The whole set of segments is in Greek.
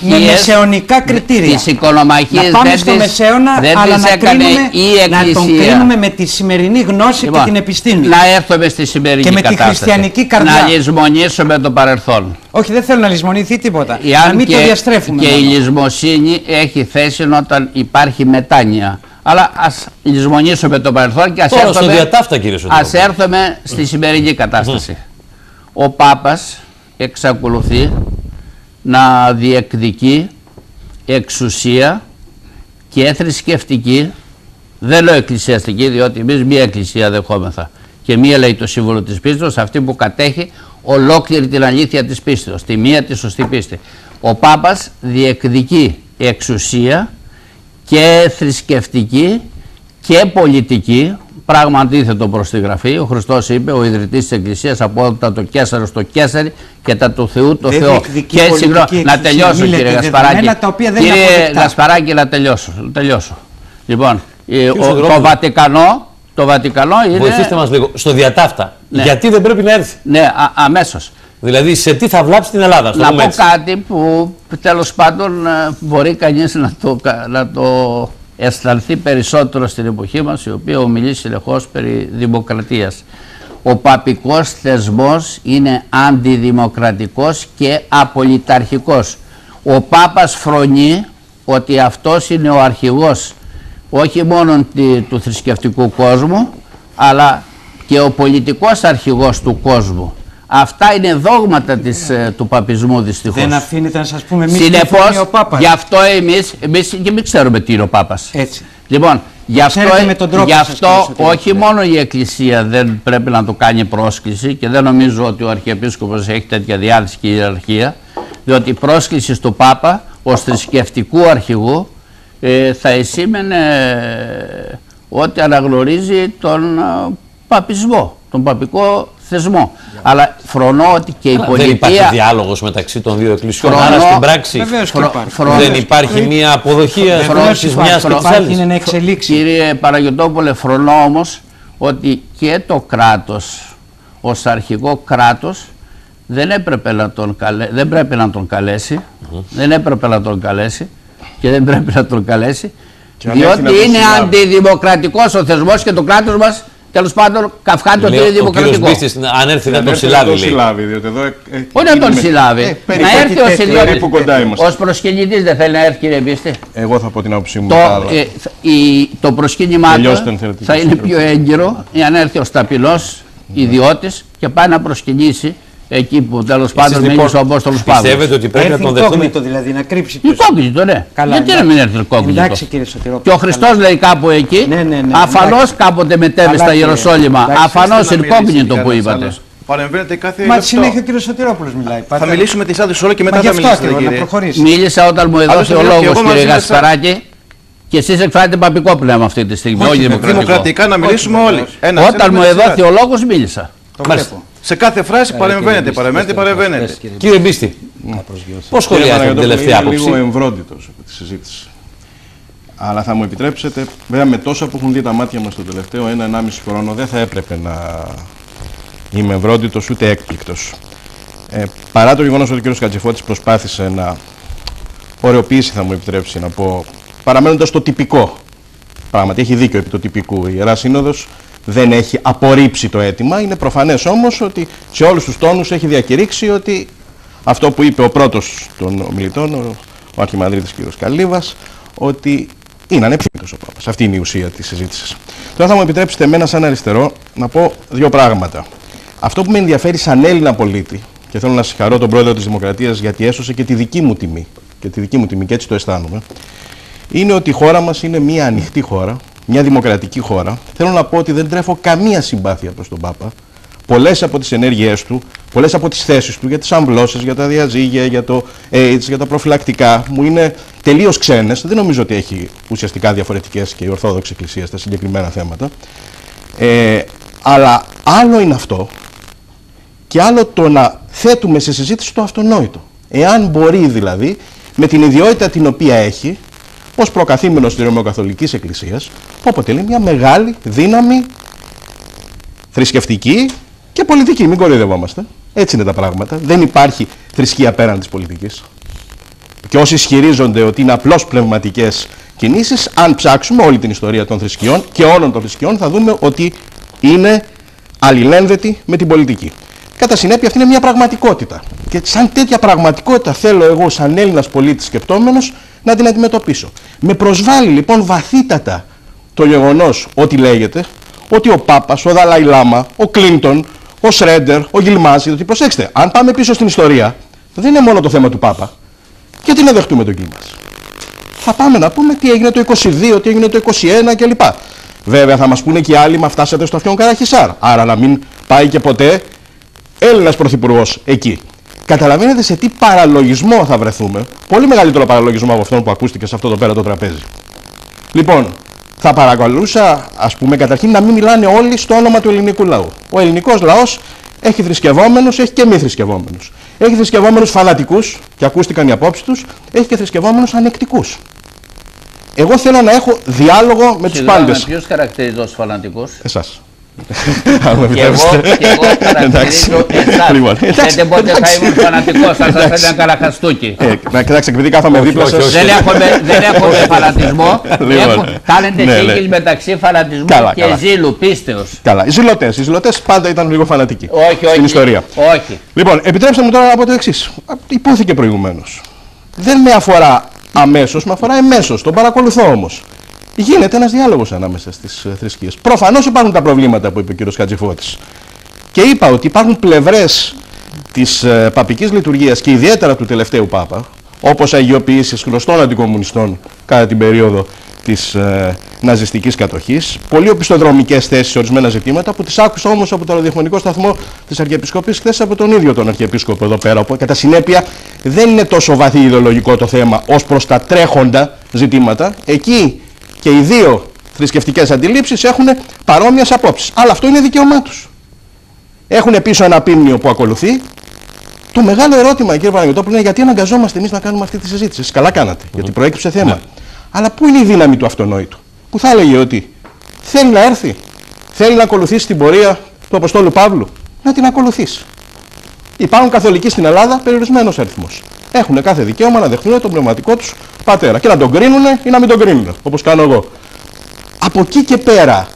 με μεσαιωνικά κριτήρια. Τις οικονομαχίες να πάμε δεν στο τις- μεσαίωνα, δεν αλλά τις να, έκανε κρίνουμε, η να τον Εκκλησία. κρίνουμε με τη σημερινή γνώση Λοιπόν, και την επιστήμη. Να έρθουμε στη σημερινή Και με τη κατάσταση. χριστιανική καρδιά. Να λησμονήσουμε το παρελθόν. Όχι, δεν θέλω να λησμονηθεί τίποτα. Εάν να μην και, το διαστρέφουμε. και η μόνο. λησμοσύνη έχει θέση όταν υπάρχει μετάνοια. Αλλά ας λησμονήσουμε το παρελθόν και ας Τώρα στο έρθουμε, διατάφτα κύριε Σωτηρόπουλο. ας έρθουμε στη σημερινή κατάσταση. Ο Πάπας εξακολουθεί να διεκδικεί εξουσία και θρησκευτική, δεν λέω εκκλησιαστική, διότι εμείς μία εκκλησία δεχόμεθα. Και μία λέει το σύμβολο της πίστης, αυτή που κατέχει ολόκληρη την αλήθεια της πίστης, τη μία τη σωστή πίστη. Ο Πάπας διεκδικεί εξουσία και θρησκευτική και πολιτική, πράγμα αντίθετο προς τη γραφή. Ο Χριστός είπε, ο ιδρυτής της Εκκλησίας απόδοτα το Κέσαρο στο Κέσαρι και τα του Θεού το Δεν Θεό. διεκδικεί Και πολιτική συγγνώμη, να εξουσία. τελειώσω Μη λέτε κύριε δεδομένα Γασπαράκη. τα οποία δεν είναι κύριε αποδεκτά. Γασπαράκη να τελειώσω. να τελειώσω. Λοιπόν, ε, ο- το Σιδηρόπουλο. Βατικανό, το Βατικανό είναι... Βοηθήστε μας λίγο. Στο διατάφτα. Ναι. Γιατί δεν πρέπει να έρθει; Ναι, α, αμέσως. Δηλαδή σε τι θα βλάψει την Ελλάδα. Στο Να πούμε πω έτσι. κάτι που τέλος πάντων ε, μπορεί κανείς να το, κα- να το αισθανθεί περισσότερο στην εποχή μας η οποία ομιλεί συνεχώς περί δημοκρατίας. Ο παπικός θεσμός είναι αντιδημοκρατικός και απολυταρχικός. Ο Πάπας φρονεί ότι αυτός είναι ο αρχηγός όχι μόνο τη- του θρησκευτικού κόσμου αλλά και ο πολιτικός αρχηγός του κόσμου. Αυτά είναι δόγματα της, ε, του παπισμού δυστυχώς. Δεν αφήνεται να σας πούμε εμείς τι Συνεπώς, φωνεί ο Πάπας. γι' αυτό εμείς, εμείς και μην ξέρουμε τι είναι ο Πάπας. Έτσι. Λοιπόν, γι' αυτό, Ξέρετε με τον τρόπο γι' σας, αυτό κύριε Σωτηρόπουλε. όχι μόνο η Εκκλησία δεν πρέπει να το κάνει πρόσκληση και δεν νομίζω ότι ο Αρχιεπίσκοπος έχει τέτοια διάθεση και ιεραρχία, διότι η πρόσκληση του Πάπα ως θρησκευτικού αρχηγού ε, θα εισήμενε ε, ότι αναγνωρίζει τον ε, παπισμό, τον παπικό θεσμό. Αλλά φρονώ ότι και η Αλλά Δεν πολιτεία... υπάρχει διάλογος μεταξύ των δύο εκκλησιών. Φρονώ- Άρα στην πράξη Βεβαίως και Φρο- υπάρχει. φρονώ- δεν υπάρχει μια αποδοχή Βεβαίως της υπάρχει. μιας και της Υπάρχει, άλλης. είναι να εξελίξει. Κύριε Παραγιωτόπουλε, φρονώ όμως ότι και το κράτος ως αρχικό κράτος δεν έπρεπε να τον, καλέ... δεν πρέπει να τον καλέσει, δεν έπρεπε να τον καλέσει και δεν πρέπει να τον καλέσει Και αν έρθει διότι να τον είναι συλλάβει. αντιδημοκρατικός ο θεσμός και το κράτος μας τέλος πάντων καυχάται ότι Λέει είναι ο κύριος δημοκρατικό. Μπίστης, αν έρθει να τον Δεν συλλάβει, λέει. συλλάβει, διότι εδώ. ε, ε, Όχι να τον είναι- συλλάβει; Ε, περίπου- να έρθει ο τέτοιο, Σιλιώτης. περίπου κοντά είμαστε. Ως προσκυνητής δεν θέλει να έρθει κύριε Μπίστη. Εγώ θα πω την άποψή μου. Το, μετά, αλλά- ε, θ- η, το προσκύνημά Τελειώστε αν του θέλετε, θα κύριε είναι Σωτηρόπουλο. πιο έγκυρο εάν έρθει ο σταπηλός ιδιώτης και πάει να προσκυνήσει εκεί που τέλος πάντων λοιπόν, μίλησε ο Απόστολος Παύλος. Πιστεύετε ότι πρέπει να Έρθει τον δεχτούμε; incognito δηλαδή, να κρύψει πίσω. Incognito, ναι. Καλά, Γιατί να εντάξει. μην έρθει incognito. Εντάξει κύριε Σωτηρόπουλο. Και ο Χριστός λέει κάπου εκεί, Ναι, ναι, ναι, αφανώς εντάξει. κάποτε μετέβη Καλά, στα κύριε. Ιεροσόλυμα, Εντάξει, αφανώς Θέλετε να μιλήσετε incognito που κανένας είπατε. άλλος. Παρεμβαίνετε κάθε Μα λεπτό. συνέχεια ο κύριος Σωτηρόπουλος μιλάει. Θα μιλήσουμε τις άδειες όλο και Μα μετά γι' θα αυτό μιλήσετε ακριβώς, να κύριε. προχωρήσει. Μίλησα όταν μου έδωσε Άλλωστε, ο λέω και λόγος εγώ κύριε μαζί με Γασπαράκη και εσείς εκφράζετε παπικό πνεύμα αυτή τη στιγμή, όχι δημοκρατικό. Δημοκρατικά να μιλήσουμε όλοι. Ένας, Όταν ένας μου με τη εδόθη σειρά. ο λόγος μίλησα. Το Μάλιστα. βλέπω. Σε κάθε φράση παρεμβαίνετε, παρεμβαίνετε, παρεμβαίνετε. Κύριε Μπίστη, πώς σχολιάζετε την Παναγιώτοπουλε, τελευταία είμαι λίγο άποψη. εμβρόντιτος από τη συζήτηση. Αλλά θα μου επιτρέψετε, βέβαια με τόσα που έχουν δει τα μάτια μας το τελευταίο ένα-ενάμιση χρόνο, δεν θα έπρεπε να είμαι εμβρόντιτος ούτε έκπληκτος. Ε, παρά το γεγονός ότι ο κ. Κατζηφώτης προσπάθησε να ωρεοποιήσει, θα μου επιτρέψει να πω, παραμένοντας το τυπικό. Πράγματι, έχει δίκιο επί το τυπικού. Η Ιερά Σύνοδος δεν έχει απορρίψει το αίτημα. Είναι προφανές όμως ότι σε όλους τους τόνους έχει διακηρύξει ότι αυτό που είπε ο πρώτος των ομιλητών, ο, ο Αρχιμανδρίτης κ. Καλύβας, ότι είναι ανεπίθετος ο Πάπας. Αυτή είναι η ουσία της συζήτησης. Τώρα θα μου επιτρέψετε εμένα σαν αριστερό να πω δύο πράγματα. Αυτό που με ενδιαφέρει σαν Έλληνα πολίτη, και θέλω να συγχαρώ τον πρόεδρο της Δημοκρατίας γιατί έσωσε και τη δική μου τιμή, και τη δική μου τιμή και έτσι το αισθάνομαι, είναι ότι η χώρα μας είναι μια ανοιχτή χώρα, μια δημοκρατική χώρα. Θέλω να πω ότι δεν τρέφω καμία συμπάθεια προς τον Πάπα. Πολλές από τις ενέργειές του, πολλές από τις θέσεις του για τις αμβλώσεις, για τα διαζύγια, για το AIDS, για τα προφυλακτικά, μου είναι τελείως ξένες. Δεν νομίζω ότι έχει ουσιαστικά διαφορετικές και η Ορθόδοξη Εκκλησία στα συγκεκριμένα θέματα. Ε, αλλά άλλο είναι αυτό και άλλο το να θέτουμε σε συζήτηση το αυτονόητο. Εάν μπορεί δηλαδή με την ιδιότητα την οποία έχει ως προκαθήμενος της Ρωμαιοκαθολικής Εκκλησίας, που αποτελεί μια μεγάλη δύναμη θρησκευτική και πολιτική. Μην κοροϊδευόμαστε. Έτσι είναι τα πράγματα. Δεν υπάρχει θρησκεία πέραν της πολιτικής. και όσοι ισχυρίζονται ότι είναι απλώς πνευματικές κινήσεις, αν ψάξουμε όλη την ιστορία των θρησκειών και όλων των θρησκειών, θα δούμε ότι είναι αλληλένδετη με την πολιτική. Κατά συνέπεια, αυτή είναι μια πραγματικότητα. Και σαν τέτοια πραγματικότητα θέλω εγώ, σαν Έλληνας πολίτης σκεπτόμενος, να την αντιμετωπίσω. Με προσβάλλει λοιπόν βαθύτατα το γεγονός ότι λέγεται ότι ο Πάπας, ο Δαλάη Λάμα, ο Κλίντον, ο Σρέντερ, ο Γιλμάζη, ότι προσέξτε, αν πάμε πίσω στην ιστορία, δεν είναι μόνο το θέμα του Πάπα. Γιατί να δεχτούμε τον Γιλμάζη. Θα πάμε να πούμε τι έγινε το 22, τι έγινε το 21 κλπ. Βέβαια θα μας πούνε και οι άλλοι, μα φτάσατε στο Αυτιόν Καραχισάρ. Άρα να μην πάει και ποτέ Έλληνας πρωθυπουργός εκεί. Καταλαβαίνετε σε τι παραλογισμό θα βρεθούμε. Πολύ μεγαλύτερο παραλογισμό από αυτόν που ακούστηκε σε αυτό το πέρα το τραπέζι. Λοιπόν, θα παρακαλούσα, ας πούμε, καταρχήν να μην μιλάνε όλοι στο όνομα του ελληνικού λαού. Ο ελληνικός λαός έχει θρησκευόμενους, έχει και μη θρησκευόμενους. Έχει θρησκευόμενους φανατικούς, και ακούστηκαν οι απόψεις τους, έχει και θρησκευόμενους ανεκτικούς. Εγώ θέλω να έχω διάλογο με τους πάντες. Ποιος χαρακτηρίζει ω φανατικό. Εσάς. Αν μου Και εγώ, επιτρέψετε. και εγώ χαρακτηρίζω εσάς. Λοιπόν, εντάξει, Λέτε πότε θα εντάξει. ήμουν φανατικός, θα σας Εντάξει. ένα καραχαστούκι. Ε, να κοιτάξτε, επειδή κάθομαι δίπλα όχι, σας, όχι. Δεν έχουμε, δεν έχουμε φανατισμό. Λοιπόν. Έχω, κάνετε Ναι, σύγκριση ναι. μεταξύ φανατισμού Καλά, και καλά. ζήλου, πίστεως. Καλά, οι ζηλωτές. Οι ζηλωτές πάντα ήταν λίγο φανατικοί Όχι, όχι. στην ιστορία. Όχι. Λοιπόν, επιτρέψτε μου τώρα να πω το εξής. Υπόθηκε προηγουμένως. Δεν με αφορά αμέσως, με αφορά εμέσως. Τον παρακολουθώ όμως. Γίνεται ένας διάλογος ανάμεσα στις θρησκείες. Προφανώς υπάρχουν τα προβλήματα που είπε ο κ. Χατζηφώτης. Και είπα ότι υπάρχουν πλευρές της ε, παπικής λειτουργίας και ιδιαίτερα του τελευταίου Πάπα, όπως αγιοποιήσεις γνωστών αντικομουνιστών κατά την περίοδο της ε, ναζιστικής κατοχής, πολύ οπισθοδρομικές θέσεις σε ορισμένα ζητήματα που τις άκουσα όμως από το ραδιοφωνικό σταθμό της Αρχιεπισκοπής χθες από τον ίδιο τον Αρχιεπίσκοπο εδώ πέρα. Όπου κατά συνέπεια δεν είναι τόσο βαθύ ιδεολογικό το θέμα ως προς τα τρέχοντα ζητήματα. Εκεί και οι δύο θρησκευτικές αντιλήψεις έχουν παρόμοιες απόψεις. Αλλά αυτό είναι δικαίωμά τους. Έχουν πίσω ένα πίμνιο που ακολουθεί. Το μεγάλο ερώτημα, κύριε Παναγιώτοπουλο, είναι γιατί αναγκαζόμαστε εμείς να κάνουμε αυτή τη συζήτηση. Εσείς καλά κάνατε, γιατί προέκυψε θέμα. Αλλά πού είναι η δύναμη του αυτονόητου, που θα έλεγε ότι θέλει να έρθει, θέλει να ακολουθήσει την πορεία του Αποστόλου Παύλου, να την ακολουθήσει. Υπάρχουν καθολικοί στην Ελλάδα περιορισμένος αριθμός. Έχουν κάθε δικαίωμα να δεχτούν τον πνευματικό τους πατέρα και να τον κρίνουν ή να μην τον κρίνουν, όπως κάνω εγώ. Από εκεί και πέρα,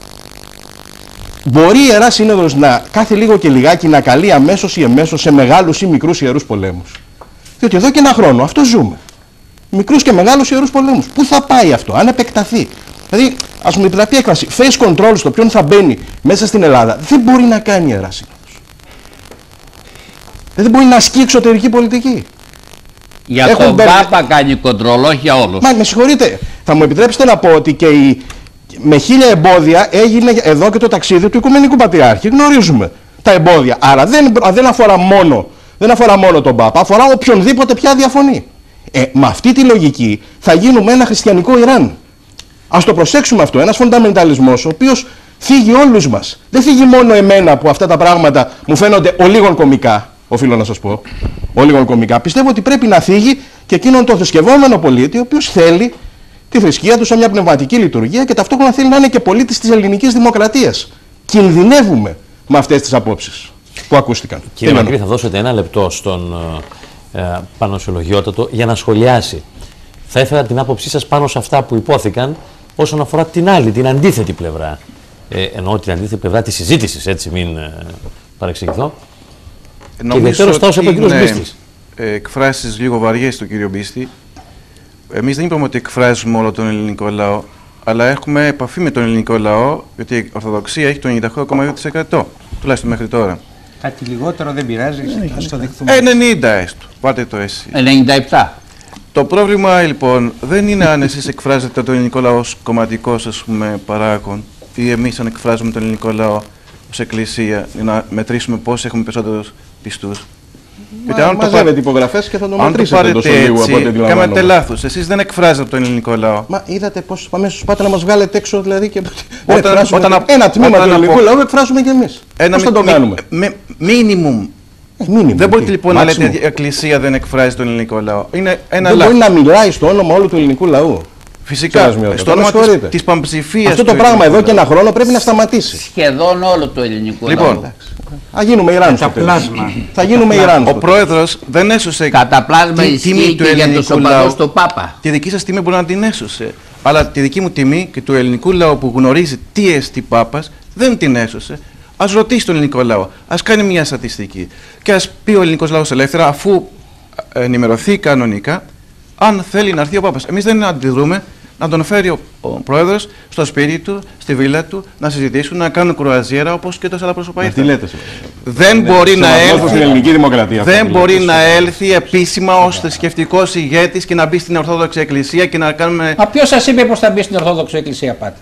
μπορεί η Ιερά Σύνοδος να κάθε λίγο και λιγάκι να καλεί αμέσως ή εμέσως σε μεγάλους ή μικρούς ιερούς πολέμους. Διότι εδώ και ένα χρόνο αυτό ζούμε. Μικρούς και μεγάλους ιερούς πολέμους. Πού θα πάει αυτό, αν επεκταθεί. Δηλαδή, ας μου επιτραπεί η έκφραση, face control στο ποιον θα μπαίνει μέσα στην Ελλάδα, δεν μπορεί να κάνει η Ιερά Σύνοδος. Δεν μπορεί να ασκεί εξωτερική πολιτική. Για Έχουν τον μπερδε- Πάπα κάνει κοντρόλ, όχι για όλους. Μα με συγχωρείτε, θα μου επιτρέψετε να πω ότι και η, με χίλια εμπόδια έγινε εδώ και το ταξίδι του Οικουμενικού Πατριάρχη. Γνωρίζουμε τα εμπόδια. Άρα δεν, δεν, αφορά μόνο, δεν αφορά μόνο τον Πάπα, αφορά οποιονδήποτε πια διαφωνεί. Ε, με αυτή τη λογική θα γίνουμε ένα χριστιανικό Ιράν. Α το προσέξουμε αυτό. Ένας φονταμενταλισμός ο οποίος φύγει όλους μας. Δεν φύγει μόνο εμένα που αυτά τα πράγματα μου φαίνονται ο λίγων κομικά. Οφείλω να σας πω. Ο λίγων κομικά. Πιστεύω ότι πρέπει να φύγει και εκείνον τον θρησκευόμενο πολίτη, ο οποίος θέλει τη θρησκεία του σε μια πνευματική λειτουργία και ταυτόχρονα θέλει να είναι και πολίτης της ελληνικής δημοκρατίας. Κινδυνεύουμε με αυτές τις απόψεις που ακούστηκαν. Κύριε Τελειώνω. Μακρύς, θα δώσετε ένα λεπτό στον ε, ε, Πανοσιολογιότατο για να σχολιάσει. Θα ήθελα την άποψή σας πάνω σε αυτά που υπόθηκαν όσον αφορά την άλλη, την αντίθετη πλευρά. Ε, εννοώ την αντίθετη πλευρά της συζήτησης, έτσι μην ε, παρεξηγηθώ. Ιδιαίτερα στα όσα είπε ο κύριος είναι Μπίστης. ε, εκφράσεις λίγο βαριές του κύριο Μπίστη. Εμείς δεν είπαμε ότι εκφράζουμε όλο τον ελληνικό λαό, αλλά έχουμε επαφή με τον ελληνικό λαό, γιατί η Ορθοδοξία έχει το 98,2% τουλάχιστον μέχρι τώρα. Κάτι λιγότερο δεν πειράζει, ας το δεχθούμε. Ε, 90 έστω. Πάτε το εσύ. 97. Το πρόβλημα λοιπόν δεν είναι αν εσείς εκφράζετε τον ελληνικό λαό ως κομματικός ας πούμε παράγον ή εμείς αν εκφράζουμε τον ελληνικό λαό ως εκκλησία για να μετρήσουμε πώς έχουμε περισσότερους πιστούς. Γιατί Μα, αν το, μαζεύετε πα- υπογραφές και θα το αν το μετρήσετε πάρετε τόσο λίγο από ό,τι έτσι, αντιλαμβάνομαι. κάνετε λάθος. Εσείς δεν εκφράζετε τον ελληνικό λαό. Μα είδατε πώς αμέσω πάτε να μας βγάλετε έξω δηλαδή και. δεν Όταν- εκφράζουμε όταν και- απ- ένα τμήμα όταν του ελληνικού απο- λαού εκφράζουμε κι εμείς. Πώς θα το μι- κάνουμε; με- minimum. Ε, μήνυμα, Δεν μπορείτε τι, λοιπόν να λέτε maximum. ότι η εκκλησία δεν εκφράζει τον ελληνικό λαό. Είναι ένα Δεν μπορεί λάθος. να μιλάει στο όνομα όλου του ελληνικού λαού. Φυσικά, Σεβασμιότητα. στο Με όνομα συγχωρείτε. της, της πανψηφίας Αυτό του το πράγμα ελληνικού εδώ και ένα λαού. χρόνο πρέπει να σταματήσει. Σχεδόν όλο το ελληνικό Λοιπόν, λαό. Θα γίνουμε Ιράν στο Τα τέλος. πλάσμα. Θα γίνουμε Ιράν Ο στο τέλος. πρόεδρος δεν έσωσε Κατά πλάσμα τη ισχύει τιμή και για τους ελληνικού οπαδούς λαού. του Πάπα. Τη δική σας τιμή μπορεί να την έσωσε. Αλλά τη δική μου τιμή και του ελληνικού λαού που γνωρίζει τι εστί Πάπας δεν την έσωσε. Ας ρωτήσει τον ελληνικό λαό. Ας κάνει μια στατιστική. Και ας πει ο ελληνικός λαός ελεύθερα αφού ενημερωθεί κανονικά αν θέλει να έρθει ο Πάπας. Εμείς δεν αντιδρούμε να τον φέρει ο, ο πρόεδρος στο σπίτι του, στη βίλα του, να συζητήσουν, να κάνουν κρουαζιέρα όπως και τόσα άλλα πρόσωπα Τι ήρθαν. λέτε. σε- Δεν Είναι μπορεί να σεβασμός προς την ελληνική έλθει δημοκρατία. αυτό δεν που μπορεί λέτε. να έλθει επίσημα ω θρησκευτικός ηγέτης και να μπει στην Ορθόδοξη Εκκλησία και να κάνουμε. Μα ποιος σας είπε πώ θα μπει στην Ορθόδοξη Εκκλησία, πάτε.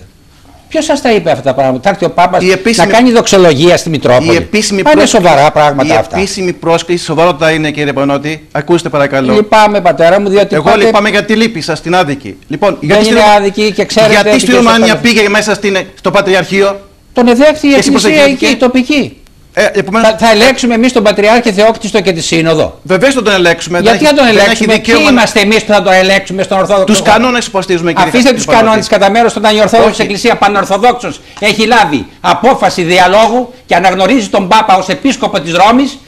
Ποιος σας τα είπε αυτά τα πράγματα; Θα έρθει ο Πάπας Η επίσημη- να κάνει δοξολογία στη Μητρόπολη. Η επίσημη, Μα είναι πρόσκληση- σοβαρά πράγματα η αυτά. επίσημη πρόσκληση σοβαρότητα είναι, κύριε Πανότη. Ακούστε παρακαλώ. Λυπάμαι, πατέρα μου, διότι. Εγώ πάτε- λυπάμαι για τη λύπη σας, την άδικη. Λοιπόν, Δεν είναι στη- άδικη και ξέρετε γιατί ότι στη και στο Ρουμανία παρελθόν. πήγε μέσα στην, στο Πατριαρχείο; Τον εδέχθη η Και εσύ πώς Εκκλησία εγγυήθηκε; εκεί, η τοπική. Ε, επομένως, Θα, θα ελέγξουμε εμείς τον Πατριάρχη Θεόκτιστο και τη Σύνοδο. Βεβαίως θα τον ελέγξουμε. δεν Γιατί έχει- να τον δεν έχει ελέγξουμε, ποιοι δικαίωμα να- είμαστε εμείς που θα τον ελέγξουμε στον Ορθόδοξο. Τους χώρο; κανόνες υποστηρίζουμε, κύριε Αφήστε τους Πανότη. κανόνες κατά μέρος όταν η Ορθόδοξη Όχι. Εκκλησία Πανορθοδόξος έχει λάβει απόφαση διαλόγου και αναγνωρίζει τον Πάπα ως επίσκοπο της Ρώμης.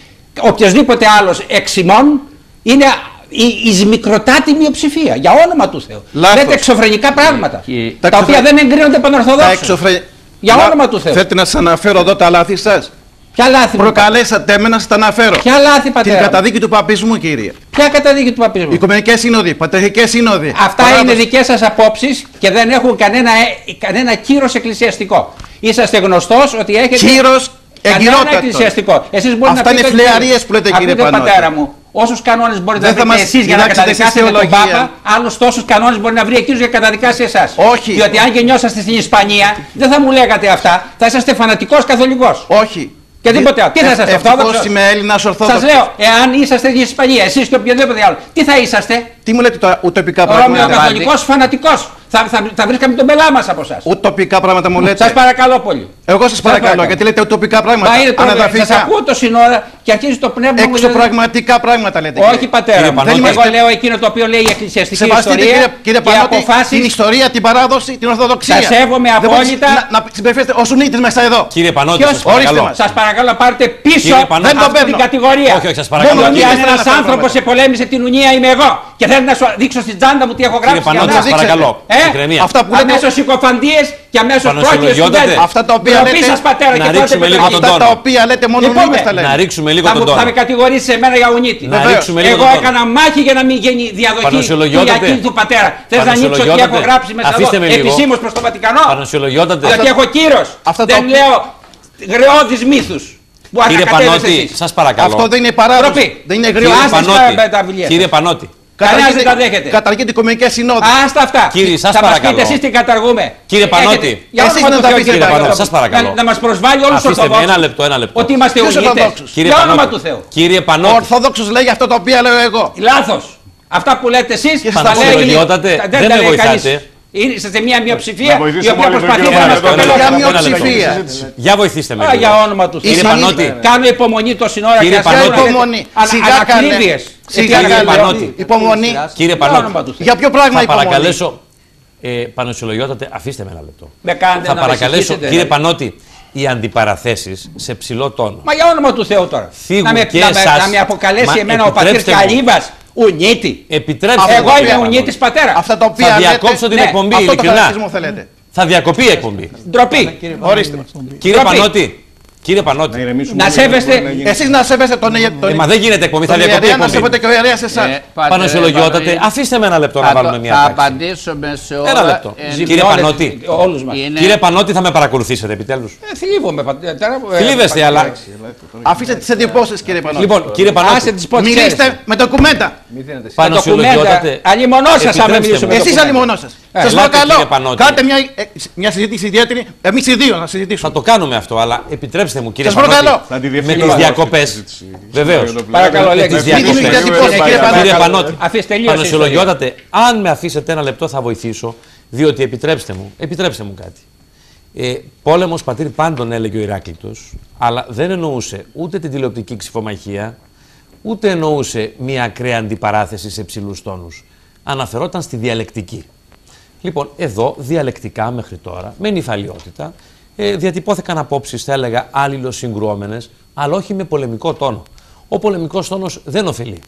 Οποιοδήποτε άλλος εξημών είναι η, η μικροτάτη μειοψηφία. Για όνομα του Θεού. Λάθος. Λέτε εξωφρενικά πράγματα. Και- Τα, Τα οποία εξωφρε- δεν εγκρίνονται Τα πανορθοδόξω. εξωφρε... Για Μα- όνομα του Θεού. Θέλετε να σας αναφέρω εδώ τα λάθη σας; Ποια λάθη, μου, Προκαλέσατε με να σας τα αναφέρω. ποια λάθη Την πατέρα. μου; καταδίκη του παπισμού, κύριε. Ποια καταδίκη του παπισμού; Οικουμενικές σύνοδοι, πατριαρχικές σύνοδοι. Αυτά Παράδοση. είναι δικές σας απόψεις και δεν έχουν κανένα, ε, κανένα κύρος εκκλησιαστικό. Είσαστε γνωστός ότι έχετε. Κύρος κανένα εγκυρότατος. εκκλησιαστικό. Εσείς μπορείτε Αυτά να πείτε είναι ότι- φλεαρίες που λέτε, κύριε Ακούτε, Πανώτη. πατέρα μου, όσους κανόνες μπορείτε Δεν να θα βρείτε μας εσείς για να διδάξετε εσείς καταδικάσετε τον θεολογία. Πάπα, άλλους τόσους κανόνες μπορεί να βρει εκείνος για να καταδικάσει εσάς. Όχι. Διότι αν γεννιόσαστε στην Ισπανία, δεν θα μου λέγατε αυτά. Θα είσαστε φανατικός καθολικός. Όχι. Και τίποτε άλλο. Τι θα είσαστε, Ευτυχώς Ορθόδοξος; είμαι Έλληνας Ορθόδοξος. Σα λέω, εάν είσαστε στην Ισπανίας, εσείς και οποιοδήποτε άλλο, τι θα είσαστε; Τι μου λέτε τώρα, ουτοπικά Ρώμιο πράγματα. καθολικός φανατικός. Θα, θα, θα βρίσκαμε τον πελά μας από εσάς. Ουτοπικά πράγματα μου λέτε. Σας παρακαλώ πολύ. Εγώ σας παρακαλώ, παρακαλώ. γιατί λέτε ουτοπικά πράγματα. Μα είναι τώρα, ανεδαφικά. σας ακούω τόση ώρα και αρχίζει το πνεύμα μου. δηλαδή- Εξωπραγματικά πράγματα λέτε. Όχι κύριε. πατέρα Κύριε μου. Πανώτη. Εγώ είμαστε- λέω εκείνο το οποίο λέει η εκκλησιαστική Σεβαστείτε ιστορία κύριε, κύριε και Πανώτη την αποφάσεις ιστορία, την παράδοση, την Ορθοδοξία. Τα σέβομαι Δεν μπορείτε απόλυτα. Να, να συμπεριφέρεστε ως Σουνίτης μέσα εδώ. Κύριε Πανώτη, Ποιος- σας παρακαλώ. Ορίστε μας. Σας παρακαλώ να πάρετε πίσω Κύριε Πανώτη. Δεν το αυτή την παίρνω. κατηγορία. Όχι, όχι, σας παρακαλώ. Διότι Κύριε αν Πανώτη, ένας αυτά τα άνθρωπος πράγματα. πολέμησε την Ουνία είμαι εγώ και θέλει να σου δείξω στην τσάντα μου τι έχω γράψει. Κύριε Πανώτη, για σας να- παρακαλώ. Ε, Ηρεμία. Αυτά που λέτε. Αμέσω συκοφαντίες και αμέσως πρόκειται Πανασυλλογιότατε. στην Αυτά τα οποία Ντροπή λέτε, σας, πατέρα, να και τότε ρίξουμε λίγο πετρελαϊκή. τον Αυτά τόνο. τα οποία λέτε μόνο Λοιπόν, μήμες τα Να λέτε. ρίξουμε λίγο Θα, τον μου- θα τόνο. με κατηγορήσει εμένα για ουνίτη. Να ρίξουμε λίγο Εγώ τον τόνο. έκανα μάχη για να μην γίνει διαδοχή Πανασυλλογιότατε. Κυριακή του πατέρα. Θες να ανοίξω τι έχω Πανασυλλογιότατε. γράψει μέσα Αφήστε εδώ με λίγο. επισήμως προς το Βατικανό. Πανασιολογιότατε. Γιατί έχω κύρος. Αυτά τα Δεν οποία- λέω γρεώδει μύθους. Που Κύριε ανακατεύεστε Πανώτη, εσείς. σας παρακαλώ. Αυτό δεν είναι παράδοση. Ντροπή. Δεν είναι Κύριε γρήγορο. Άστα Πανώτη, τα- τα βιβλία Κύριε σας. Πανώτη, Κανένας δεν τα δέχεται. Καταργείται οικουμενικέ συνόδοι. Άστα αυτά. Κύριε, σας θα μας παρακαλώ. πείτε εσείς τι καταργούμε. Κύριε Έχετε- Πανώτη, για εσείς όνομα να τους τα Θεού, πείτε, κύριε παρακαλώ. Πανώτη, Σας παρακαλώ. Να, να μας προσβάλλει όλους τους Αφήστε με Ορθοδόξους ένα λεπτό, ένα λεπτό. Ότι είμαστε Ποιος ουνίτες. Ορθοδόξους; Κύριε Για όνομα Πανώτη, του Θεού. Κύριε Ο Πανώτη, Ορθόδοξος λέει αυτό το οποίο λέω εγώ. Λάθος. Αυτά που λέτε εσείς. Πανασυλλογιότατε, δεν με βοηθάτε. Είστε μια μειοψηφία Να η βοηθήσουμε οποία όλοι τον προσπαθεί κύριο να μας Παναγιώτη. κοπελώσει. Ποια Ένα λεπτό. μειοψηφία. για βοηθήστε με Α, για λίγο. όνομα τους Κύριε Θεού. Πανώτη. Κάνω υπομονή τόση ώρα Κύριε και Πανώτη. αστεία Υπομονή. ανα- Σιγά κάνε. ανακρίβειες. Σιγά Κύριε κάνε. Πανώτη. Υπομονή. Κύριε Για όνομα Πανώτη, τους Θεού. Για ποιο πράγμα θα υπομονή; παρακαλέσω. Ε, Πανασιολογιότατε, αφήστε με ένα λεπτό. Με κάνετε Θα να παρακαλέσω, με κύριε συγχύσετε, Πανώτη, οι αντιπαραθέσεις σε ψηλό τόνο. Μα για όνομα του Θεού τώρα. Θίγουν να με, και να, με, εσάς. να με αποκαλέσει Μα εμένα ο πατήρ επιτρέψτε μου. Καλύβας ουνίτη. Επιτρέψτε Εγώ μου, είμαι κύριε ουνίτη Πανώτη. πατέρας. Αυτά τα οποία Θα λέτε- διακόψω την ναι, εκπομπή, Αυτό το ειλικρινά. χαρακτηρισμό θέλετε. Θα διακοπεί η εκπομπή. Ντροπή. Ορίστε μας. Κύριε Ντροπή. Πανώτη, κύριε Να Πανώτη. ηρεμήσουμε Να όλοι, σέβεστε- μπορεί να γίνει. Εσείς να σέβεστε τον τον- Ε, μα δεν γίνεται εκπομπή, θα τον διακοπεί η ιερέα, να εκπομπή. σέβεται και ο ιερέας εσάς. Ε, πάτε, Πανασιολογιότατε, ε, αφήστε με ένα λεπτό να θα βάλουμε το- μια Θα τάξη. απαντήσουμε σε όλα. Ένα λεπτό. ε, Κύριε Ζημιώνες, Πανώτη. Όλους μας. είναι- Κύριε Πανώτη, θα με παρακολουθήσετε επιτέλους. Ε, θλίβομαι πατέρα. μου, ε, Θλίβεστε, πατέρα. αλλά. Αφήστε τις εντυπώσεις κύριε Πανώτη. Λοιπόν, κύριε Άσε Πανώτη, τις πω τις Μιλήστε ξέρεις. με ντοκουμέντα. Πανασιολογιότατε. Αλλημονό σας άμα επιτρέψτε μιλήσουμε. μου. με Εσείς ντοκουμέντα. αλλημονός σας. Ε, Σας ελάτε, κύριε παρακαλώ, Πανώτη. κάντε μια, ε, μια συζήτηση ιδιαίτερη. Εμείς οι δύο να συζητήσουμε. Θα το κάνουμε αυτό, αλλά επιτρέψτε μου κύριε Σας παρακαλώ. Πανώτη. Θα τη Με διευθύνουμε τις αυτή τη διακοπέ. συζήτηση. Βεβαίως. Παρακαλώ, Με λέτε. τις Μην διακοπές. δημιουργείτε Κύριε εντυπώσεις, Πανώτη. παρακαλώ. Κύριε Πανώτη, Αφήστε τελείως η Πανασιολογιότατε, αν με αφήσετε ένα λεπτό θα βοηθήσω, διότι επιτρέψτε μου, επιτρέψτε μου κάτι. Ε, πόλεμος πατήρ πάντων έλεγε ο Ηράκλειτος, αλλά δεν εννοούσε ούτε την τηλεοπτική ξυφομαχία, ούτε εννοούσε μια ακραία αντιπαράθεση σε ψηλούς τόνους. Αναφερόταν στη διαλεκτική. Λοιπόν, εδώ διαλεκτικά μέχρι τώρα, με νυφαλιότητα, ε, διατυπώθηκαν απόψεις, θα έλεγα, αλληλοσυγκρουόμενες, αλλά όχι με πολεμικό τόνο. Ο πολεμικός τόνος δεν ωφελεί.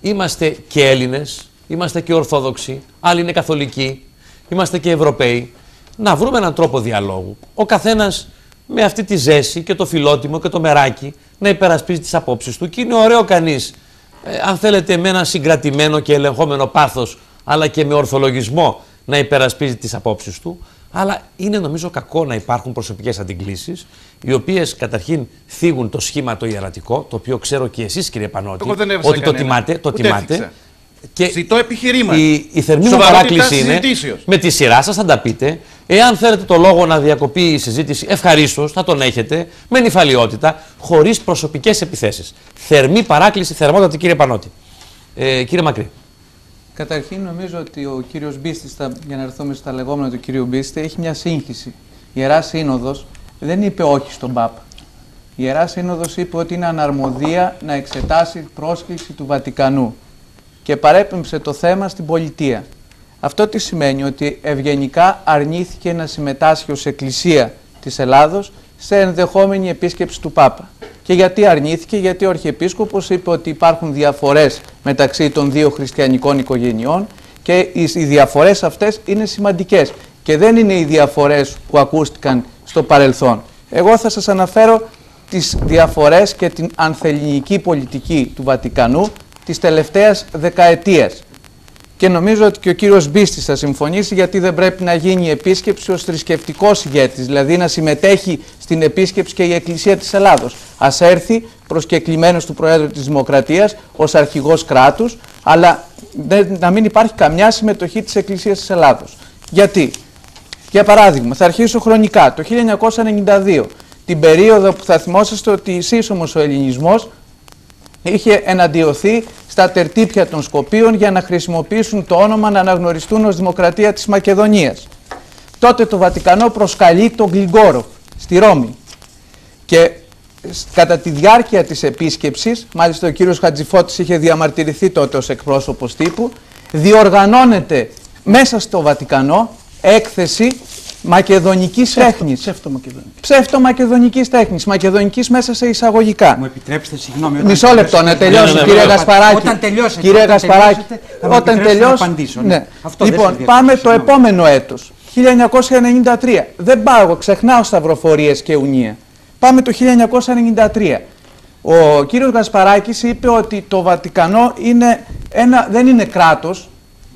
Είμαστε και Έλληνες, είμαστε και Ορθόδοξοι, άλλοι είναι Καθολικοί, είμαστε και Ευρωπαίοι. Να βρούμε έναν τρόπο διαλόγου. Ο καθένας με αυτή τη ζέση και το φιλότιμο και το μεράκι να υπερασπίζει τις απόψεις του. Και είναι ωραίο κανείς, ε, αν θέλετε, με ένα συγκρατημένο και ελεγχόμενο πάθος, αλλά και με ορθολογισμό να υπερασπίζει τις απόψεις του. Αλλά είναι νομίζω κακό να υπάρχουν προσωπικές αντιγκλήσεις, οι οποίες καταρχήν θίγουν το σχήμα το ιερατικό, το οποίο ξέρω και εσείς κύριε Πανώτη, Εγώ δεν έβρισα ότι το κανένα. τιμάτε. Το Ούτε τιμάτε. έθιξα. Και Ζητώ επιχειρήματα. η, η θερμή μου Σοβαρότητας παράκληση είναι συζητήσεως. με τη σειρά σας θα τα πείτε. Εάν θέλετε το λόγο να διακοπεί η συζήτηση, ευχαρίστως θα τον έχετε με νυφαλιότητα, χωρίς προσωπικές επιθέσεις. Θερμή παράκληση, θερμότατη κύριε Πανώτη. Ε, κύριε Μακρύ. Καταρχήν νομίζω ότι ο κύριος Μπίστης, θα- για να έρθουμε στα λεγόμενα του κύριου Μπίστη, έχει μια σύγχυση. Η Ιερά Σύνοδος δεν είπε όχι στον Πάπα. Η Ιερά Σύνοδος είπε ότι είναι αναρμοδία να εξετάσει πρόσκληση του Βατικανού και παρέπεμψε το θέμα στην πολιτεία. Αυτό τι σημαίνει ότι ευγενικά αρνήθηκε να συμμετάσχει ως Εκκλησία της Ελλάδος σε ενδεχόμενη επίσκεψη του Πάπα. Και γιατί αρνήθηκε, γιατί ο Αρχιεπίσκοπος είπε ότι υπάρχουν διαφορές μεταξύ των δύο χριστιανικών οικογενειών και οι οι διαφορές αυτές είναι σημαντικές και δεν είναι οι διαφορές που ακούστηκαν στο παρελθόν. Εγώ θα σας αναφέρω τις διαφορές και την ανθελληνική πολιτική του Βατικανού της τελευταίας δεκαετίας. Και νομίζω ότι και ο κύριος Μπίστης θα συμφωνήσει γιατί δεν πρέπει να γίνει η επίσκεψη ως θρησκευτικός ηγέτης, δηλαδή να συμμετέχει στην επίσκεψη και η Εκκλησία της Ελλάδος. Ας έρθει προσκεκλημένος του Προέδρου της Δημοκρατίας ως αρχηγός κράτους, αλλά δεν- να μην υπάρχει καμιά συμμετοχή της Εκκλησίας της Ελλάδος. Γιατί, για παράδειγμα, θα αρχίσω χρονικά, το 1992, την περίοδο που θα θυμόσαστε ότι σύσσωμος ο ελληνισμός είχε εναντιωθεί στα τερτύπια των Σκοπίων για να χρησιμοποιήσουν το όνομα να αναγνωριστούν ως Δημοκρατία της Μακεδονίας. Τότε το Βατικανό προσκαλεί τον Γκλιγκόροφ στη Ρώμη. Και σ- κατά τη διάρκεια της επίσκεψης, μάλιστα ο κύριος Χατζηφώτης είχε διαμαρτυρηθεί τότε ως εκπρόσωπος τύπου, διοργανώνεται μέσα στο Βατικανό έκθεση μακεδονικής τέχνης. Ψεύτο μακεδονικής τέχνης, μακεδονικής μέσα σε εισαγωγικά. Μου επιτρέψετε, συγγνώμη. όταν Μισό λεπτό να τελειώσετε- τελειώσει, Ναι, ναι, κύριε ναι. Γασπαράκη. Όταν τελειώσετε, Κύριε όταν Γασπαράκη, τελειώσετε, θα μου όταν επιτρέψετε να τελειώσει. απαντήσω, ναι. Ναι. Αυτό δεν λοιπόν, σας διακόψω, πάμε το συγγνώμη. επόμενο έτος. 1993. Δεν πάω, εγώ ξεχνάω σταυροφορίες και ουνία. Πάμε το 1993. Ο κύριος Γασπαράκης είπε ότι το Βατικανό είναι ένα, δεν είναι κράτος,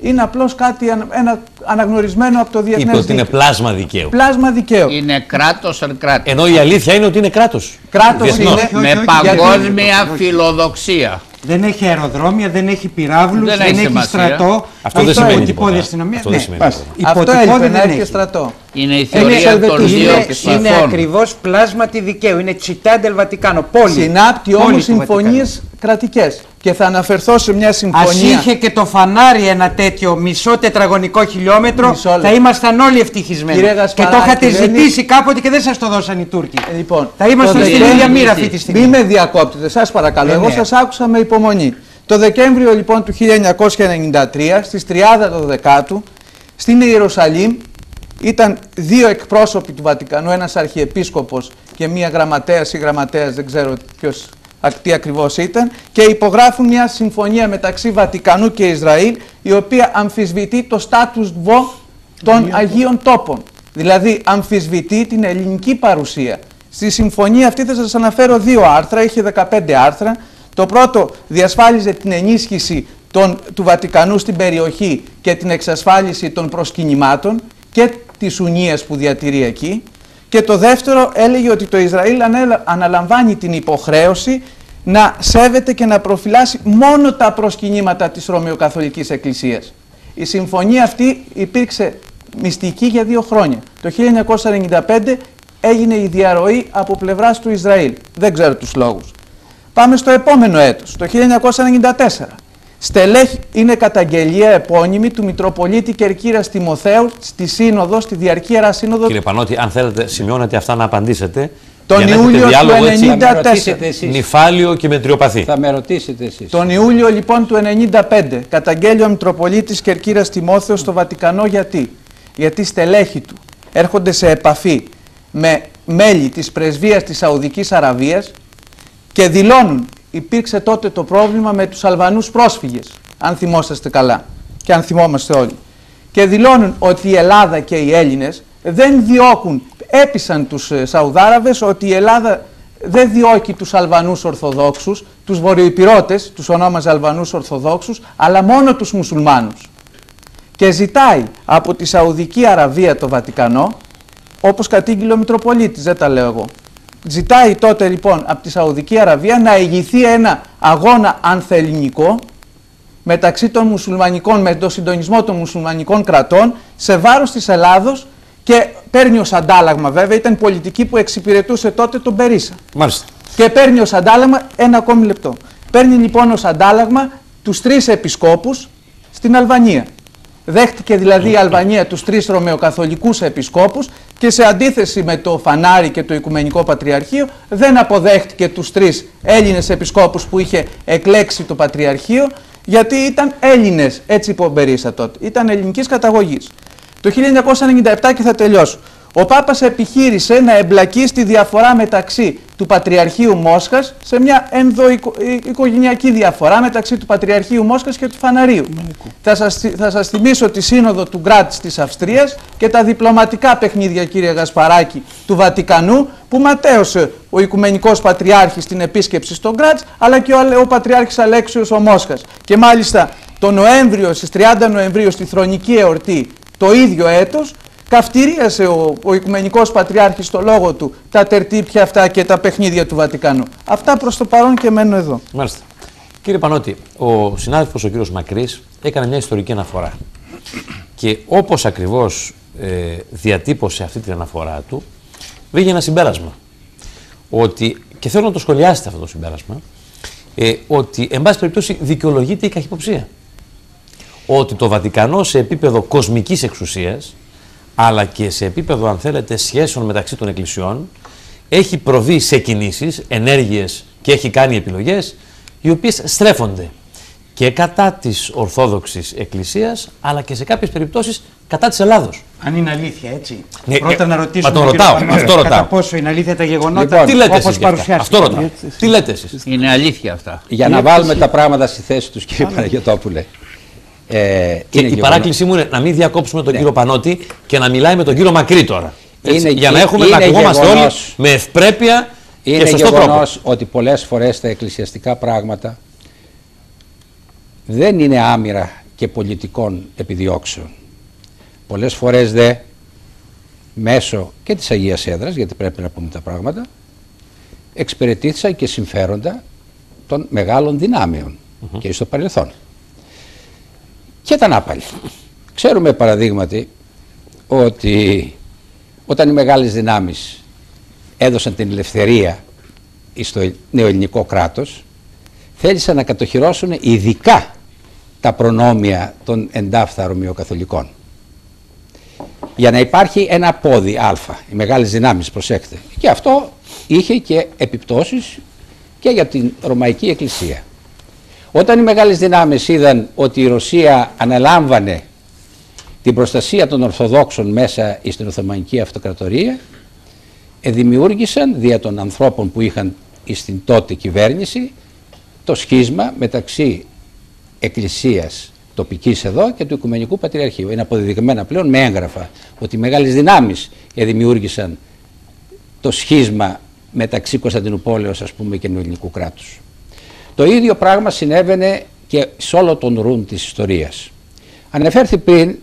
είναι απλώς κάτι ανα- ένα αναγνωρισμένο από το διεθνές Είπε ότι είναι δίκαιο. πλάσμα δικαίου. Πλάσμα δικαίου. Είναι κράτος εν κράτος. Ενώ η αλήθεια είναι ότι είναι κράτος. Κράτος είναι. όχι, Με όχι, όχι, παγκόσμια όχι, όχι. φιλοδοξία. Δεν έχει αεροδρόμια, δεν έχει πυράβλους, Δεν δεν, έχει έχει σημασία. στρατό. Αυτό δεν Έχει σημαίνει υποτυπώδη τίποτα. αστυνομίας. Αυτό ναι, δεν σημαίνει πας. τίποτα. Αυτό Υποτυπώδη έλειπε να δεν έχει και έχει. στρατό. Είναι η Είναι θεωρία των ελβετική. δύο Είναι, είναι ψηφών. ακριβώς πλάσματι δικαίου. Είναι τσιτάντελ Βατικάνο. Πόλη. Συνάπτει Πόλη όμως του συμφωνίες κρατικές. Και θα αναφερθώ σε μια Ας συμφωνία. είχε και το φανάρι ένα τέτοιο μισό τετραγωνικό χιλιόμετρο, Μισό λεπτό. θα ήμασταν όλοι ευτυχισμένοι. Κύριε και το Γασπαράκη, είχατε δεν είναι- ζητήσει κάποτε και δεν σας το δώσαν οι Τούρκοι. Ε, Λοιπόν, θα ήμασταν το στην Δεκέμβρη- ίδια μοίρα αυτή τη στιγμή. Μην με διακόπτετε, σας παρακαλώ. Ε, Εγώ ναι. σας άκουσα με υπομονή. Το Δεκέμβριο λοιπόν του 1993, στις 30 του Δεκάτου, στην Ιερουσαλήμ ήταν δύο εκπρόσωποι του Βατικανού, ένας αρχιεπίσκοπος και μία γραμματέας ή γραμματέας, δεν ξέρω ποιος, α, τι ακριβώς ήταν, και υπογράφουν μια συμφωνία μεταξύ Βατικανού και Ισραήλ, η οποία αμφισβητεί το status quo των Αγίων Τόπων. Δηλαδή αμφισβητεί την ελληνική παρουσία. Στη συμφωνία αυτή θα σας αναφέρω δύο άρθρα, είχε 15 άρθρα. Το πρώτο διασφάλιζε την ενίσχυση των, του Βατικανού στην περιοχή και την εξασφάλιση των προσκυνημάτων και της ουνίας που διατηρεί εκεί. Και το δεύτερο έλεγε ότι το Ισραήλ ανέλα- αναλαμβάνει την υποχρέωση να σέβεται και να προφυλάσει μόνο τα προσκυνήματα της Ρωμαιοκαθολικής Εκκλησίας. Η συμφωνία αυτή υπήρξε μυστική για δύο χρόνια. Το 1995 έγινε η διαρροή από πλευράς του Ισραήλ. Δεν ξέρω τους λόγους. Πάμε στο επόμενο έτος, το 1994. Στελέχη είναι καταγγελία επώνυμη του Μητροπολίτη Κερκύρας Τιμοθέου στη Σύνοδο, στη Διαρκή Ιερά Σύνοδος Κύριε Πανώτη, αν θέλετε, σημειώνετε αυτά να απαντήσετε. Τον Για να έχετε Ιούλιο του διάλογο έτσι, 94. Θα με ρωτήσετε εσείς. Νυφάλιο και μετριοπαθή. Θα με ρωτήσετε εσείς. Τον Ιούλιο λοιπόν του 1995 καταγγέλει ο Μητροπολίτης Κερκύρας Τιμόθεος στο Βατικανό γιατί; Γιατί στελέχη του έρχονται σε επαφή με μέλη της πρεσβείας της Σαουδικής Αραβίας και δηλώνουν υπήρξε τότε το πρόβλημα με τους Αλβανούς πρόσφυγες, αν θυμόσαστε καλά και αν θυμόμαστε όλοι. Και δηλώνουν ότι η Ελλάδα και οι Έλληνες δεν διώκουν, έπεισαν τους ε, Σαουδάραβες ότι η Ελλάδα δεν διώκει τους Αλβανούς Ορθοδόξους, τους Βορειοϊπηρώτες, τους ονόμαζε Αλβανούς Ορθοδόξους, αλλά μόνο τους Μουσουλμάνους. Και ζητάει από τη Σαουδική Αραβία το Βατικανό, όπως κατήγγειλε ο Μητροπολίτης, δεν τα λέω εγώ. Ζητάει τότε λοιπόν από τη Σαουδική Αραβία να ηγηθεί ένα αγώνα ανθελληνικό μεταξύ των μουσουλμανικών, με το συντονισμό των μουσουλμανικών κρατών σε βάρος της Ελλάδος και παίρνει ως αντάλλαγμα βέβαια, ήταν πολιτική που εξυπηρετούσε τότε τον Περίσα. Μάλιστα. Και παίρνει ως αντάλλαγμα, ένα ακόμη λεπτό, παίρνει λοιπόν ως αντάλλαγμα τους τρεις επισκόπους στην Αλβανία. Δέχτηκε δηλαδή η Αλβανία τους τρεις ρωμαιοκαθολικούς επισκόπους και σε αντίθεση με το Φανάρι και το Οικουμενικό Πατριαρχείο δεν αποδέχτηκε τους τρεις Έλληνες επισκόπους που είχε εκλέξει το Πατριαρχείο γιατί ήταν Έλληνες, έτσι είπε ο Μπερίσα τότε, ήταν ελληνικής καταγωγής. Το 1997 και θα τελειώσω. Ο Πάπας επιχείρησε να εμπλακεί στη διαφορά μεταξύ του Πατριαρχείου Μόσχας σε μια ενδοοικογενειακή διαφορά μεταξύ του Πατριαρχείου Μόσχας και του Φαναρίου. Θα σας, θυ- θα σας θυμίσω τη σύνοδο του Γκράτς της Αυστρίας και τα διπλωματικά παιχνίδια κύριε Γασπαράκη του Βατικανού που ματέωσε ο Οικουμενικός Πατριάρχης στην επίσκεψη στο Γκράτς αλλά και ο, Αλε- ο Πατριάρχης Αλέξιος ο Μόσχας. Και μάλιστα το Νοέμβριο, στις 30 Νοεμβρίου στη θρονική εορτή το ίδιο έτος καυτηρίασε ο, ο Οικουμενικός Πατριάρχης στο λόγο του τα τερτύπια αυτά και τα παιχνίδια του Βατικανού. Αυτά προς το παρόν και μένω εδώ. Μάλιστα. Κύριε Πανώτη, ο συνάδελφος ο κύριος Μακρύς έκανε μια ιστορική αναφορά. Και όπως ακριβώς ε, διατύπωσε αυτή την αναφορά του, βγήκε ένα συμπέρασμα. Ότι, και θέλω να το σχολιάσετε αυτό το συμπέρασμα, ε, ότι εν πάση περιπτώσει δικαιολογείται η καχυποψία. Ότι το Βατικανό σε επίπεδο κοσμικής εξουσίας, αλλά και σε επίπεδο, αν θέλετε, σχέσεων μεταξύ των εκκλησιών, έχει προβεί σε κινήσεις, ενέργειες και έχει κάνει επιλογές, οι οποίες στρέφονται και κατά της Ορθόδοξης Εκκλησίας, αλλά και σε κάποιες περιπτώσεις κατά της Ελλάδος. Αν είναι αλήθεια, έτσι. Ναι, Πρώτα ε, να μα ρωτήσουμε. το τον κύριο ρωτάω, Πανώτη, αυτό Κατά ρωτάω. πόσο είναι αλήθεια τα γεγονότα. Λοιπόν, Τι λέτε όπως εσείς γι' αυτά; παρουσιάστηκαν. Αυτό ρωτάω. Τι λέτε εσείς; Είναι αλήθεια αυτά. Για να βάλουμε τα πράγματα στη θέση τους κύριε Παναγιωτόπουλε. Ε, Και είναι η γεγονό- παράκλησή μου είναι να μην διακόψουμε τον κύριο Πανώτη και να μιλάει με τον κύριο Μακρύ τώρα. Έτσι, Είναι για να γε- έχουμε είναι να ακουγόμαστε γεγονός. όλοι με ευπρέπεια Είναι και σωστό τρόπο. γεγονός ότι πολλές φορές τα εκκλησιαστικά πράγματα δεν είναι άμυρα και πολιτικών επιδιώξεων. Πολλές φορές δε μέσω και της Αγίας Έδρας, γιατί πρέπει να πούμε τα πράγματα, εξυπηρετήθησαν και συμφέροντα των μεγάλων δυνάμεων και στο παρελθόν. Και ήταν άπαλοι. Ξέρουμε παραδείγματι ότι όταν οι μεγάλες δυνάμεις έδωσαν την ελευθερία στο νεοελληνικό κράτος, θέλησαν να κατοχυρώσουν ειδικά τα προνόμια των εντάφθα ρωμαιοκαθολικών. Για να υπάρχει ένα πόδι α, οι μεγάλες δυνάμεις, προσέξτε. Και αυτό είχε και επιπτώσεις και για την Ρωμαϊκή Εκκλησία. Όταν οι μεγάλες δυνάμεις είδαν ότι η Ρωσία αναλάμβανε την προστασία των Ορθοδόξων μέσα στην Οθωμανική Αυτοκρατορία, ε, δημιούργησαν δια των ανθρώπων που είχαν στην τότε κυβέρνηση το σχίσμα μεταξύ εκκλησίας τοπικής εδώ και του Οικουμενικού Πατριαρχείου. Είναι αποδεδειγμένα πλέον με έγγραφα ότι οι μεγάλες δυνάμεις ε, δημιούργησαν το σχίσμα μεταξύ Κωνσταντινούπολεως ας πούμε και ελληνικού κράτους. Το ίδιο πράγμα συνέβαινε και σε όλο τον ρούν της ιστορίας. Ανεφέρθη πριν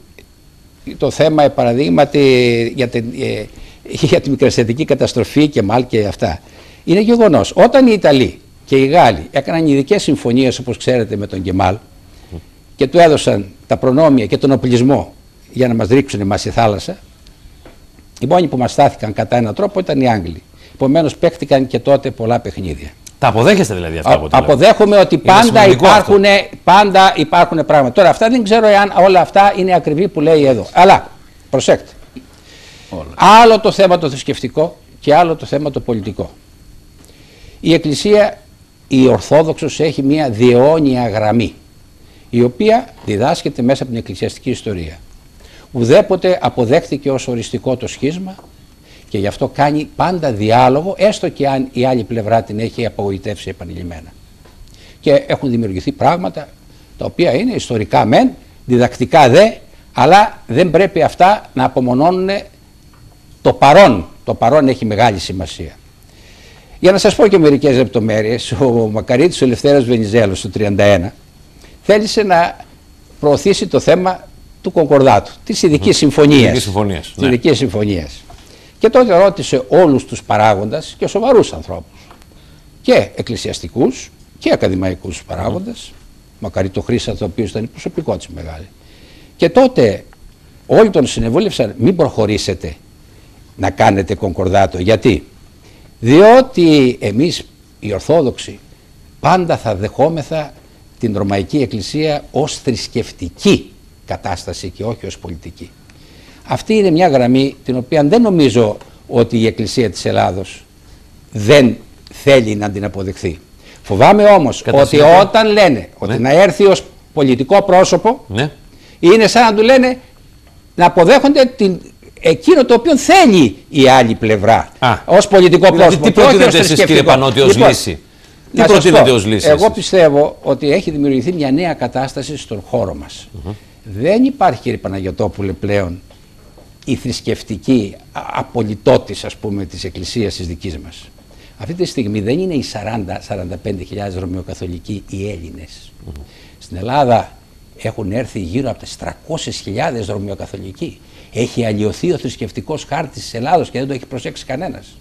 το θέμα, ε, παραδείγματι, για την, ε, για τη μικρασιατική καταστροφή και μάλ και αυτά. Είναι γεγονός. Όταν οι Ιταλοί και οι Γάλλοι έκαναν ειδικές συμφωνίες, όπως ξέρετε, με τον Κεμάλ και του έδωσαν τα προνόμια και τον οπλισμό για να μας ρίξουν εμάς στη θάλασσα, οι μόνοι που μας στάθηκαν κατά έναν τρόπο ήταν οι Άγγλοι. Επομένως παίχτηκαν και τότε πολλά παιχνίδια. Τα αποδέχεστε δηλαδή αυτά Α- από ό,τι λέω. Αποδέχομαι ότι πάντα σημαντικό υπάρχουν, πάντα υπάρχουν πράγματα. Τώρα αυτά δεν ξέρω εάν όλα αυτά είναι ακριβή που λέει εδώ. Αλλά προσέξτε. Άλλο το θέμα το θρησκευτικό και άλλο το θέμα το πολιτικό. Η Εκκλησία, η Ορθόδοξος έχει μια διαιώνια γραμμή η οποία διδάσκεται μέσα από την εκκλησιαστική ιστορία. Ουδέποτε αποδέχθηκε ως οριστικό το σχίσμα και γι' αυτό κάνει πάντα διάλογο έστω και αν η άλλη πλευρά την έχει απογοητεύσει επανειλημμένα. Και έχουν δημιουργηθεί πράγματα τα οποία είναι ιστορικά μεν, διδακτικά δε, αλλά δεν πρέπει αυτά να απομονώνουν το παρόν. Το παρόν έχει μεγάλη σημασία. Για να σας πω και μερικές λεπτομέρειες, ο Μακαρίτης ο Ελευθέρος Βενιζέλος το 1931 θέλησε να προωθήσει το θέμα του Κονκορδάτου, της ειδικής συμφωνίας. Ειδικής συμφωνίας, Της ναι. ειδικής συμφωνίας. Και τότε ρώτησε όλους τους παράγοντες και σοβαρούς ανθρώπους και εκκλησιαστικούς και ακαδημαϊκούς παράγοντες, Μακαρίτο Χρήσαθο, ο οποίος ήταν η προσωπικότητα μεγάλη. Και τότε όλοι τον συνεβούλευσαν μην προχωρήσετε να κάνετε κονκορδάτο. Γιατί; Διότι εμείς οι Ορθόδοξοι πάντα θα δεχόμεθα την Ρωμαϊκή Εκκλησία ως θρησκευτική κατάσταση και όχι ως πολιτική. Αυτή είναι μια γραμμή την οποία δεν νομίζω ότι η Εκκλησία της Ελλάδος δεν θέλει να την αποδεχθεί. Φοβάμαι όμως ότι Καταστροφή. όταν λένε ότι Ναι. να έρθει ως πολιτικό πρόσωπο Ναι. είναι σαν να του λένε να αποδέχονται την, εκείνο το οποίο θέλει η άλλη πλευρά Α. ως πολιτικό Δηλαδή, πρόσωπο. τι και όχι προτείνετε ως εσείς, κύριε θρησκευτικό. Πανώτη, ως Λοιπόν, λύση; Τι να σας προτείνετε πω, ως λύση Εγώ εσείς; πιστεύω ότι έχει δημιουργηθεί μια νέα κατάσταση στον χώρο μας. Δεν υπάρχει κύριε Παναγιωτόπουλε πλέον η θρησκευτική α- απολυτότης ας πούμε της εκκλησίας της δικής μας. Αυτή τη στιγμή δεν είναι οι 40-45 Ρωμαιοκαθολικοί οι Έλληνες. Στην Ελλάδα έχουν έρθει γύρω από τις 300.000 Ρωμαιοκαθολικοί. Έχει αλλοιωθεί ο θρησκευτικός χάρτης της Ελλάδος και δεν το έχει προσέξει κανένας.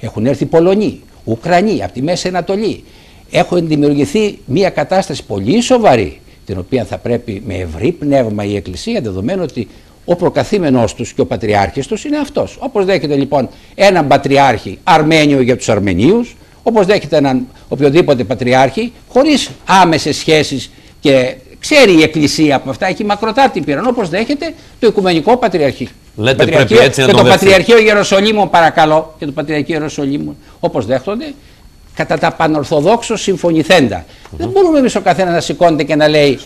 Έχουν έρθει Πολωνοί, Ουκρανοί, από τη Μέση Ανατολή. Έχουν δημιουργηθεί μια κατάσταση πολύ σοβαρή, την οποία θα πρέπει με ευρύ πνεύμα η Εκκλησία, δεδομένου ότι ο προκαθήμενός τους και ο πατριάρχης τους είναι αυτός. Όπως δέχεται λοιπόν έναν πατριάρχη Αρμένιο για τους Αρμενίους, όπως δέχεται έναν οποιοδήποτε πατριάρχη, χωρίς άμεσες σχέσεις και ξέρει η Εκκλησία από αυτά, έχει μακροτά την πήραν, όπως δέχεται το Οικουμενικό Πατριαρχείο. Λέτε Πατριαρχείο πρέπει έτσι να και τον το δεχθεί. Πατριαρχείο Ιεροσολύμων παρακαλώ και το Πατριαρχείο Ιεροσολύμων όπως δέχονται κατά τα πανορθοδόξως συμφωνηθέντα. Δεν μπορούμε εμείς ο καθένας να σηκώνεται και να λέει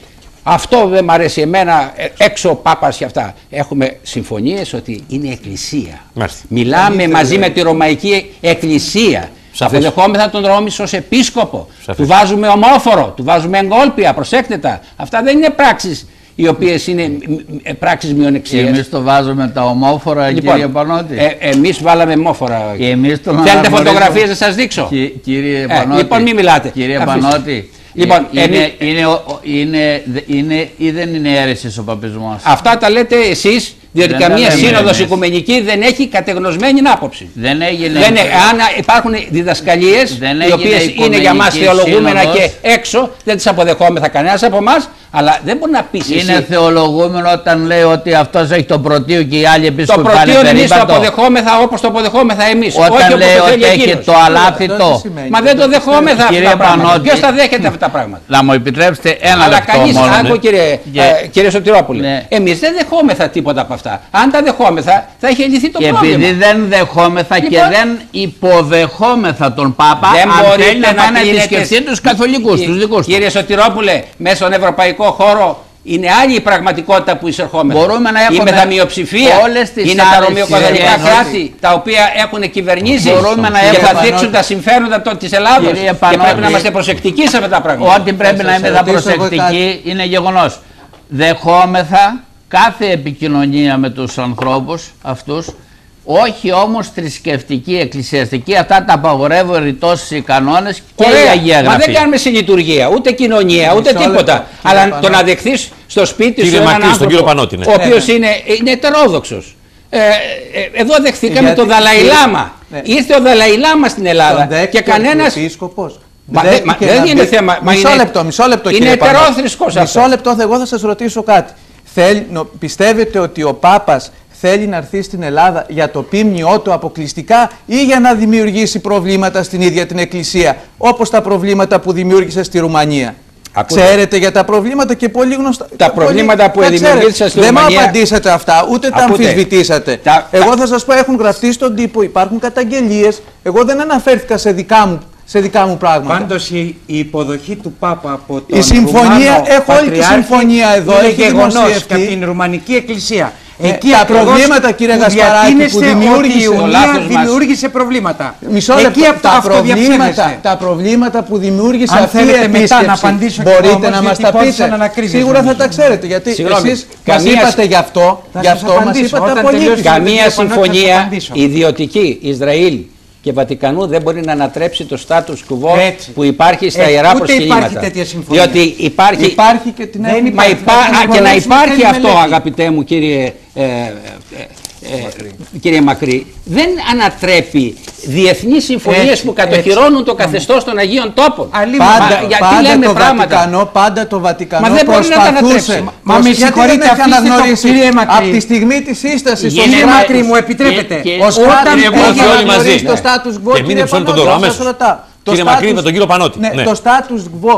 αυτό δεν μ' αρέσει εμένα, ε, έξω ο Πάπας και αυτά. Έχουμε συμφωνίες ότι είναι εκκλησία. Μάλιστα. Μιλάμε μαζί με τη Ρωμαϊκή Εκκλησία. Σαφώς. Δεχόμεθα τον Ρώμης ως επίσκοπο. Σαφώς. Του βάζουμε ομόφορο, του βάζουμε εγκόλπια, προσέξτε τα. Αυτά δεν είναι πράξεις οι οποίες είναι μ, μ, πράξεις μειονεξίας. Εμείς το βάζουμε τα ομόφορα, κύριε Πανώτη. ε, εμείς βάλαμε μόφορα. Και εμείς τον Θέλετε αναγνωρίζουμε. φωτογραφίες να σας δείξω; Κυ- κύριε Ε, Πανώτη. λοιπόν, μην μιλάτε. Κύριε Αφήστε. Πανώτη. Λοιπόν, ε, είναι, εμείς- είναι, ο- ο- είναι, δε- είναι, ή δεν είναι αίρεση ο παπισμός. Αυτά τα λέτε εσείς, διότι Δεν τα καμία λέμε σύνοδος εμείς. οικουμενική δεν έχει κατεγνωσμένη άποψη. Δεν έγινε. Δεν, είναι- αν υπάρχουν διδασκαλίες Δεν οι έγινε οποίες είναι για μας οικουμενική θεολογούμενα σύνοδος. και έξω, δεν τις αποδεχόμεθα κανένας από εμάς, αλλά δεν μπορεί να πεις Είναι εσύ. θεολογούμενο όταν λέει ότι αυτός έχει το πρωτείο και οι άλλοι Το επίσκοποι πάνε πρωτείο εμείς το περίπατο. αποδεχόμεθα όπως το αποδεχόμεθα εμείς. όχι Όταν όπως λέει το θέλει ότι έχει εκείνος. το αλάθητο. Μα δεν το δεχόμεθα αυτά Κύριε τα πράγματα. Πανώτη. Ποιος τα δέχεται αυτά τα πράγματα; Να μου επιτρέψετε ένα Αλλά λεπτό κανείς, μόνο. άκου κύριε, Και- ε, κύριε Σωτηρόπουλε, Ναι. εμείς δεν δεχόμεθα τίποτα από αυτά. Αν τα δεχόμεθα θα είχε λυθεί το Και πρόβλημα. επειδή δεν δεχόμεθα και Λοιπόν. δεν υποδεχόμεθα τον Πάπα, Δεν αν μπορείτε θέλει να να πάει να κλείνετε- επισκεφτεί τους καθολικούς, Κυ- τους δικούς τους. Κύριε Σωτηρόπουλε, μέσα στον ευρωπαϊκό χώρο είναι άλλη η πραγματικότητα που εισερχόμεθα. Μπορούμε να έχουμε Είμαι τα μειοψηφία. όλες τις είναι τα άλλες ρωμαιοκαθολικά σειρές. κράτη τα οποία έχουν κυβερνήσεις Μπορούμε να και έχουμε- θα δείξουν τα συμφέροντα των- της Ελλάδος. Κύριε Και Πανώτη, πρέπει να είμαστε προσεκτικοί σε αυτά τα πράγματα. Ό,τι πρέπει να σας είμαι ρωτήσω εγώ προσεκτική είναι γεγονός. Δεχόμεθα κάθε επικοινωνία με τους ανθρώπους αυτούς, όχι όμως θρησκευτική, εκκλησιαστική, αυτά τα απαγορεύω ρητός οι κανόνες και η Ωραία. Αγία Μα Γραφή. δεν κάνουμε συλλειτουργία, ούτε κοινωνία, ούτε Μισό τίποτα. λεπτό, κύριε Αλλά Πανώτη. το να δεχθείς στο σπίτι Κύριε σου έναν Μακρύς, στον άνθρωπο, κύριο Πανώτη, ναι. ο οποίος Ναι, ναι. είναι, είναι ετερόδοξος. Ε, ε, εδώ δεχθήκαμε Γιατί- τον Δαλαϊ κύριε- Λάμα. Ναι. Ήρθε ο Δαλαϊ Λάμα στην Ελλάδα Τον δέχτηκε και κανένα. ο επίσκοπος. Μα δεν- μα Δέχτηκε δεν να είναι μπει- θέμα- μα Μισό είναι- λεπτό, μισό λεπτό είναι κύριε Πανώτη. ετερόθρησκος αυτός. Μισό λεπτό, εγώ θα σας ρωτήσω κάτι. Θέλει, νο- πιστεύετε ότι ο Πάπας θέλει να έρθει στην Ελλάδα για το πίμνιό του αποκλειστικά ή για να δημιουργήσει προβλήματα στην ίδια την Εκκλησία, όπως τα προβλήματα που δημιούργησε στη Ρουμανία; Ακούτε. Ξέρετε για τα προβλήματα και πολύ γνωστά. Τα πολύ- προβλήματα που τα δημιουργήθηκαν ξέρετε. στη Δεν μου Ρουμανία- απαντήσατε αυτά, ούτε τα Ακούτε. αμφισβητήσατε. Τα- Εγώ τα- θα σας πω, έχουν γραφτεί στον τύπο, υπάρχουν καταγγελίες. Εγώ δεν αναφέρθηκα σε δικά μου, σε δικά μου πράγματα. Πάντως η, η υποδοχή του Πάπα από τον Η συμφωνία- Ρουμάνο έχω όλη τη Πατριάρχη συμφωνία εδώ, είναι έχει γεγονός δημοσιευτεί. και από την Ρουμανική Εκκλησία. Ναι, Εκεί τα ακριβώς προβλήματα, κύριε που Γασπαράκη, που διατείνεστε δημιούργησε- ότι η Το Ουνία λάθος μας. δημιούργησε προβλήματα. Μισό Εκεί λεπτό. από Τα αυτό προβλήματα, διαψεύδεστε. τα προβλήματα που δημιούργησε Αν αυτή η θέλετε μετά επίσκεψη, να απαντήσω κι εγώ μπορείτε όμως, να μας γιατί τα υπόθεσα πείτε. να ανακρίνεις, Σίγουρα θα νομίζω. τα ξέρετε, γιατί Συγγνώμη, εσείς μας καμία- είπατε γι' αυτό, Θα γι' σας αυτό μας απαντήσω. είπατε Όταν απολύτως. τελειώσει Καμία τηλεφωνώ, θα σας συμφωνία απαντήσω. ιδιωτική Ισραήλ και Βατικανού δεν μπορεί να ανατρέψει το status quo Έτσι. που υπάρχει στα Ε, ιερά ούτε προσκυνήματα. υπάρχει τέτοια συμφωνία. Διότι υπάρχει, Υπάρχει και την Δεν έχουμε- Μα υπάρχει. υπά... Θα α, την και να αποδείξουμε υπάρχει και αυτό, μελέτη. αγαπητέ μου κύριε, ε, ε, ε, κύριε Μακρύ, δεν ανατρέπει διεθνείς συμφωνίες Έτσι, που κατοχυρώνουν το καθεστώς των Αγίων Τόπων. Αλλήμον. Πάντα, Μα γιατί πάντα λέμε το πράγματα. Βατικανό, πάντα το Βατικανό Μα δεν μπορεί να τα προσπαθούσε. ανατρέψει. Μα Προσ- με γιατί συγχωρείτε, δεν έχει αφήστε το, αναγνωρίσει κύριε Μακρύ. από τη στιγμή της σύστασης Κύριε των Κύριε Μακρύ, Μάκρη, μου και- επιτρέπετε. και- Ο Όταν Σκάτρι Κύριε πήγε Μπρόκη, να όλοι μαζί. γνωρίσει το Ναι. status quo. Και μην κύριε υψώνει τον Πανώτη, τόνο, σας αμέσως. ρωτάω. Το Κύριε Μακρύ, status- με τον κύριο Πανώτη. Ναι, Ναι. το status quo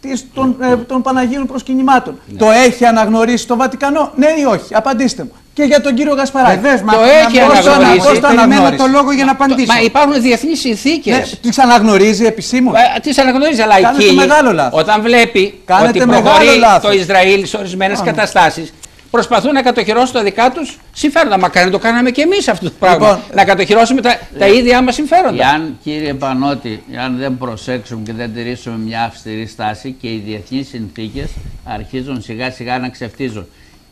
της- των, ε, των Παναγίων προσκυνημάτων. Το έχει αναγνωρίσει το Βατικανό, ναι ή όχι; Απαντήστε μου. Και για τον κύριο Γασπαράκη. Βεβαίως, μα Το να έχει μην- πώς αναγνωρίσει. πώς το Περιμένω αναγνώρισε. το λόγο για να απαντήσω. Μα υπάρχουν διεθνείς συνθήκες. Ναι, τις αναγνωρίζει επισήμως. Ε, Τις αναγνωρίζει, αλλά Κάνετε εκεί μεγάλο λάθος. όταν βλέπει Κάνετε ότι μεγάλο προχωρεί λάθος. το Ισραήλ σε ορισμένες καταστάσεις, προσπαθούν να κατοχυρώσουν τα δικά τους συμφέροντα. Μακάρι να το κάναμε και εμείς αυτό το πράγμα. Λοιπόν, να κατοχυρώσουμε τα, τα ίδια μα συμφέροντα. Εάν κύριε Πανώτη, εάν δεν προσέξουμε και δεν τηρήσουμε μια αυστηρή στάση και οι διεθνείς συνθήκες αρχίζουν σιγά σιγά να ξεφτίζουν.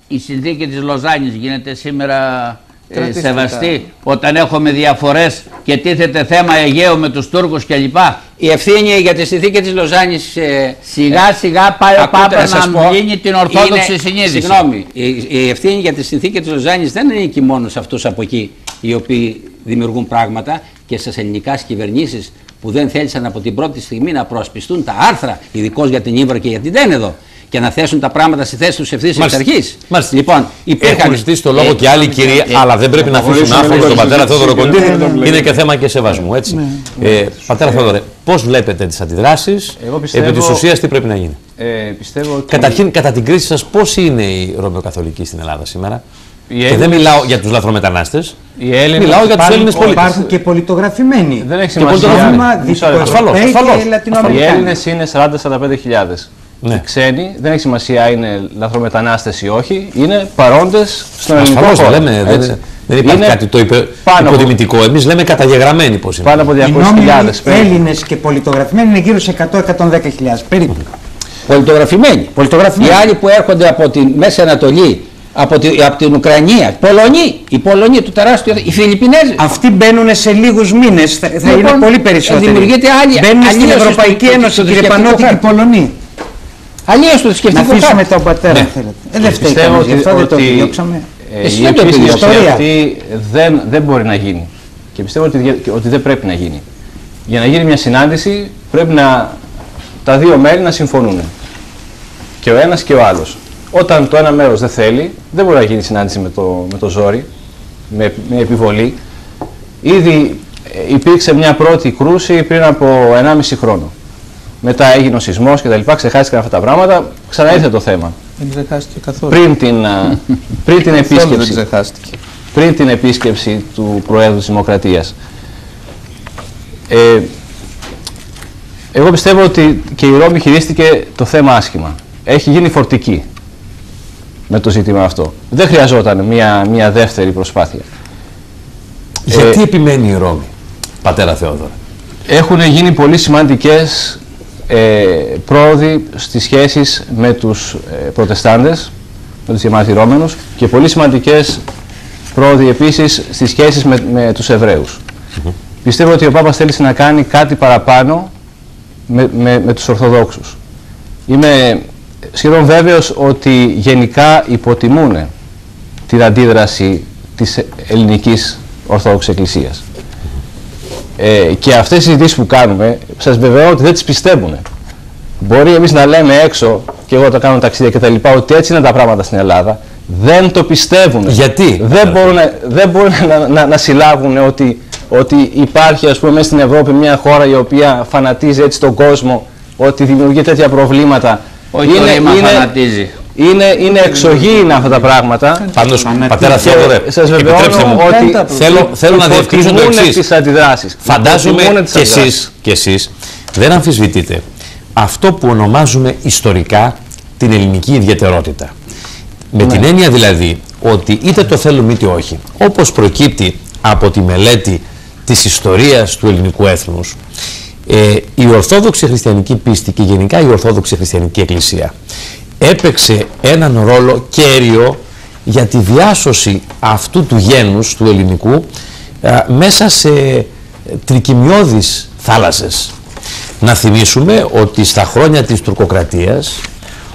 Η συνθήκη της Λοζάνης γίνεται σήμερα ε, Κρατήστε σεβαστή; Όταν έχουμε διαφορές και τίθεται θέμα Αιγαίου με τους Τούρκους κλπ. Η ευθύνη για τη συνθήκη της Λοζάνης. Ε, Σιγά σιγά πάει ο ακούτε, Πάπα να σας να πω, βγαίνει την ορθόδοξη είναι- συνείδηση. Συγγνώμη, η, η ευθύνη για τη συνθήκη της Λοζάνης δεν είναι και μόνο σε αυτούς από εκεί οι οποίοι δημιουργούν πράγματα και στις ελληνικά κυβερνήσεις που δεν θέλησαν από την πρώτη στιγμή να προασπιστούν τα άρθρα, ειδικώς για την Ήβρα και για την Τένεδο, και να θέσουν τα πράγματα στη θέση τους ευθύς εξ Μάλιστα. αρχή. Μάλιστα. Λοιπόν, υπήρχαν. Έχουν ζητήσει το λόγο Ε, και άλλοι κυρίοι, αλλά δεν πρέπει να αφήσουν άφωνο τον πατέρα Θεόδωρο Κοντίνη. Είναι και θέμα και σεβασμού, έτσι. Ε, πατέρα Θεόδωρε, πώς βλέπετε τις αντιδράσεις, Εγώ πιστεύω- επί της ουσίας τι πρέπει να γίνει; Ε, πιστεύω ότι Καταρχήν, κατά την κρίση σας, πώς είναι η Ρωμαιοκαθολική στην Ελλάδα σήμερα; Οι Και δεν Έλληνες- μιλάω για τους λαθρομετανάστες. οι Έλληνες Μιλάω για τους υπάρχουν- Έλληνες πολίτες. Υπάρχουν και πολιτογραφημένοι. δεν έχει Και σημασία. Πρόβλημα Μισό λεπτό. Ασφαλώς, Δυτικοευρωπαίοι ασφαλώς. και Οι Λατινοαμερικάνοι. Έλληνες είναι 40-45 χιλιάδες. Ναι. Οι ξένοι δεν έχει σημασία είναι λαθρομετανάστε ή όχι, είναι παρόντες στον ελληνικό Ασφαλώ χώρο. λέμε, δεν, έτσι. δεν υπάρχει Είναι κάτι το υπε, πάνω από- υποτιμητικό. Εμείς λέμε καταγεγραμμένοι πώ είναι. Πάνω από Οι 200.000 νόμιμοι περίπου. Έλληνες και πολιτογραφημένοι είναι γύρω σε 100-110 περίπου. Πολιτογραφημένοι. Πολιτογραφημένοι. Οι άλλοι που έρχονται από τη Μέση Ανατολή, από, τη, από την Ουκρανία, Πολωνοί, οι Πολωνοί του τεράστιου, οι Φιλιππινέζοι. Αυτοί μπαίνουν σε λίγους μήνες, θα, θα Λοιπόν, είναι πολύ περισσότεροι. δημιουργείται άλλη- Μπαίνουν στην αλλίωση Ευρωπαϊκή στο- στο- Ένωση, στο κύριε θρησκευτικό Πανώτη και οι χάρτη. Πολωνοί. Αλλίως το Να θρησκευτικό αφήσουμε χάρτη. τον πατέρα, Ναι. αν θέλετε. Ε, δεν φταίει Πιστεύω κανείς, γι' ότι, αυτό δεν το ότι διώξαμε. ε, Εσύ η δεν το επίσκεψη επιδείξατε. αυτή δεν, δεν μπορεί να γίνει. Και πιστεύω ότι, δια- ότι δεν πρέπει να γίνει. Για να γίνει μια συνάντηση πρέπει να, τα δύο μέρη να συμφωνούν. Και ο ένας και ο άλλος. Όταν το ένα μέρος δεν θέλει, δεν μπορεί να γίνει συνάντηση με το, με το ζόρι, με, με επιβολή. Ήδη ε, υπήρξε μια πρώτη κρούση πριν από 1,5 χρόνο. Μετά έγινε ο σεισμός και τα λοιπά, ξεχάστηκαν αυτά τα πράγματα, ξαναήρθε το θέμα. Δεν ξεχάστηκε καθόλου. Πριν την, α, πριν την Καθόλου δεν επίσκεψη ξεχάστηκε. πριν την επίσκεψη του Προέδρου της Δημοκρατίας. Ε, εγώ πιστεύω ότι και η Ρώμη χειρίστηκε το θέμα άσχημα. Έχει γίνει φορτική με το ζήτημα αυτό. Δεν χρειαζόταν μια, μια δεύτερη προσπάθεια. Γιατί Ε, επιμένει η Ρώμη, πατέρα Θεόδωρα; Έχουν γίνει πολύ σημαντικές ε, πρόοδοι στις σχέσεις με τους ε, προτεστάντες, με τους διαμαρτυρόμενους και πολύ σημαντικές πρόοδοι επίσης στις σχέσεις με, με τους Εβραίους. Πιστεύω ότι ο Πάπας θέλησε να κάνει κάτι παραπάνω με, με, με τους Ορθοδόξους. Είμαι σχεδόν βέβαιος ότι γενικά υποτιμούν την αντίδραση της ελληνικής Ορθόδοξης Εκκλησίας. Ε, και αυτές οι συζητήσεις που κάνουμε, σας βεβαιώ ότι δεν τις πιστεύουν. Μπορεί εμείς να λέμε έξω, και εγώ το κάνω ταξίδια και τα λοιπά, ότι έτσι είναι τα πράγματα στην Ελλάδα. Δεν το πιστεύουν. Γιατί; Δεν μπορούν, δεν μπορούν να, να, να συλλάβουν ότι, ότι υπάρχει ας πούμε μέσα στην Ευρώπη μια χώρα η οποία φανατίζει έτσι τον κόσμο ότι δημιουργεί τέτοια προβλήματα. Όχι το ρήμα φανατίζει. Είναι, είναι εξωγήινα αυτά τα πράγματα. Πάντως, πατέρα Θεόδωρε, Και σας βεβαιώνω επιτρέψτε μου, ότι θέλω, θέλω να διευκρινίσω το υποτιμούν εξής. τις αντιδράσεις. Φαντάζομαι Υποτιμούν τις και αντιδράσεις. εσείς, και εσείς δεν αμφισβητείτε αυτό που ονομάζουμε ιστορικά την ελληνική ιδιαιτερότητα. Με την έννοια δηλαδή ότι είτε το θέλουμε είτε όχι, όπως προκύπτει από τη μελέτη της ιστορίας του ελληνικού έθνους, ε, η Ορθόδοξη Χριστιανική πίστη και γενικά η Ορθόδοξη Χριστιανική Εκκλησία έπαιξε έναν ρόλο κέριο για τη διάσωση αυτού του γένους του ελληνικού ε, μέσα σε ε, τρικυμιώδεις θάλασσες. Να θυμίσουμε ότι στα χρόνια της τουρκοκρατίας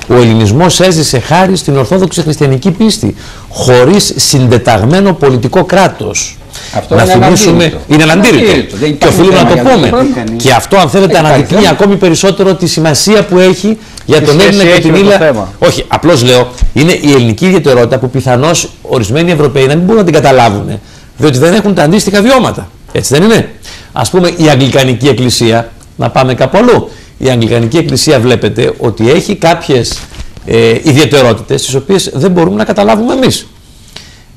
ο ελληνισμός έζησε χάρη στην Ορθόδοξη Χριστιανική πίστη, χωρίς συντεταγμένο πολιτικό κράτος. Αυτό να είναι θυμίσουμε, αναντήρητο. είναι αναντήρητο. Αναντήρητο. Δεν Και υπάρχει οφείλουμε να θέμα το για πούμε. δεν υπάρχει Και αυτό, αν θέλετε, Δεν υπάρχει αναδεικνύει θέμα. ακόμη περισσότερο τη σημασία που έχει για Τι τον σχέση Έλληνα και έχει την με το Ήλια. θέμα; Όχι, απλώς λέω, είναι η ελληνική ιδιαιτερότητα που πιθανώς ορισμένοι Ευρωπαίοι να μην μπορούν να την καταλάβουν, διότι δεν έχουν τα αντίστοιχα βιώματα. Έτσι δεν είναι; Α πούμε, η Αγγλικανική Εκκλησία, να πάμε κάπου αλλού. Η Αγγλικανική Εκκλησία βλέπετε ότι έχει κάποιες ε, ιδιαιτερότητες, τις οποίες δεν μπορούμε να καταλάβουμε εμείς.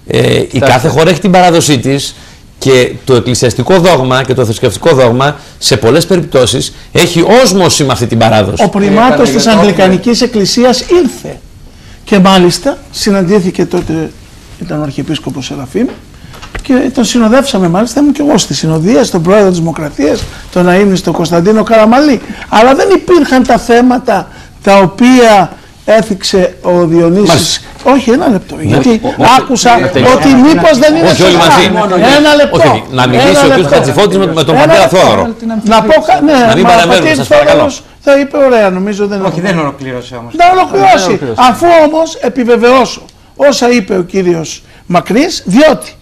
Ε, η κάθε χώρα έχει την παράδοσή της και το εκκλησιαστικό δόγμα και το θρησκευτικό δόγμα σε πολλές περιπτώσεις έχει όσμωση με αυτή την παράδοση. Ο πριμάτος της Αγγλικανικής Εκκλησίας ήρθε και μάλιστα συναντήθηκε τότε, ήταν ο Αρχιεπίσκοπος Σεραφείμ και τον συνοδεύσαμε μάλιστα, ήμουν και εγώ στη συνοδεία, στον πρόεδρο της Δημοκρατίας, τον αείμνηστο Κωνσταντίνο Καραμαλή. Αλλά δεν υπήρχαν τα θέματα τα οποία έθιξε ο Διονύσης. Μάλιστα. Όχι, ένα λεπτό. γιατί ο- άκουσα ο- ότι μήπως δεν είναι Όχι όλοι σωστά. μαζί. Ένα λεπτό. Όχι, όχι, να μιλήσει Ένα ο κ. λεπτό. Χατζηφώτης με, με τον Ένα πατέρα λεπτό. Θόδωρο. Να πω κα... ναι, Να μην μα ο παραμένουμε, πατήρ σας παρακαλώ. Θόδωρος θα είπε ωραία, νομίζω δεν Όχι, δεν ολοκλήρωσε όμως. να ολοκληρώσει. Αφού όμως επιβεβαιώσω όσα είπε ο κύριος Μακρύς, διότι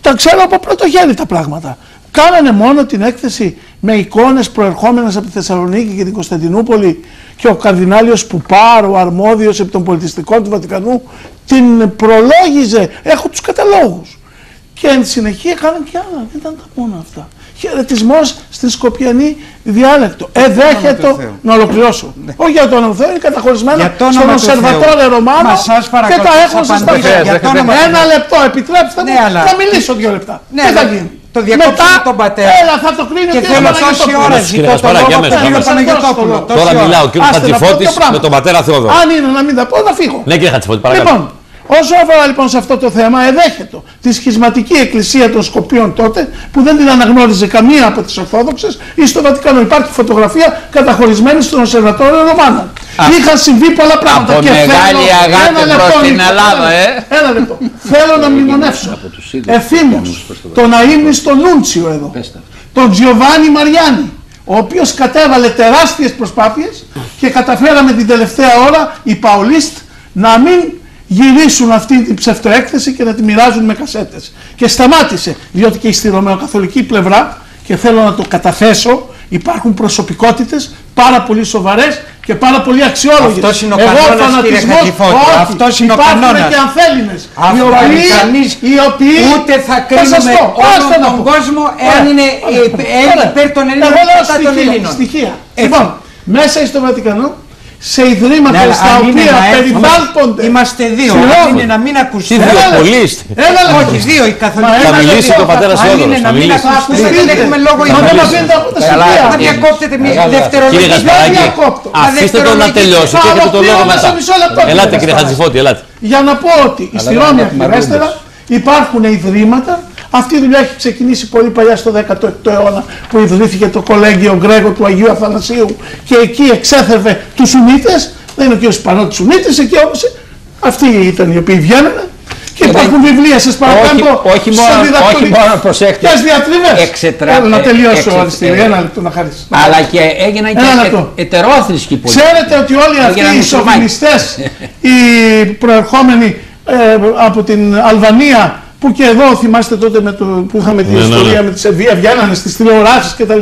τα ξέρω από πρώτο χέρι τα πράγματα. Κάνανε μόνο την έκθεση με εικόνες προερχόμενες από τη Θεσσαλονίκη και την Κωνσταντινούπολη και ο Καρδινάλιος Πουπάρο, ο αρμόδιος επί των πολιτιστικών του Βατικανού, την προλόγιζε. Έχω τους καταλόγους. Και εν συνεχεία κάναν και άλλα. Δεν ήταν τα μόνο αυτά. Χαιρετισμός στην Σκοπιανή διάλεκτο. Εδέχετο να ολοκληρώσω. Όχι για το όνομα του Θεού, είναι καταχωρισμένο Για το όνομα στον του Οσερβατόρε Θεού. Ρωμάνο Μα σας και παρακαλώ, τα σας έχω στα απαντήσω. χέρια. Για το όνομα του Ένα Θεού. λεπτό, επιτρέψτε Ναι, μου αλλά- να μιλήσω δύο λεπτά. Ναι, Τι θα αλλά γίνει; Το διακόψαμε Μετά, τον πατέρα. Έλα, θα το κρίνει Και ο θέλω κύριος τόση ώρα Παναγιώτοπουλος. Κύριε ζητώ τον Κασπαράκη, λόγο άμεσα, του κύριου άμεσα. Παναγιώτοπουλου. Τώρα Τόση Τώρα ώρα. μιλάω ο κ. Άστε να πω Χατζηφώτης δύο πράγματα. με τον πατέρα Θεόδωρο. Αν είναι να μην τα πω, να φύγω. Ναι, κύριε Χατζηφώτη, παρακαλώ. Λοιπόν, όσο αφορά λοιπόν σε αυτό το θέμα, εδέχετο τη σχισματική εκκλησία των Σκοπίων τότε, που δεν την αναγνώριζε καμία από τις Ορθόδοξες, ή στο Βατικανό υπάρχει φωτογραφία καταχωρισμένη στον Οσερβατόριο Ρωμάνα. Είχαν συμβεί πολλά πράγματα. Από και μεγάλη θέλω- αγάπη ένα προς λεπτό, την Νίκο, Ελλάδα, ένα- ε. Ένα λεπτό. Θέλω να μνημονεύσω ευθύμως τον αείμνηστο Νούντσιο εδώ, τον Τζιοβάνι Μαριάννη, ο οποίος κατέβαλε τεράστιες προσπάθειες και καταφέραμε την τελευταία ώρα οι Παολίστ να μην γυρίσουν αυτή την ψευτοέκθεση και να τη μοιράζουν με κασέτες. Και σταμάτησε, διότι και στη Ρωμαιοκαθολική πλευρά, και θέλω να το καταθέσω, υπάρχουν προσωπικότητες πάρα πολύ σοβαρές και πάρα πολύ αξιόλογες. Αυτός είναι ο Εγώ κανόνας, κύριε φανατισμός, Χατζηφώτη. όχι, Αυτός είναι ο υπάρχουν κανόνας. και ανθέληνες. οι Αυτός οποίοι, κανείς οι οποίοι ούτε θα σας κρίνουμε πω, όλον ώστε να τον πω. κόσμο εάν Ωραία, είναι ωραία, ε, ε, ωραία. υπέρ των Ελλήνων Εγώ ή λέω κατά των στοιχεία, Ελλήνων. Στοιχεία. Έτσι. Λοιπόν, μέσα στο Βατικανό, σε ιδρύματα Ναι, αλλά στα αν είναι οποία να έρθουμε- περιβάλλονται. Είμαστε δύο. Συγγνώμη. Αν είναι να μην Τι ακουστεί. Έλα, διοπολίστε. Ένα λεπτό. Όχι, δύο οι Μα καθολικοί. ένα Θα μιλήσει λεπτό. το πατέρας Αν Θεόδωρος, είναι θα να μην μιλήσει. ακουστεί, δεν Πείτε. έχουμε λόγο Μα δεν για αφήνετε από τα Καλά, στοιχεία. Θα διακόπτετε με Καλά. Κύριε δευτερολογική. Κασπαράκη, διακόπτω. αφήστε τον να τελειώσει και έχετε το λόγο Ολοκλήρωσα μετά. μισό λεπτό, κύριε Ελάτε κύριε Κασπαράκη. Χατζηφώτη, ελάτε. Για να πω ότι στη Ρώμη ακριβέστερα υπάρχουν ιδρύματα. Αυτή η δουλειά έχει ξεκινήσει πολύ παλιά στο 16ο αιώνα που ιδρύθηκε το κολέγιο Γκρέγο του Αγίου Αθανασίου και εκεί εξέθευε τους Σουνίτες. Δεν είναι ο κ. Σπανό τους Σουνίτες, εκεί όμως αυτοί ήταν οι οποίοι βγαίνουν. Και υπάρχουν βιβλία, σας παρακαλώ, όχι στο μόνο- διδακτορικό. όχι μόνο, προσέξτε. Ποιες διατριβές. Εξετρα- Θέλω να ε, τελειώσω, εξε- Αριστείδη, ε, ένα λεπτό να χαρίσεις. Αλλά και έγιναν Ένα και λεπτό. ε, ετερόθρησκοι πολιτικοί. Ξέρετε ότι όλοι αυτοί Έγιναν οι μουσουλμάνοι. σοφινιστές, οι προερχόμενοι ε, από την Αλβανία, που και εδώ θυμάστε τότε με το, που είχαμε την Ναι, ναι, ιστορία ναι. με τη Σερβία, βγαίνανε στις τηλεοράσεις κτλ.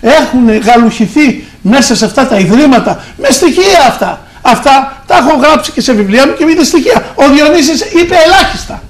Έχουν γαλουχηθεί μέσα σε αυτά τα ιδρύματα με στοιχεία αυτά. Αυτά τα έχω γράψει και σε βιβλία μου και με στοιχεία. Ο Διονύσης είπε ελάχιστα.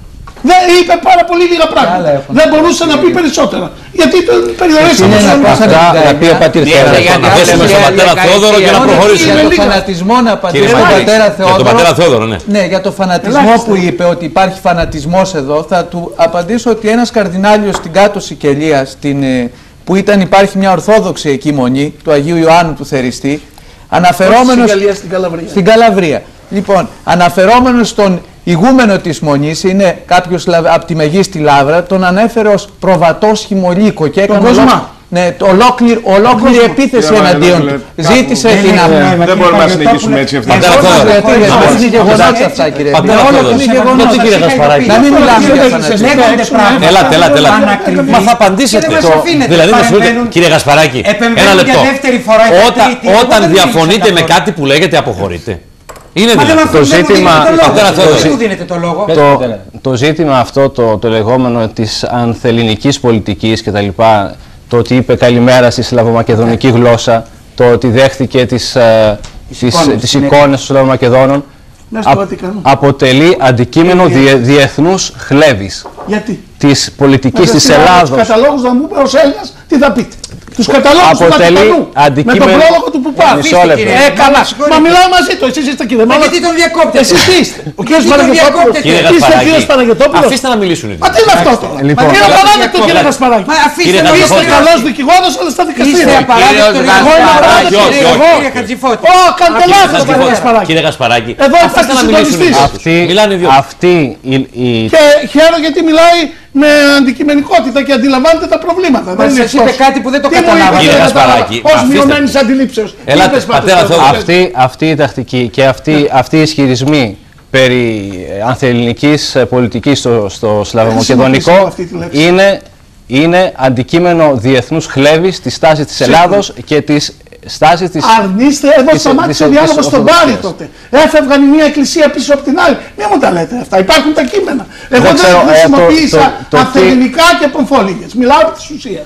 Δεν είπε πάρα πολύ λίγα άλλα πράγματα. έχουν. Δεν μπορούσε να πει περισσότερα. Γιατί τον περιορίσαμε. Είναι σε να όλα πας αυτά. να Αυτά τα οποίο ο πατήρ Ναι, θέλει. γιατί να αφήσουμε άλλη στον πατέρα δεκαετία- Θεόδωρο και να Μόνο προχωρήσουμε. Για Με το λίγα. φανατισμό να Κύριε απαντήσω στον Μαρή, πατέρα για τον Θεόδωρο. πατέρα Θεόδωρο, ναι. Ναι, για το φανατισμό Ελάχιστα. που είπε ότι υπάρχει φανατισμός εδώ, θα του απαντήσω ότι ένας καρδινάλιος στην κάτω Σικελία, στην, ε, που ήταν υπάρχει μια ορθόδοξη εκεί μονή, του Αγίου Ιωάννου του Θεριστή, αναφερόμενος Στην Γαλλία, στην Καλαβρία. στην Καλαβρία. Λοιπόν, αναφερόμενος στον ηγούμενο της Μονής, είναι κάποιος από τη Μεγίστη Λάβρα, τον ανέφερε ως προβατός χιμολίκο και έκανε Κοσμά. ολό- ναι, το ολόκληρη, ολόκληρη Κοσμά. επίθεση Κύριε εναντίον Μαρινόπουλε, του. κάπου- Ζήτησε Δεν την είναι- απ- Δεν μπορούμε να συνεχίσουμε έτσι αυτή. Πατέρα Πώς, Θεόδωρο. γιατί δεν Πατέρα είναι γεγονότα αυτά, κύριε. Πατέρα Είναι όλα Θεόδωρο. είναι γεγονότα. Γιατί, κύριε Γασπαράκη. Να μην μιλάμε για Δεν φανατισμό. Λέγονται πράγματα. Ελάτε, ελάτε, ελάτε. Πανακριβή. Μα θα Και απαντήσετε. δεν μας Το- αφήνετε. Δηλαδή, να σου πείτε, Παρεμβαίνουν. κύριε Γασπαράκη, Επεμβαίνουν ένα για λεπτό. δεύτερη φορά και Όταν, τρίτη. Εγώ όταν δεν μίλησα διαφωνείτε με καθόλου. κάτι που λέγεται, αποχωρείτε. Είναι Μα δεν δυνατόν. αφήνετε, δεν μου ζήτημα- δίνετε το λόγο. Πατέρα Θεόδωρο. Δεν μου δίνετε το λόγο. Το, το ζήτημα αυτό, το, το λεγόμενο της ανθελληνικής πολιτικής και τα λοιπά, το ότι είπε καλημέρα στη σλαβομακεδονική γλώσσα, το ότι δέχθηκε τις, ε, τις, εικόνες, τις ναι. εικόνες των Σλαβομακεδόνων, Μέσα στο α- Βατικανό. αποτελεί αντικείμενο διε, διεθνούς χλέβης Γιατί; της πολιτικής Να της σας στείλω Τους Ελλάδος. καταλόγους να μου πει ως Έλληνας τι θα πείτε. Τους καταλόγους τους Αποτελεί Βατικανού. Με τον αντικείμενο- πρόλογο του Πουπάρ. Μισό λεπτό. Ε, καλά. Συγχωρείτε. Μα μιλάω μαζί του. Εσείς είστε κύριε Μα Μάλλον. γιατί τον διακόπτετε; Εσείς τι είστε; Ο κύριος Γιατί τον Παναγιώτοπουλος. διακόπτετε; Κύριε Είστε ο Γασπαράκη, κύριος Παναγιώτοπουλος; αφήστε να μιλήσουν οι δύο. Μα τι είναι αυτό τώρα; Λοιπόν, είναι Μα απαράδεκτο δεν κύριε διακόπτε. Γασπαράκη. Μα αφήστε Κύριε με Είστε Γασπαράκη. ήσυχα. καλός δικηγόρος αλλά στα Είστε δικαστήρια. απαράδεκτο. Κύριος κύριε Γασπαράκη, Γασπαράκη. όχι, Εγώ, όχι. Κύριε Χατζηφώτη. Ω, κάντε Κύριε λάθος κύριε Γασπαράκη, Γασπαράκη. Κύριε Γασπαράκη, Εδώ αφήστε είμαστε να μιλήσουν οι συντονιστής. δύο. αυτή, Μιλάνε οι δύο. αυτή η, η, Και χαίρομαι γιατί μιλάει με αντικειμενικότητα και αντιλαμβάνεται τα προβλήματα. Μα Δεν είναι σας είπε εκτός. κάτι που δεν το Τι μου καταλάβατε. είπατε, Κύριε δεν Γασπαράκη, κατάλαβα. Ως αφήστε. μειωμένης αντιλήψεως. Τι Ελάτε, είπες, πατέρα πατέρα Θεόδωρο. Θεόδωρο. αυτή, αυτή η τακτική και αυτή, αυτοί οι ισχυρισμοί περί ε, ανθελληνικής ε, πολιτικής στο, στο σλαβομακεδονικό χρησιμοποιήσουμε αυτή τη λέξη. είναι, είναι αντικείμενο διεθνούς χλέβης της στάσης της Ελλάδος και της στάσης της... Αρνείστε, εδώ της- σταμάτησε ο της- διάλογος της στον Πάρη Ορθοδοξίας. τότε. Έφευγαν η μία εκκλησία πίσω από την άλλη. Μην μου τα λέτε αυτά. Υπάρχουν τα κείμενα. Εγώ δεν ξέρω, ε, το- χρησιμοποίησα το- το τι- αυθεντικά και πομφόλιγε. Μιλάω επί τη ουσία.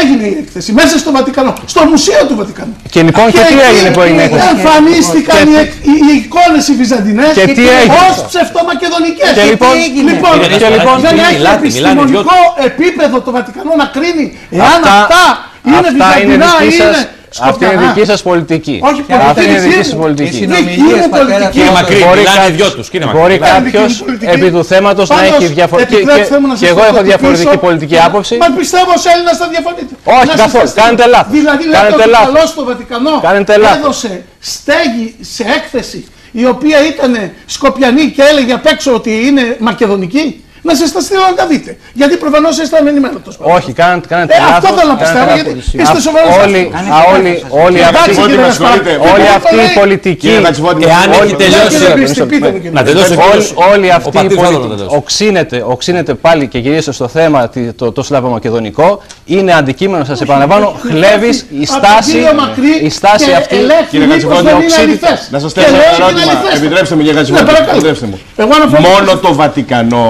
Έγινε η έκθεση μέσα στο Βατικανό, στο Μουσείο του Βατικανού. Και λοιπόν και τι εκεί έγινε που έγινε η έκθεση; Εμφανίστηκαν Και οι, τι- εκ- οι, οι εικόνες οι Βυζαντινές Και τι έγινε; ως ψευτομακεδονικές. Και λοιπόν- λοιπόν, Κύριε και λοιπόν Γασπαράκη, δεν μιλάτε, έχει μιλάνε οι επιστημονικό επίπεδο το Βατικανό να κρίνει εάν Αυτά- αυτά, είναι αυτά είναι Βυζαντινά ή δική είναι σας, αυτή είναι σκοπιανά. δική σας πολιτική. Όχι Αυτή είναι πολιτική δική μου. σας Οι πολιτική. συνομιλίες, είναι πατέρα πολιτική. Κύριε Θεόδωρο. Μακρύ, Μπορεί μιλάνε οι κάποιος- δυο τους. Κύριε Μακρύ. Μπορεί Κάνει κάποιος δική μου πολιτική. επί του θέματος να Πάντως, έχει διαφορετική. Και, επιτρέψτε μου να και σας εγώ το έχω διαφορετική πείσω. πολιτική άποψη. Μα πιστεύω ως Έλληνας θα διαφωνείτε. Όχι, Να σας καθόλου. τα στείλω. Κάνετε λάθος. Δηλαδή λέτε Κάνετε ότι λάθος. καλώς το Βατικανό Κάνετε λάθος. έδωσε στέγη σε έκθεση η οποία ήταν σκοπιανή και έλεγε απ' έξω ότι είναι μακεδονική. Να σας τα στείλω να τα δείτε. Γιατί προφανώς ήσταν ενημέρωτος. Όχι, κάνετε, κάνετε Ε, λάθος. αυτό θέλω να κάνετε πιστεύω λάθος. γιατί Α, είστε σοβαρός. Όλοι, Κάνετε α, λάθος. όλοι, όλοι Εντάξει, αυτοί, κύριε με Γασπαράκη, συγχωρείτε. όλη εγώ αυτή το η λέει. πολιτική. Κύριε Χατζηφώτη, Εάν όλοι- έχει τελειώσει. Κύριε Μισό Μπίστη, λεπτό. πείτε μου, κύριε. Να τελειώσει ο Όλη, κύριος. όλη Ο αυτή η πατήρ Θεόδωρο να πολιτική τελειώσει. οξύνεται, οξύνεται πάλι και γυρίζεται στο θέμα τη- το, το σλαβομακεδονικό είναι αντικείμενο, σας επαναλαμβάνω, χλέβης η Από τον στάση, κύριο Μακρύ η στάση και αυτή. ελέγχθη Κύριε μήπως Χατζηφώτη, δεν είναι οξύνεται. αληθές. Να σας Και θέσω λέει ένα ότι είναι ερώτημα. αληθές. Επιτρέψτε μου, κύριε Ναι, Χατζηφώτη. παρακαλώ. Επιτρέψτε μου. Εγώ αναφέρομαι Μόνο το Βατικανό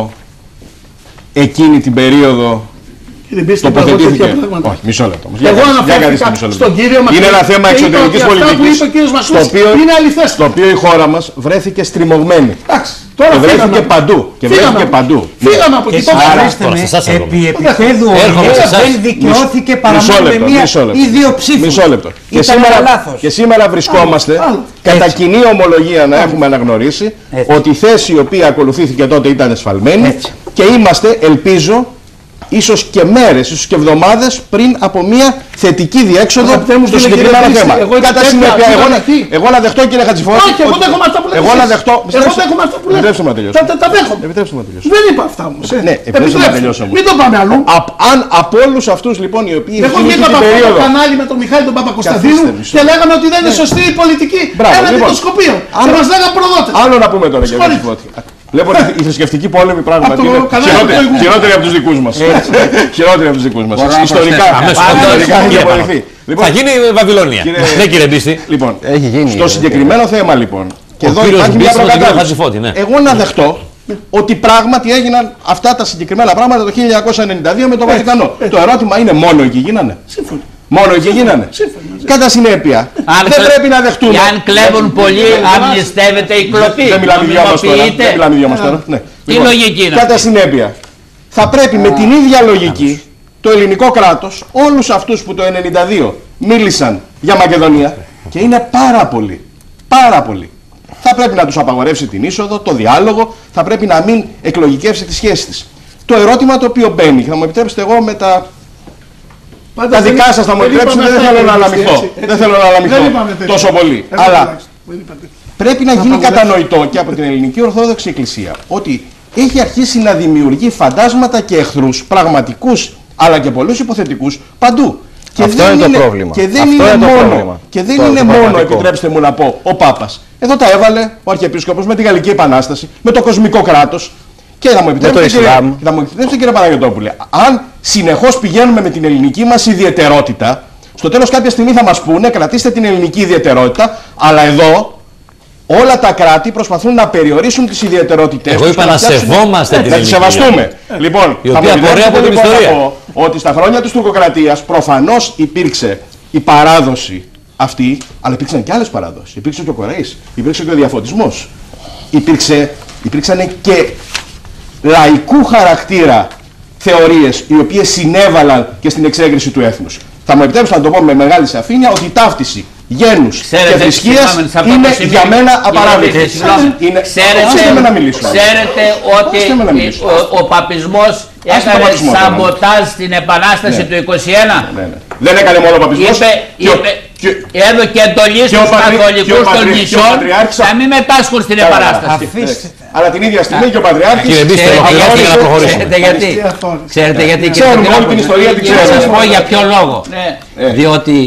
εκείνη την περίοδο Κύριε Μπίστη, υπάρχουν τοποθετήθηκε. τέτοια πράγματα. Όχι, μισό λεπτό. όμως. Για Εγώ καθίστε, για καθίστε αναφέρθηκα μισό λεπτό. στον κύριο Μακρύς Είναι ένα θέμα και είπα εξωτερικής ότι αυτά που πολιτικής. είπε ο κύριος στο Μακρύς οποίο- είναι αληθές. Στο οποίο η χώρα μας βρέθηκε στριμωγμένη. Εντάξει, τώρα Και βρέθηκε φύγαμε. παντού. Και Φύγαμε. βρέθηκε παντού. Φύγαμε από Και εκεί. Το Άρα, συγχωρέστε τώρα με, σε εσάς έρχομαι. επί επίπεδου Έρχομαι σε ΟΗΕ εσάς. δεν δικαιώθηκε παρά Μισό μόνο με λεπτό, μία μισό λεπτό. ή δύο ψήφους. Μισό λεπτό. Και Ήταν σήμερα, λάθος. και σήμερα βρισκόμαστε Άλλο, άλλο. Κατά Έτσι. κοινή ομολογία να έχουμε αναγνωρίσει Έτσι. ότι η θέση η οποία ακολουθήθηκε τότε ήταν εσφαλμένη Έτσι. και είμαστε, ελπίζω, ίσως και μέρες, ίσως και εβδομάδες πριν από μια θετική διέξοδο Αγαπητέ μου στο φίλε, συγκεκριμένο κύριε θέμα. Χρήση, εγώ Κατά τέτοια συνέπεια, εγώ, άκουγα να- εκεί. εγώ να δεχτώ κύριε Χατζηφώτη. Όχι, εγώ ότι- δέχομαι αυτά που λέτε. Εγώ να εσείς. δεχτώ. Εγώ δέχομαι αυτά που λέτε. Επιτρέψτε μου να τελειώσω. Τα, τα, τα δέχομαι. Επιτρέψτε μου να τελειώσω. Δεν είπα αυτά όμως. ε. Ναι, επιτρέψτε μου να τελειώσω όμως. Μην το πάμε αλλού. Απ- αν από όλους αυτούς λοιπόν οι οποίοι Εγώ εκείνη βγήκα την από αυτό το περίοδο κανάλι με τον Μιχάλη τον Παπακοσταντίνου Καθίστε, μισό. και λέγαμε ότι δεν είναι σωστή η πολιτική Μπράβο, έναντι λοιπόν. των Σκοπίων. Και Άλλο- μας λέγανε προδότες. Άλλο να πούμε τώρα κύριε Συγχωρείτε. Χατζηφώτη. Βλέπω ότι η θρησκευτική πόλεμη πράγματι Από το είναι κανάλι χειρότερη, του προηγούμενου. χειρότερη από τους δικούς μας. χειρότερη από τους δικούς μας. Μπορώ να Ιστορικά, προσθέσω. Αμέσως, Άρα, αμέσως. ιστορικά έχει Κύριε αποδειχθεί. Λοιπόν, Θα γίνει Βαβυλώνια. Κύριε- Ναι, κύριε Μπίστη. λοιπόν, Έχει γίνει, στο ε, συγκεκριμένο θέμα λοιπόν, και Ο εδώ κύριος υπάρχει μια Μπίστη με τον κύριο προκατάληψη. Χατζηφώτη, ναι. Εγώ να δεχτώ ότι πράγματι έγιναν αυτά τα συγκεκριμένα πράγματα το 1992 με το Βατικανό. Το ερώτημα είναι μόνο εκεί γίνανε; Σύμφωνα. Μόνο εκεί γίνανε. Κατά συνέπεια, Αν δεν κλε- πρέπει να δεχτούμε. Και αν κλέβουν πολύ, αμνηστεύεται η κλοπή. Δεν μιλάμε δυο μας τώρα. Νομιμοποιείται. Δεν μιλάμε δυο μας τώρα. Ναι. Τι λογική είναι Κατά αυτή; συνέπεια, θα πρέπει με την ίδια λογική το ελληνικό κράτος, όλους αυτούς που το 92 μίλησαν για Μακεδονία και είναι πάρα πολλοί, πάρα πολλοί, θα πρέπει να τους απαγορεύσει την είσοδο, το διάλογο, θα πρέπει να μην εκλογικεύσει τις σχέσεις της. Το ερώτημα το οποίο μπαίνει, και θα μου επιτρέψετε εγώ με τα Πάντως τα δεν- δικά σας θα μου δεν επιτρέψετε, είπαμε δεν αυτά, θέλω να κύριε αναμειχθώ. Μπίστη, έτσι, Δεν θέλω να Δεν αναμειχθώ είπαμε τέτοια. τόσο πολύ. Εγώ Αλλά τουλάχιστον, δεν είπατε. πρέπει να γίνει απαγορεύσει. κατανοητό και από την ελληνική Ορθόδοξη Εκκλησία ότι έχει αρχίσει να δημιουργεί φαντάσματα και εχθρούς πραγματικούς αλλά και πολλούς υποθετικούς παντού. Και Αυτό δεν είναι το πρόβλημα. Και δεν Αυτό είναι, είναι το μόνο, πρόβλημα. και δεν Το- είναι το μόνο, πραγματικό. επιτρέψτε μου να πω, ο Πάπας. Εδώ τα έβαλε ο Αρχιεπίσκοπος με τη Γαλλική Επανάσταση, με το κοσμικό κράτος και θα μου επιτρέψετε, κύριε, Ισλάμ. θα μου επιτρέψετε κύριε Παναγιωτόπουλε, αν συνεχώς πηγαίνουμε με την ελληνική μας ιδιαιτερότητα, στο τέλος κάποια στιγμή θα μας πούνε κρατήστε την ελληνική ιδιαιτερότητα, αλλά εδώ όλα τα κράτη προσπαθούν να περιορίσουν τις ιδιαιτερότητες Εγώ τους είπα και να φτιάξουν- σεβόμαστε Ναι, την να τις ελληνική σεβαστούμε. Λοιπόν, Η θα οποία μου απορρέει επιτρέψετε από την λοιπόν να ιστορία. πω ότι στα χρόνια της τουρκοκρατίας προφανώς υπήρξε η παράδοση αυτή, αλλά υπήρξαν και άλλες παράδοσεις. Υπήρξε και ο Κοραής, υπήρξε και ο διαφωτισμός. Υπήρξε, υπήρξαν και λαϊκού χαρακτήρα θεωρίες οι οποίες συνέβαλαν και στην εξέγερση του έθνους. Θα μου επιτρέψετε να το πω με μεγάλη σαφήνεια ότι η ταύτιση γένους και Ξέρετε, θρησκείας συγγνώμη, σε αυτό το είναι σημείο- για μένα Κύριε απαράδεκτη. Βίτη, συγγνώμη. Είναι... Ξέρετε, Αφήστε με να μιλήσω. ξέρετε ότι Αφήστε με να μιλήσω. ο, ο παπισμός τον έκανε παπισμό τώρα. σαμποτάζ στην επανάσταση Ναι. του 21. Ναι, ναι. Δεν έκανε μόνο ο παπισμός. Είπε, και ο- είπε, και- έδωκε εντολής και ο στους πατρι- και ο καθολικούς των πατρι- και ο νησιών πατριάρχης- να μην μετάσχουν στην Καλά, επανάσταση. αφήστε. Αλλά την ίδια στιγμή και ο Πατριάρχης Κύριε Μπίστη, Ξέρετε ολοκληρώστε για να γιατί, προχωρήσουμε. ξέρετε γιατί, Ευχαριστία αυτόνης. ξέρετε γιατί κύριε Ξέρουμε όλη Παπαδόπουλε. την ιστορία, την Και να ξέρουμε. σας πω για ποιο λόγο. Ναι. Ε. Διότι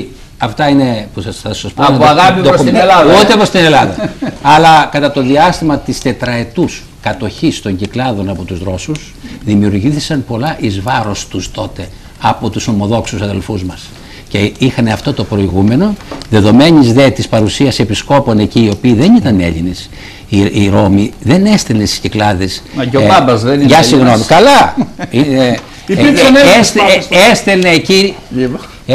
αυτά είναι που σας, θα σας πω. Από είναι αγάπη προς ντοκου- την Ελλάδα, ε. Ούτε προς την Ελλάδα. Αλλά κατά το διάστημα της τετραετούς κατοχής των κυκλάδων από τους Ρώσους δημιουργήθησαν πολλά εις βάρος τους τότε από τους ομοδόξους αδελφούς μας. Και είχαν αυτό το προηγούμενο, δεδομένης δε της παρουσίας επισκόπων εκεί, οι οποίοι δεν ήταν Έλληνες, οι, οι Ρώμοι δεν έστελνε στις κυκλάδες. Μα και ο Πάπας δεν είναι Για Έλληνας. συγγνώμη, καλά. Ε, ε, Υπήρξαν ε, Έλληνες έστε- Πάπες ε, έστελνε εκεί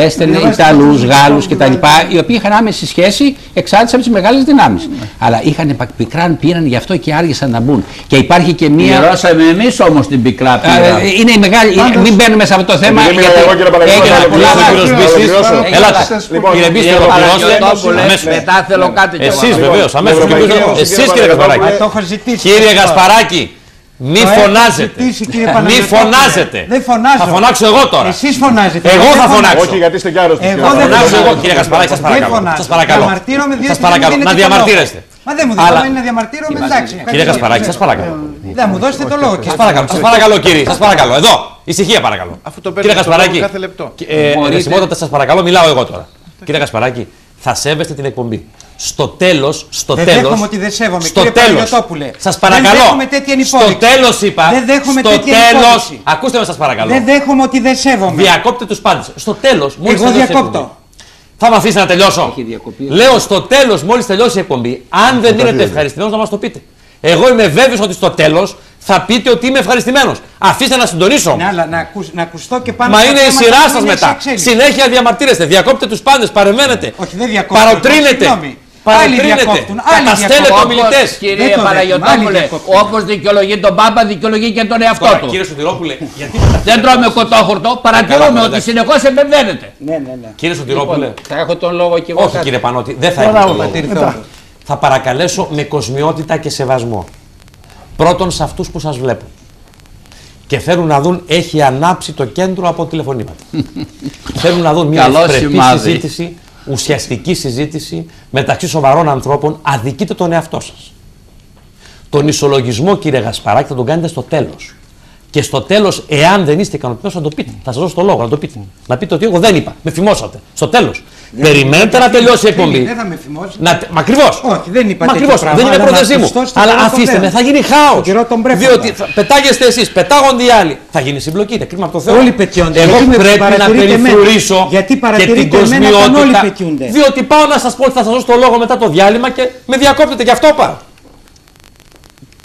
Έστελνε Ιταλούς, Γάλλους κτλ. Οι οποίοι είχαν άμεση σχέση εξάρτηση από τις μεγάλες δυνάμεις. Αλλά είχαν πικράν πήραν γι' αυτό και άργησαν να μπουν. Και υπάρχει και μία. Πληρώσαμε εμείς όμως την πικρά Α, πείρα. ε, Είναι η μεγάλη. είναι- μην μπαίνουμε σε αυτό το θέμα. Επειδή μιλάω εγώ, κύριε Παναγιώτη, έγιναν θα πολλά ολοκληρώσω, λάθη. κύριος Μπίστης. Έγιναν Έλατε. λάθη. Λοιπόν, Κύριε Μπίστη, Κύριε ολοκληρώστε. Παναγιώτοπουλε, Αμέσως. μετά θέλω κάτι κι εγώ. Εσείς Λοιπόν, βεβαίως, αμέσως. με κύριε Ευρωπαϊκή Μπίστη. Ένωση, Εσείς κύριε κύριε Παναγιώτοπουλε. Κασπαράκη. Το έχω ζητήσει. Κύριε αυτό. Γασπαράκη, μη Το έχω φωνάζετε. ζητήσει, κύριε Μη Παναγιώτοπουλε. φωνάζετε. Δεν φωνάζω. Θα φωνάξω εγώ τώρα. Εσείς φωνάζετε. Εγώ δεν θα φωνάξω. Όχι, γιατί είστε κι άρρωστος. Εγώ κύριε δεν Παναγιώτη. Φωνάζω εγώ, φωνάζω. κύριε Γασπαράκη, σας Δεν παρακαλώ. φωνάζω. Σας παρακαλώ. Διαμαρτύρομαι διότι Σας δεν παρακαλώ. δίνετε Να το λόγο. διαμαρτύρεστε. Μα δεν μου Αλλά- δίνετε να διαμαρτύρομαι, εντάξει. Κύριε ευχαριστώ. Γασπαράκη, σας παρακαλώ. Δεν μου δώσετε το λόγο. Σας κύριε παρακαλώ, σας παρακαλώ κύριε, σας παρακαλώ. Εδώ, ησυχία παρακαλώ. Αφού το παίρνετε Κύριε το Κασπαράκη, λόγο κάθε λεπτό. ε, ερεσιμότατα σας παρακαλώ, μιλάω εγώ τώρα. Κύριε Κασπαράκη, θα σέβεστε την εκπομπή. Στο τέλος, στο Δεν τέλος. δέχομαι ότι δεν σέβομαι, Στο κύριε τέλος. Παναγιωτόπουλε. Σας Δεν παρακαλώ. δέχομαι τέτοια Στο υπόδειξη. τέλος είπα. Δεν δέχομαι στο τέτοια τέλος. υπόδειξη. Ακούστε με σας παρακαλώ. Δεν δέχομαι ότι δεν σέβομαι. Διακόπτε τους πάντες. Στο τέλος, μόλις Εγώ τελειώσει η διακόπτω. εκπομπή. Θα με αφήσετε να τελειώσω. Λέω στο τέλος, μόλις τελειώσει η εκπομπή, αν δεν μείνετε ευχαριστημένος, να μας το πείτε. Εγώ είμαι βέβαιος ότι στο τέλος θα πείτε ότι είμαι ευχαριστημένος. Αφήστε να συντονίσω. Ναι, αλλά να, ακούς, να ακουστώ και πάνω Μα στα είναι η θέματα σειρά που σας είναι σε μετά. εξέλιξη. Συνέχεια διαμαρτύρεστε, διακόπτε τους πάντες, παρεμένετε. Όχι, δεν διακόπτω. Παροτρύνετε. Συγγνώμη. Άλλοι Παροτρύνετε. διακόπτουν, άλλοι Καταστέλλετε διακόπτουν. ομιλητέ. Δεν Κύριε το δέχομαι, άλλοι Παναγιωτόπουλε, διακόπτουν. όπως δικαιολογεί τον Πάπα, δικαιολογεί και τον εαυτό Τώρα, του. κύριε Σωτηρόπουλε, γιατί. Δεν τρώμε κοτόχορτο, παρατηρούμε καλά, ότι εντάξει. συνεχώς επεμβαίνετε. Ναι, ναι, ναι. Κύριε Σωτηρόπουλε, Θα έχω τον λόγο και εγώ. όχι κάτι. κύριε Πανώτη, δεν θα Τώρα έχω ο το λόγο. πατήρ Θεόδωρος. Θα παρακαλέσω με κοσμιότητα και σεβασμό. Πρώτον σε αυτούς που σας βλέπουν. Και θέλουν να δουν έχει ανάψει το κέντρο από τηλεφωνήματα. θέλουν να δουν μια Καλός ευπρεπή σημάδι. συζήτηση, ουσιαστική συζήτηση μεταξύ σοβαρών ανθρώπων. Αδικείτε τον εαυτό σας. Τον ισολογισμό, κύριε Γασπαράκη, θα τον κάνετε στο τέλος. Και στο τέλος, εάν δεν είστε ικανοποιημένοι, θα το πείτε. Θα σας δώσω το λόγο να το πείτε. Να πείτε ότι εγώ δεν είπα. Με φημώσατε. Στο τέλος. Περιμένετε να τελειώσει η εκπομπή. Δεν θα με θυμώσει. Να... Μα ακριβώς. Όχι, δεν είπα Μα τέτοιο ακριβώς, πράγμα, Δεν είναι αλλά να πρόθεσή μου. ακουστώ στον Αλλά καιρό τον αφήστε με, Βρέφοντα. θα γίνει χάος. Στον καιρό τον Βρέφοντα. Διότι θα... πετάγεστε εσείς, πετάγονται οι άλλοι. Θα γίνει συμπλοκή. Είναι κρίμα από το Θεό. Όλοι πετιόνται. Εγώ Γιατί με πρέπει να παρατηρείτε εμένα; περιφρουρήσω Γιατί και την παρατηρείτε εμένα όταν όλοι κοσμιότητα. πετιούνται; Διότι πάω να σας πω ότι θα σας δώσω το λόγο μετά το διάλειμμα και με διακόπτετε γι' αυτό πάω.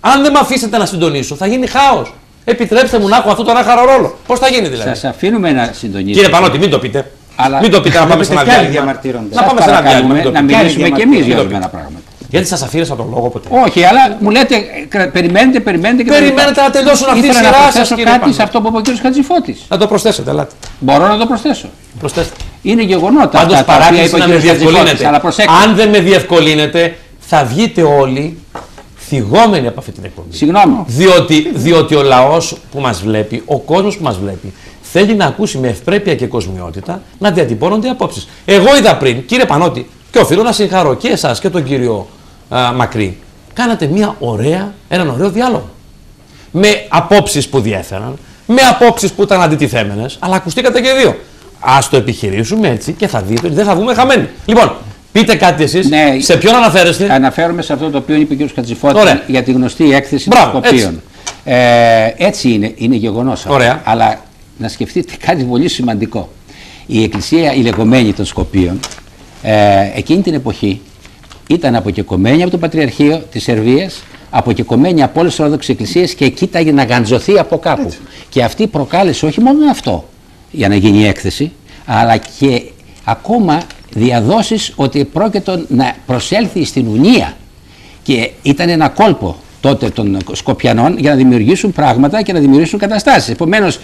Αν δεν με αφήσετε να συντονίσω, θα γίνει χάος. Επιτρέψτε μου να έχω αυτόν τον άχαρο ρόλο. Πώς θα γίνει δηλαδή; Σας αφήνουμε να συντονίσετε. Κύριε Πανώτη, μην το πείτε. Αλλά Μην το πείτε να πάμε σε ένα και άλλοι διάλειμμα. διαμαρτύρονται. Να Σας πάμε σε ένα παρακαλούμε διάλειμμα. μην το να πείτε. μιλήσουμε Μην και το εμείς πείτε. για Μην το ορισμένα πείτε. πράγματα. Γιατί σας αφήρασα τον λόγο ποτέ; Όχι, αλλά μου λέτε, ε, κρα- περιμένετε, περιμένετε και δεν Περιμένετε είπα. να τελειώσουν αυτή η Ήθελα σειρά να σας, προσθέσω κύριε κάτι Πάνο. σε αυτό που είπε ο κ. Χατζηφώτης. Να το προσθέσετε, ελάτε. Μπορώ να το προσθέσω. Προσθέστε. Είναι γεγονότα Πάντως αυτά τα οποία παράκληση είπε ο να κ. με Χατζηφώτης. διευκολύνετε. Αλλά προσέξτε. Αν δεν με διευκολύνετε, θα βγείτε όλοι θυγόμενοι από αυτή την εκπομπή. Συγγνώμη. Διότι, διότι ο λαός που μας βλέπει, ο κόσμος που μας βλέπει, θέλει να ακούσει με ευπρέπεια και κοσμιότητα να διατυπώνονται απόψεις. Εγώ είδα πριν, κύριε Πανότη, και οφείλω να συγχαρώ και εσάς και τον κύριο α, Μακρύ, κάνατε μια ωραία, έναν ωραίο διάλογο. Με απόψεις που διέφεραν, με απόψεις που ήταν αντιτιθέμενες, αλλά ακουστήκατε και δύο. Α το επιχειρήσουμε έτσι και θα δείτε ότι δεν θα βγούμε χαμένοι. Λοιπόν, πείτε κάτι εσείς. Ναι. σε ποιον αναφέρεστε; Αναφέρομαι σε αυτό το οποίο είπε ο κ. Χατζηφώτη Ωραία. για τη γνωστή έκθεση Μπράβο, των Σκοπίων. Ε, έτσι είναι, είναι γεγονός αυτό. Ωραία. Αλλά να σκεφτείτε κάτι πολύ σημαντικό. Η εκκλησία, η λεγόμενη των Σκοπίων, ε, εκείνη την εποχή ήταν αποκεκομένη από το Πατριαρχείο της Σερβίας, αποκεκομένη από όλες τις Ορθόδοξες Εκκλησίες και κοίταγε να γαντζωθεί από κάπου. Και αυτή προκάλεσε όχι μόνο αυτό για να γίνει η έκθεση, αλλά και ακόμα διαδόσεις ότι πρόκειται να προσέλθει στην Ουνία και ήταν ένα κόλπο τότε των Σκοπιανών για να δημιουργήσουν πράγματα και να δημιουργήσουν καταστάσεις. Επομένως,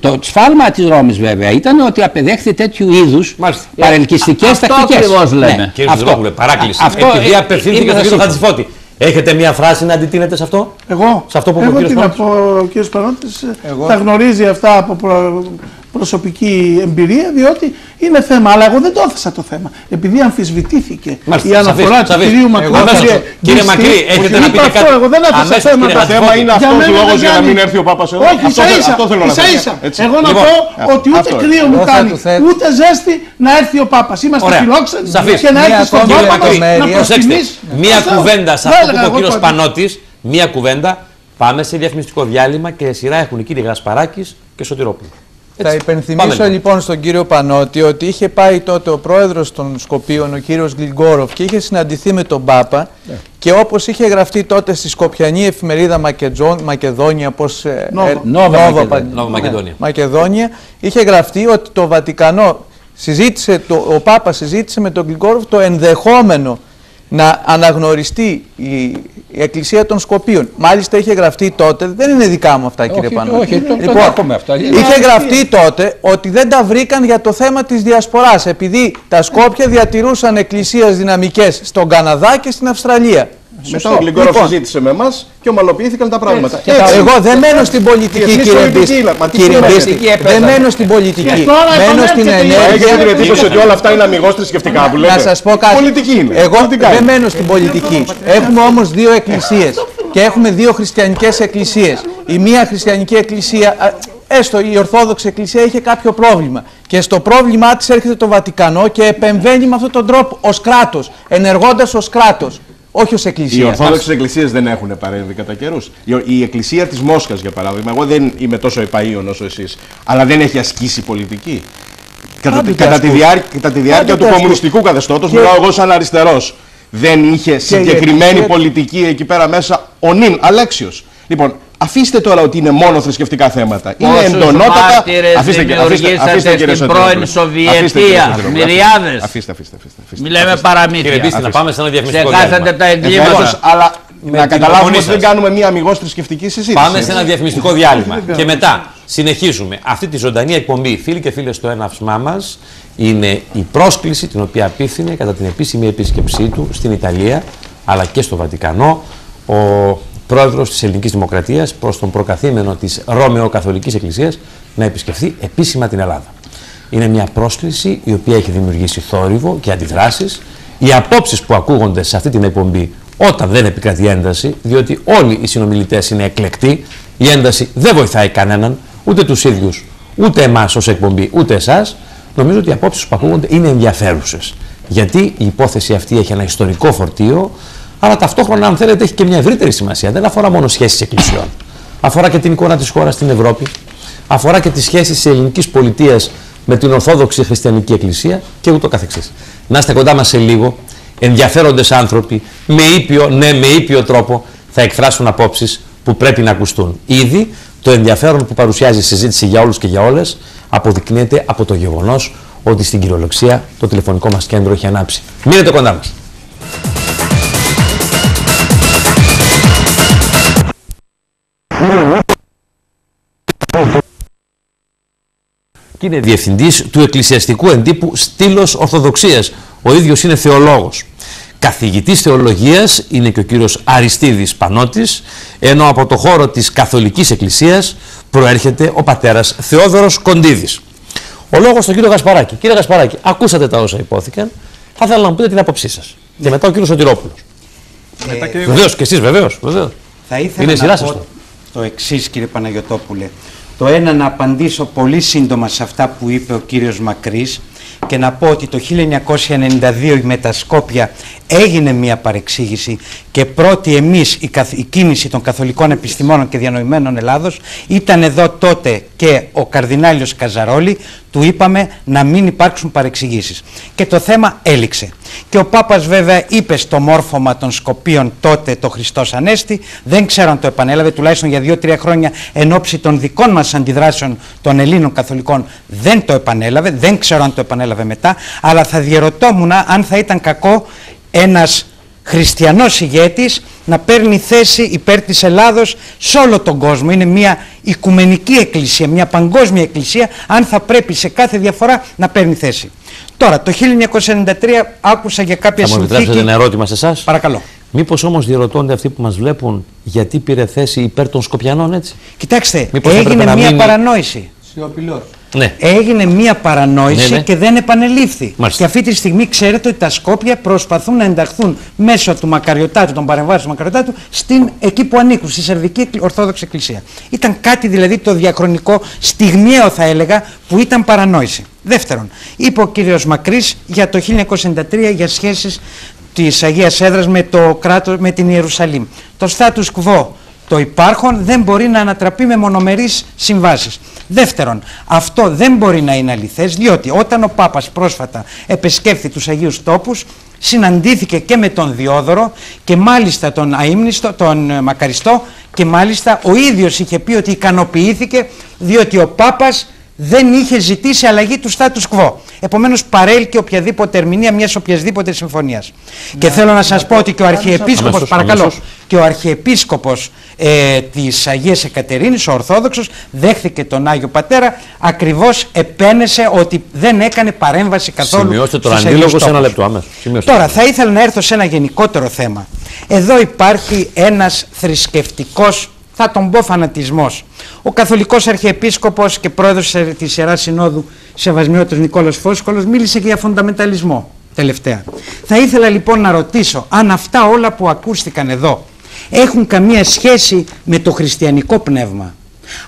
το σφάλμα της Ρώμης βέβαια ήταν ότι απεδέχθη τέτοιου είδους Μάλιστα. παρελκυστικές Αυτό τακτικές. ακριβώς λέμε. Κύριε αυτό. Φυσικόπουλε, παράκληση. Α- αυτό, Επειδή ε, απευθύνθηκε είναι στον κύριο δραστικό. Χατζηφώτη, έχετε μια φράση να αντιτείνετε σε αυτό; Εγώ, Σε αυτό που είπε ο εγώ κύριος τι να Πανώτης. πω, ο κύριος Πανώτης ε, Εγώ- τα γνωρίζει αυτά από προ- προσωπική εμπειρία, διότι είναι θέμα. Αλλά εγώ δεν το έθεσα το θέμα. Επειδή αμφισβητήθηκε Μάλιστα, η αναφορά σαφής, του σαφής. κυρίου Εγώ Μακρύ. αμέσως, κύριε κύριε Μπίστη, Μακρύ, έχετε είπα να πείτε αυτό, κάτι. Εγώ δεν έθεσα Αμέσως, θέματα. κύριε Το θέμα είναι Για αυτό μένα λόγο δεν για να κάνει. μην έρθει ο Πάπας εδώ. Όχι, Αυτό ίσα θε- ίσα. αυτό θέλω να ίσα, πω. ίσα. Έτσι. Εγώ να Λοιπόν, πω α, ότι ούτε αυτό. κρύο μου Εγώ θα κάνει, του θέτω- ούτε ζέστη να έρθει ο Πάπας. Είμαστε Ωραία. φιλόξενοι Σαφής. και να Μία έρθει στον ακόμη τόπο μας λεπτομέρεια. να Προσέξτε, προστιμήσει. μία Αυτό. κουβέντα σε Δεν αυτό που έλεγα είπε ο εγώ κύριος τότε. Πανότη, μία κουβέντα. Πάμε σε διαφημιστικό διάλειμμα και σειρά έχουν οι κύριοι Γασπαράκη και Σωτηρόπουλο. Θα Έτσι. υπενθυμίσω Πάμε, λοιπόν στον κύριο Πανότη ότι είχε πάει τότε ο πρόεδρος των Σκοπίων, ο κύριος Γλυγκόροφ, και είχε συναντηθεί με τον Πάπα Ναι. και όπως είχε γραφτεί τότε στη Σκοπιανή εφημερίδα Μακεδζόν, Μακεδόνια, πώς... ε, Νόβα. ε, Νόβα Μακεδόνια. πα- Νόβα ναι, Μακεδόνια. Μακεδόνια, είχε γραφτεί ότι το Βατικανό συζήτησε, το, ο Πάπα συζήτησε με τον Γλυγκόροφ το ενδεχόμενο να αναγνωριστεί η, η Εκκλησία των Σκοπίων. Μάλιστα είχε γραφτεί τότε, δεν είναι δικά μου αυτά κύριε Όχι, Πανότη. όχι, το- το Λοιπόν, δέχομαι αυτό. Είχε γραφτεί τότε ότι δεν τα βρήκαν για το θέμα της διασποράς επειδή τα Σκόπια διατηρούσαν εκκλησίες δυναμικές στον Καναδά και στην Αυστραλία. Μετά ο Γλυγκόροφ Λοιπόν, συζήτησε με εμάς και ομαλοποιήθηκαν τα πράγματα. και τα- εγώ δεν μένω στην πολιτική Διεθνής κύριε πολιτική, Μπίστη. μα τι Κύριε σημαίνει Μπίστη, αυτή; δεν μένω στην πολιτική. Και τώρα Μένω στην επανέρχεται η Έχετε την ενέργεια. εντύπωση ότι όλα αυτά είναι αμυγό θρησκευτικά που λέτε. Να σας πω κάτι. Πολιτική είναι. Εγώ Πολιτικά δεν είναι. μένω στην πολιτική. Έχουμε όμως δύο εκκλησίες και έχουμε δύο χριστιανικές εκκλησίες. Η μία χριστιανική εκκλησία, α, έστω η Ορθόδοξη Εκκλησία είχε κάποιο πρόβλημα. Και στο πρόβλημά της έρχεται το Βατικανό και επεμβαίνει με αυτόν τον τρόπο ως κράτος, ενεργώντας ως κράτος, όχι ως Οι εκκλησία. Ορθόδοξε εκκλησίες δεν έχουν παρέμβει κατά καιρούς. Η εκκλησία της Μόσχα, για παράδειγμα, εγώ δεν είμαι τόσο επαείων όσο εσείς, αλλά δεν έχει ασκήσει πολιτική. Κατά, Πάντοτε κατά, τη, ασκούσε. διάρκεια, κατά τη διάρκεια του Πάντοτε κομμουνιστικού καθεστώτος, Και- μιλάω εγώ σαν αριστερός. Δεν είχε συγκεκριμένη εκκλησία- πολιτική εκεί πέρα μέσα ο νυν Αλέξιος. Λοιπόν, αφήστε τώρα ότι είναι μόνο θρησκευτικά θέματα. Είναι Πόσους εντονότατα. μάρτυρες κύριε δημιουργήσατε στην Σωτηρόπουλε. πρώην Αφήστε, κύριε Σοβιετία. Σωτηρόπουλε. Μυριάδες. Αφήστε, αφήστε, αφήστε. αφήστε. Μιλάμε Κύριε παραμύθια. Μπίστη, να πάμε σε ένα διαφημιστικό Ξεχάσατε διάλειμμα. τα εγκλήματα. Ευχαριστώ, αλλά Με να την καταλάβουμε υπομονή ότι δεν σας. κάνουμε μία αμυγός θρησκευτικής συζήτησης. Πάμε έτσι. σε ένα διαφημιστικό διάλειμμα. και μετά συνεχίζουμε. Αυτή τη ζωντανή εκπομπή, φίλοι και φίλες, στο έναυσμά μας είναι η πρόσκληση την οποία απίθυνε κατά την επίσημη επίσκεψή του στην Ιταλία αλλά και στο Βατικανό ο πρόεδρος της Ελληνικής Δημοκρατίας προς τον προκαθήμενο της Ρωμαιοκαθολικής Εκκλησίας να επισκεφθεί επίσημα την Ελλάδα. Είναι μια πρόσκληση η οποία έχει δημιουργήσει θόρυβο και αντιδράσεις. Οι απόψεις που ακούγονται σε αυτή την εκπομπή όταν δεν επικρατεί ένταση, διότι όλοι οι συνομιλητές είναι εκλεκτοί, η ένταση δεν βοηθάει κανέναν, ούτε τους ίδιους, ούτε εμάς ως εκπομπή, ούτε εσάς. Νομίζω ότι οι απόψεις που ακούγονται είναι ενδιαφέρουσες. Γιατί η υπόθεση αυτή έχει ένα ιστορικό φορτίο, αλλά ταυτόχρονα, αν θέλετε, έχει και μια ευρύτερη σημασία. Δεν αφορά μόνο σχέσεις εκκλησιών. Αφορά και την εικόνα της χώρας στην Ευρώπη, αφορά και τις σχέσεις της ελληνικής πολιτείας με την Ορθόδοξη Χριστιανική Εκκλησία και ούτω καθεξής. Να είστε κοντά μας σε λίγο, ενδιαφέροντες άνθρωποι, με ήπιο, ναι, με ήπιο τρόπο θα εκφράσουν απόψεις που πρέπει να ακουστούν. Ήδη το ενδιαφέρον που παρουσιάζει η συζήτηση για όλους και για όλες αποδεικνύεται από το γεγονός ότι στην κυριολεξία το τηλεφωνικό μας κέντρο έχει ανάψει. Μείνετε κοντά μας. Και είναι διευθυντής του εκκλησιαστικού εντύπου Στήλος Ορθοδοξίας. Ο ίδιος είναι θεολόγος. Καθηγητής θεολογίας είναι και ο κύριος Αριστίδης Πανότη, ενώ από το χώρο της Καθολικής Εκκλησίας προέρχεται ο πατέρας Θεόδωρος Κοντίδης. Ο λόγος στον κύριο Γασπαράκη. Κύριε Γασπαράκη, ακούσατε τα όσα υπόθηκαν. Θα ήθελα να μου πείτε την άποψή σας. Και μετά ο κύριος Σωτηρόπουλος. Ε, Βεβαίως και εσείς, βεβαίως. Θα ήθελα Είναι η σειρά να σας πω το. το εξής κύριε Παναγιωτόπουλε. Το ένα να απαντήσω πολύ σύντομα σε αυτά που είπε ο κύριος Μακρύς και να πω ότι το 1992 με τα Σκόπια έγινε μια παρεξήγηση και πρώτη εμείς η, καθ- η κίνηση των καθολικών επιστημόνων και διανοημένων Ελλάδος ήταν εδώ τότε και ο Καρδινάλιος Καζαρόλη του είπαμε να μην υπάρξουν παρεξηγήσεις. Και το θέμα έληξε. Και ο Πάπας βέβαια είπε στο μόρφωμα των Σκοπίων τότε το Χριστός Ανέστη δεν ξέρω αν το επανέλαβε τουλάχιστον για δύο-τρία χρόνια εν ώψη των δικών μας αντιδράσεων των Ελλήνων Καθολικών δεν το επανέλαβε δεν ξέρω αν το επανέλαβε μετά αλλά θα διερωτόμουν αν θα ήταν κακό ένας χριστιανός ηγέτης να παίρνει θέση υπέρ της Ελλάδος σε όλο τον κόσμο. Είναι μια οικουμενική εκκλησία, μια παγκόσμια εκκλησία, αν θα πρέπει σε κάθε διαφορά να παίρνει θέση. Τώρα, το 1993 άκουσα για κάποια Θα μου συνθήκη... επιτρέψετε ένα ερώτημα σε εσάς; Παρακαλώ. Μήπως όμως διερωτώνται αυτοί που μας βλέπουν γιατί πήρε θέση υπέρ των Σκοπιανών έτσι; Κοιτάξτε, Μήπως θα έγινε έπρεπε μια να μείνει- παρανόηση. Σιωπηλός. Ναι. Έγινε μια παρανόηση Ναι, ναι. και δεν επανελήφθη. Μάλιστα. Και αυτή τη στιγμή ξέρετε ότι τα Σκόπια προσπαθούν να ενταχθούν μέσω του Μακαριωτάτου, των παρεμβάσεων του Μακαριωτάτου, στην, εκεί που ανήκουν, στη Σερβική Εκκλη- Ορθόδοξη Εκκλησία. Ήταν κάτι δηλαδή το διαχρονικό, στιγμιαίο θα έλεγα, που ήταν παρανόηση. Δεύτερον, είπε ο κύριος Μακρύς για το 1993 για σχέσεις της Αγίας Έδρας με, το κράτος, με την Ιερουσαλήμ. Το status quo το υπάρχον δεν μπορεί να ανατραπεί με μονομερείς συμβάσεις. Δεύτερον, αυτό δεν μπορεί να είναι αληθές, διότι όταν ο Πάπας πρόσφατα επεσκέφθη τους Αγίους Τόπους, συναντήθηκε και με τον Διόδωρο και μάλιστα τον Αείμνηστο, τον ε, Μακαριστό και μάλιστα ο ίδιος είχε πει ότι ικανοποιήθηκε διότι ο Πάπας δεν είχε ζητήσει αλλαγή του status quo. Επομένως, παρέλκει οποιαδήποτε ερμηνεία μιας οποιασδήποτε συμφωνίας. Και θέλω να σας πω ότι και ο Αρχιεπίσκοπος, Αμέσως, παρακαλώ, αμέσως. και ο Αρχιεπίσκοπος ε, της Αγίας Εκατερίνης, ο Ορθόδοξος, δέχθηκε τον Άγιο Πατέρα, ακριβώς επένεσε ότι δεν έκανε παρέμβαση καθόλου Σημειώστε τον στους αντίλογο Αγίους σε ένα τόπους. λεπτό άμεσα. Σημειώστε. Τώρα θα ήθελα να έρθω σε ένα γενικότερο θέμα. Εδώ υπάρχει ένας θρησκευτικός, θα τον πω φανατισμός. Ο καθολικός αρχιεπίσκοπος και πρόεδρος της Ιεράς Συνόδου Σεβασμιώτος Νικόλας Φόσκολος μίλησε και για φονταμεταλισμό τελευταία. Θα ήθελα λοιπόν να ρωτήσω αν αυτά όλα που ακούστηκαν εδώ έχουν καμία σχέση με το χριστιανικό πνεύμα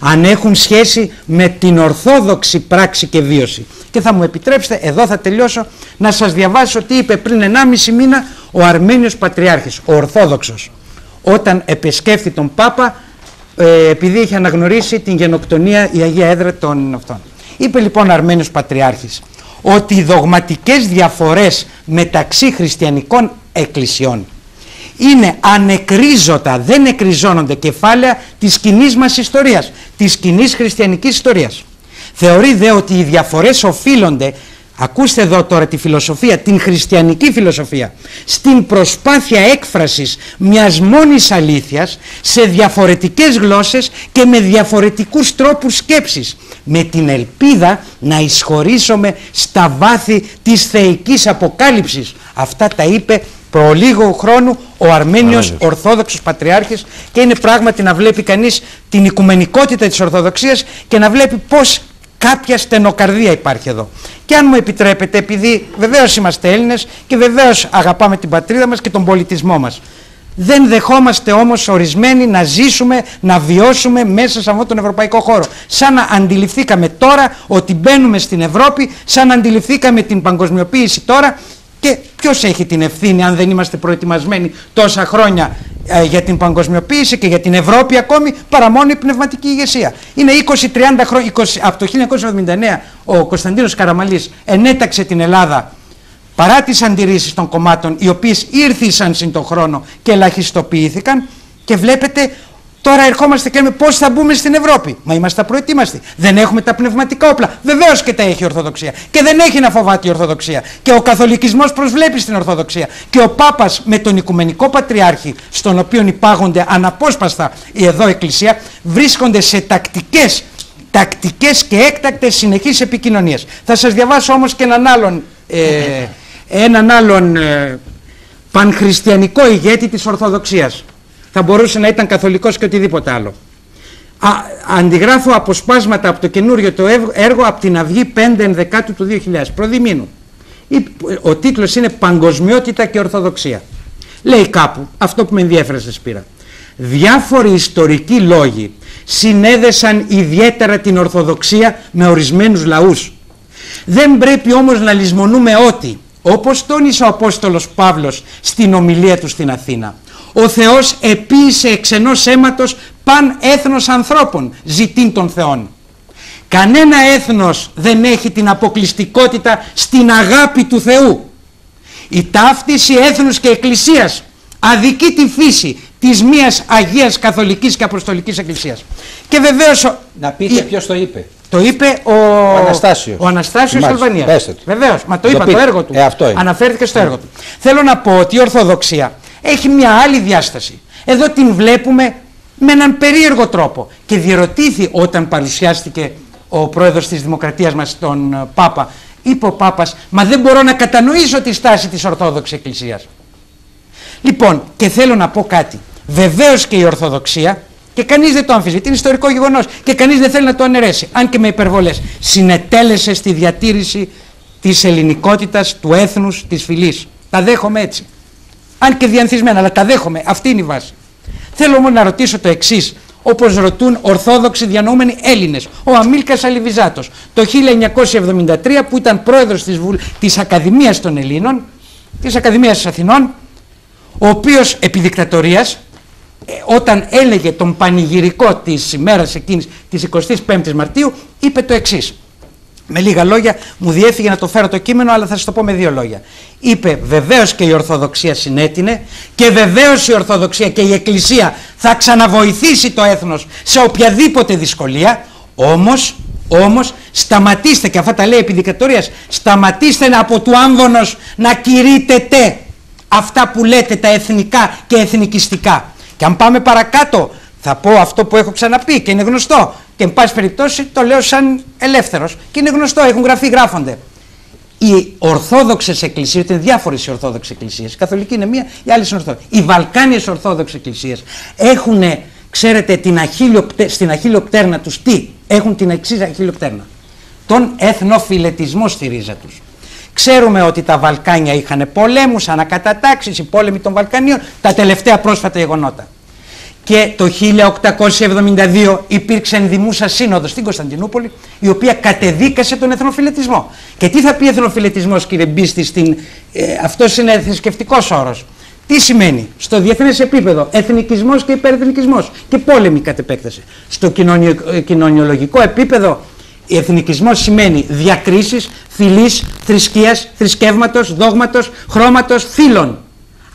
αν έχουν σχέση με την ορθόδοξη πράξη και βίωση. Και θα μου επιτρέψετε, εδώ θα τελειώσω, να σας διαβάσω τι είπε πριν 1,5 μήνα ο Αρμένιος Πατριάρχης, ο Ορθόδοξος, όταν επισκέφθη τον Πάπα, ε, επειδή είχε αναγνωρίσει την γενοκτονία η Αγία Έδρα των αυτών. Είπε λοιπόν ο Αρμένιος Πατριάρχης ότι οι δογματικές διαφορές μεταξύ χριστιανικών εκκλησιών είναι ανεκρίζωτα, δεν εκριζώνονται κεφάλαια της κοινή μας ιστορίας, της κοινή χριστιανικής ιστορίας. Θεωρεί δε ότι οι διαφορές οφείλονται, ακούστε εδώ τώρα τη φιλοσοφία, την χριστιανική φιλοσοφία, στην προσπάθεια έκφρασης μιας μόνης αλήθειας σε διαφορετικές γλώσσες και με διαφορετικούς τρόπους σκέψης, με την ελπίδα να εισχωρήσουμε στα βάθη της θεϊκής αποκάλυψης. Αυτά τα είπε προ λίγο χρόνου ο Αρμένιος Ορθόδοξος Πατριάρχης και είναι πράγματι να βλέπει κανείς την οικουμενικότητα της Ορθοδοξίας και να βλέπει πως κάποια στενοκαρδία υπάρχει εδώ. Και αν μου επιτρέπετε, επειδή βεβαίως είμαστε Έλληνες και βεβαίως αγαπάμε την πατρίδα μας και τον πολιτισμό μας. Δεν δεχόμαστε όμως ορισμένοι να ζήσουμε, να βιώσουμε μέσα σε αυτόν τον ευρωπαϊκό χώρο. Σαν να αντιληφθήκαμε τώρα ότι μπαίνουμε στην Ευρώπη, σαν να αντιληφθήκαμε την παγκοσμιοποίηση τώρα και ποιος έχει την ευθύνη αν δεν είμαστε προετοιμασμένοι τόσα χρόνια ε, για την παγκοσμιοποίηση και για την Ευρώπη ακόμη παρά μόνο η πνευματική ηγεσία. Είναι 20-30 χρόνια, 20, από το 1979 ο Κωνσταντίνος Καραμαλής ενέταξε την Ελλάδα παρά τις αντιρρήσεις των κομμάτων οι οποίες ήρθησαν συν τον χρόνο και ελαχιστοποιήθηκαν και βλέπετε Τώρα ερχόμαστε και λέμε πώς θα μπούμε στην Ευρώπη. Μα είμαστε απροετοίμαστοι. Δεν έχουμε τα πνευματικά όπλα. Βεβαίως και τα έχει η Ορθοδοξία. Και δεν έχει να φοβάται η Ορθοδοξία. Και ο καθολικισμός προσβλέπει στην Ορθοδοξία. Και ο Πάπας με τον Οικουμενικό Πατριάρχη, στον οποίο υπάγονται αναπόσπαστα η εδώ Εκκλησία, βρίσκονται σε τακτικές τακτικές και έκτακτες συνεχείς επικοινωνίες. Θα σας διαβάσω όμως και έναν άλλον, ε, έναν άλλον ε, πανχριστιανικό ηγέτη της Ορθοδοξίας. Θα μπορούσε να ήταν καθολικός και οτιδήποτε άλλο. Α, αντιγράφω αποσπάσματα από το καινούριο το έργο από την Αυγή 5 Ενδεκάτου του 2000, προδημήνου. Ο τίτλος είναι «Παγκοσμιότητα και Ορθοδοξία». Λέει κάπου, αυτό που με ενδιέφερε σε σπήρα. Διάφοροι ιστορικοί λόγοι συνέδεσαν ιδιαίτερα την Ορθοδοξία με ορισμένους λαούς. Δεν πρέπει όμως να λησμονούμε ότι, όπως τόνισε ο Απόστολος Παύλος στην ομιλία του στην Αθήνα, ο Θεός επίησε εξ ενός αίματος παν έθνος ανθρώπων, ζητήν των Θεών. Κανένα έθνος δεν έχει την αποκλειστικότητα στην αγάπη του Θεού. Η ταύτιση έθνους και εκκλησίας αδικεί τη φύση της μίας Αγίας Καθολικής και Αποστολικής Εκκλησίας. Και βεβαίως... Να πείτε η... ποιος το είπε. Το είπε ο, ο Αναστάσιος. Ο Αναστάσιος Αλβανίας. Βεβαίως, μα το, είπα, το έργο του. Ε, αυτό είναι. Αναφέρθηκε στο έργο του. Θέλω να πω ότι η Ορθοδοξία έχει μια άλλη διάσταση. Εδώ την βλέπουμε με έναν περίεργο τρόπο. Και διερωτήθη όταν παρουσιάστηκε ο πρόεδρος της Δημοκρατίας μας, τον ε, Πάπα, είπε ο Πάπας, μα δεν μπορώ να κατανοήσω τη στάση της Ορθόδοξης Εκκλησίας. Λοιπόν, και θέλω να πω κάτι. Βεβαίως και η Ορθοδοξία, και κανείς δεν το αμφισβητεί, είναι ιστορικό γεγονός και κανείς δεν θέλει να το αναιρέσει, αν και με υπερβολές, συνετέλεσε στη διατήρηση της ελληνικότητας, του έθνους, της φυλής. Τα δέχομαι έτσι. Αν και διανθισμένα, αλλά τα δέχομαι. Αυτή είναι η βάση. Θέλω όμως να ρωτήσω το εξής, όπως ρωτούν Ορθόδοξοι διανοούμενοι Έλληνες. Ο Αμίλκας Αλιβιζάτο το 1973 που ήταν πρόεδρος της Βουλ... της Ακαδημίας των Ελλήνων, της Ακαδημίας Αθηνών, ο οποίος επί δικτατορίας, ε, όταν έλεγε τον πανηγυρικό της ημέρας εκείνης της 25ης Μαρτίου είπε το εξής με λίγα λόγια μου διέφυγε να το φέρω το κείμενο αλλά θα σας το πω με δύο λόγια. Είπε βεβαίως και η Ορθοδοξία συνέτεινε και βεβαίως η Ορθοδοξία και η Εκκλησία θα ξαναβοηθήσει το έθνος σε οποιαδήποτε δυσκολία. Όμως όμως σταματήστε και αυτά τα λέει επί δικτατορίας σταματήστε από του άμβονος να κηρύτετε αυτά που λέτε τα εθνικά και εθνικιστικά. Και αν πάμε παρακάτω θα πω αυτό που έχω ξαναπεί και είναι γνωστό και εν πάση περιπτώσει το λέω σαν ελεύθερος και είναι γνωστό, έχουν γραφεί, γράφονται. Οι Ορθόδοξες εκκλησίες, είναι διάφορες οι Ορθόδοξες εκκλησίες, η Καθολική είναι μία, οι άλλες είναι Ορθόδοξες. Οι Βαλκάνιες Ορθόδοξες εκκλησίες έχουν, ξέρετε, την αχίλιο, στην αχίλιο πτέρνα τους τι, έχουν την εξής αχίλιο πτέρνα. Τον εθνοφιλετισμό στη ρίζα τους. Ξέρουμε ότι τα Βαλκάνια είχαν πολέμους, ανακατατάξεις, οι πόλεμοι των Βαλκανίων, τα τελευταία πρόσφατα γεγονότα. Και το 1872 υπήρξε ενδημούσα σύνοδος στην Κωνσταντινούπολη, η οποία κατεδίκασε τον εθνοφιλετισμό. Και τι θα πει εθνοφιλετισμός, κύριε Μπίστη, στην, ε, αυτός είναι θρησκευτικός όρος. Τι σημαίνει, στο διεθνές επίπεδο, εθνικισμός και υπερεθνικισμός και πόλεμη κατ' επέκταση. Στο κοινωνιο, ε, κοινωνιολογικό επίπεδο, εθνικισμός σημαίνει διακρίσεις φυλής, θρησκείας, θρησκεύματος, δόγματος, χρώματος, φίλων.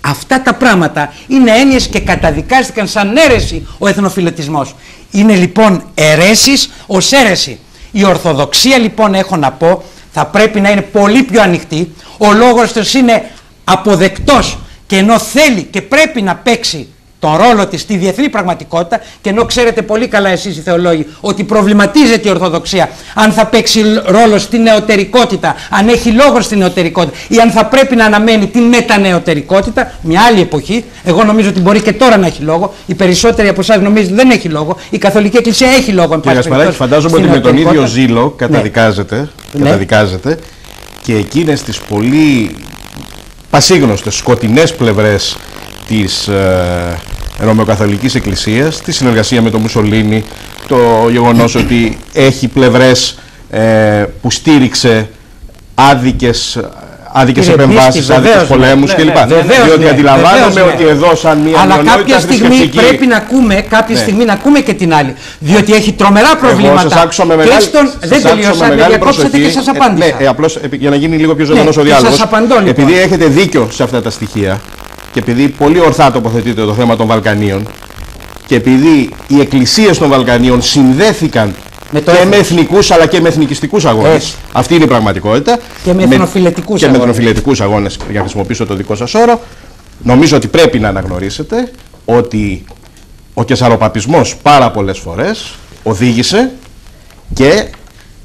Αυτά τα πράγματα είναι έννοιες και καταδικάστηκαν σαν αίρεση ο εθνοφιλετισμός. Είναι λοιπόν αιρέσεις ως αίρεση. Η Ορθοδοξία λοιπόν έχω να πω θα πρέπει να είναι πολύ πιο ανοιχτή. Ο λόγος τους είναι αποδεκτός και ενώ θέλει και πρέπει να παίξει τον ρόλο της στη διεθνή πραγματικότητα και ενώ ξέρετε πολύ καλά εσείς οι θεολόγοι ότι προβληματίζεται η Ορθοδοξία αν θα παίξει ρόλο στην νεωτερικότητα, αν έχει λόγο στην νεωτερικότητα ή αν θα πρέπει να αναμένει την μετανεωτερικότητα, μια άλλη εποχή, εγώ νομίζω ότι μπορεί και τώρα να έχει λόγο, οι περισσότεροι από εσάς νομίζουν ότι δεν έχει λόγο, η Καθολική Εκκλησία έχει λόγο. Κύριε Ασπαράκη, φαντάζομαι ότι με τον ίδιο ζήλο καταδικάζεται, ναι. καταδικάζεται και εκείνες τις πολύ πασίγνωστες σκοτεινές πλευρές της ε, Ρωμαιοκαθολικής Εκκλησίας, τη συνεργασία με τον Μουσολίνη, το γεγονός ότι έχει πλευρές ε, που στήριξε άδικες άδικες επεμβάσεις, άδικες πολέμους ναι, κλπ. Ναι, Διότι ναι, αντιλαμβάνομαι ότι εδώ, σαν μια Αλλά κάποια στιγμή πρέπει να ακούμε, κάποια Ναι. στιγμή να ακούμε και την άλλη. Διότι έχει τρομερά προβλήματα. Εγώ σας άκουσα με μεγάλη, και στον... σας Δεν άκουσα με τελείωσα, με μεγάλη διακόψατε προσοχή. και σας Ε, απάντησα. ναι, ε, απλώς επί- για να γίνει λίγο πιο ζωντανός Ναι, ο και διάλογος. σας απαντώ, λοιπόν. Επειδή έχετε δίκιο σε αυτά τα στοιχεία και επειδή πολύ ορθά τοποθετείτε το θέμα των Βαλκανίων, και επειδή οι εκκλησίες των Βαλκανίων συνδέθηκαν Με το και έθνος. με εθνικούς αλλά και με εθνικιστικούς αγώνες. Έτσι. Αυτή είναι η πραγματικότητα. Και με εθνοφιλετικούς και με αγώνες. εθνοφιλετικούς αγώνες, για να χρησιμοποιήσω το δικό σας όρο. Νομίζω ότι πρέπει να αναγνωρίσετε ότι ο κεσαροπαπισμός πάρα πολλές φορές οδήγησε και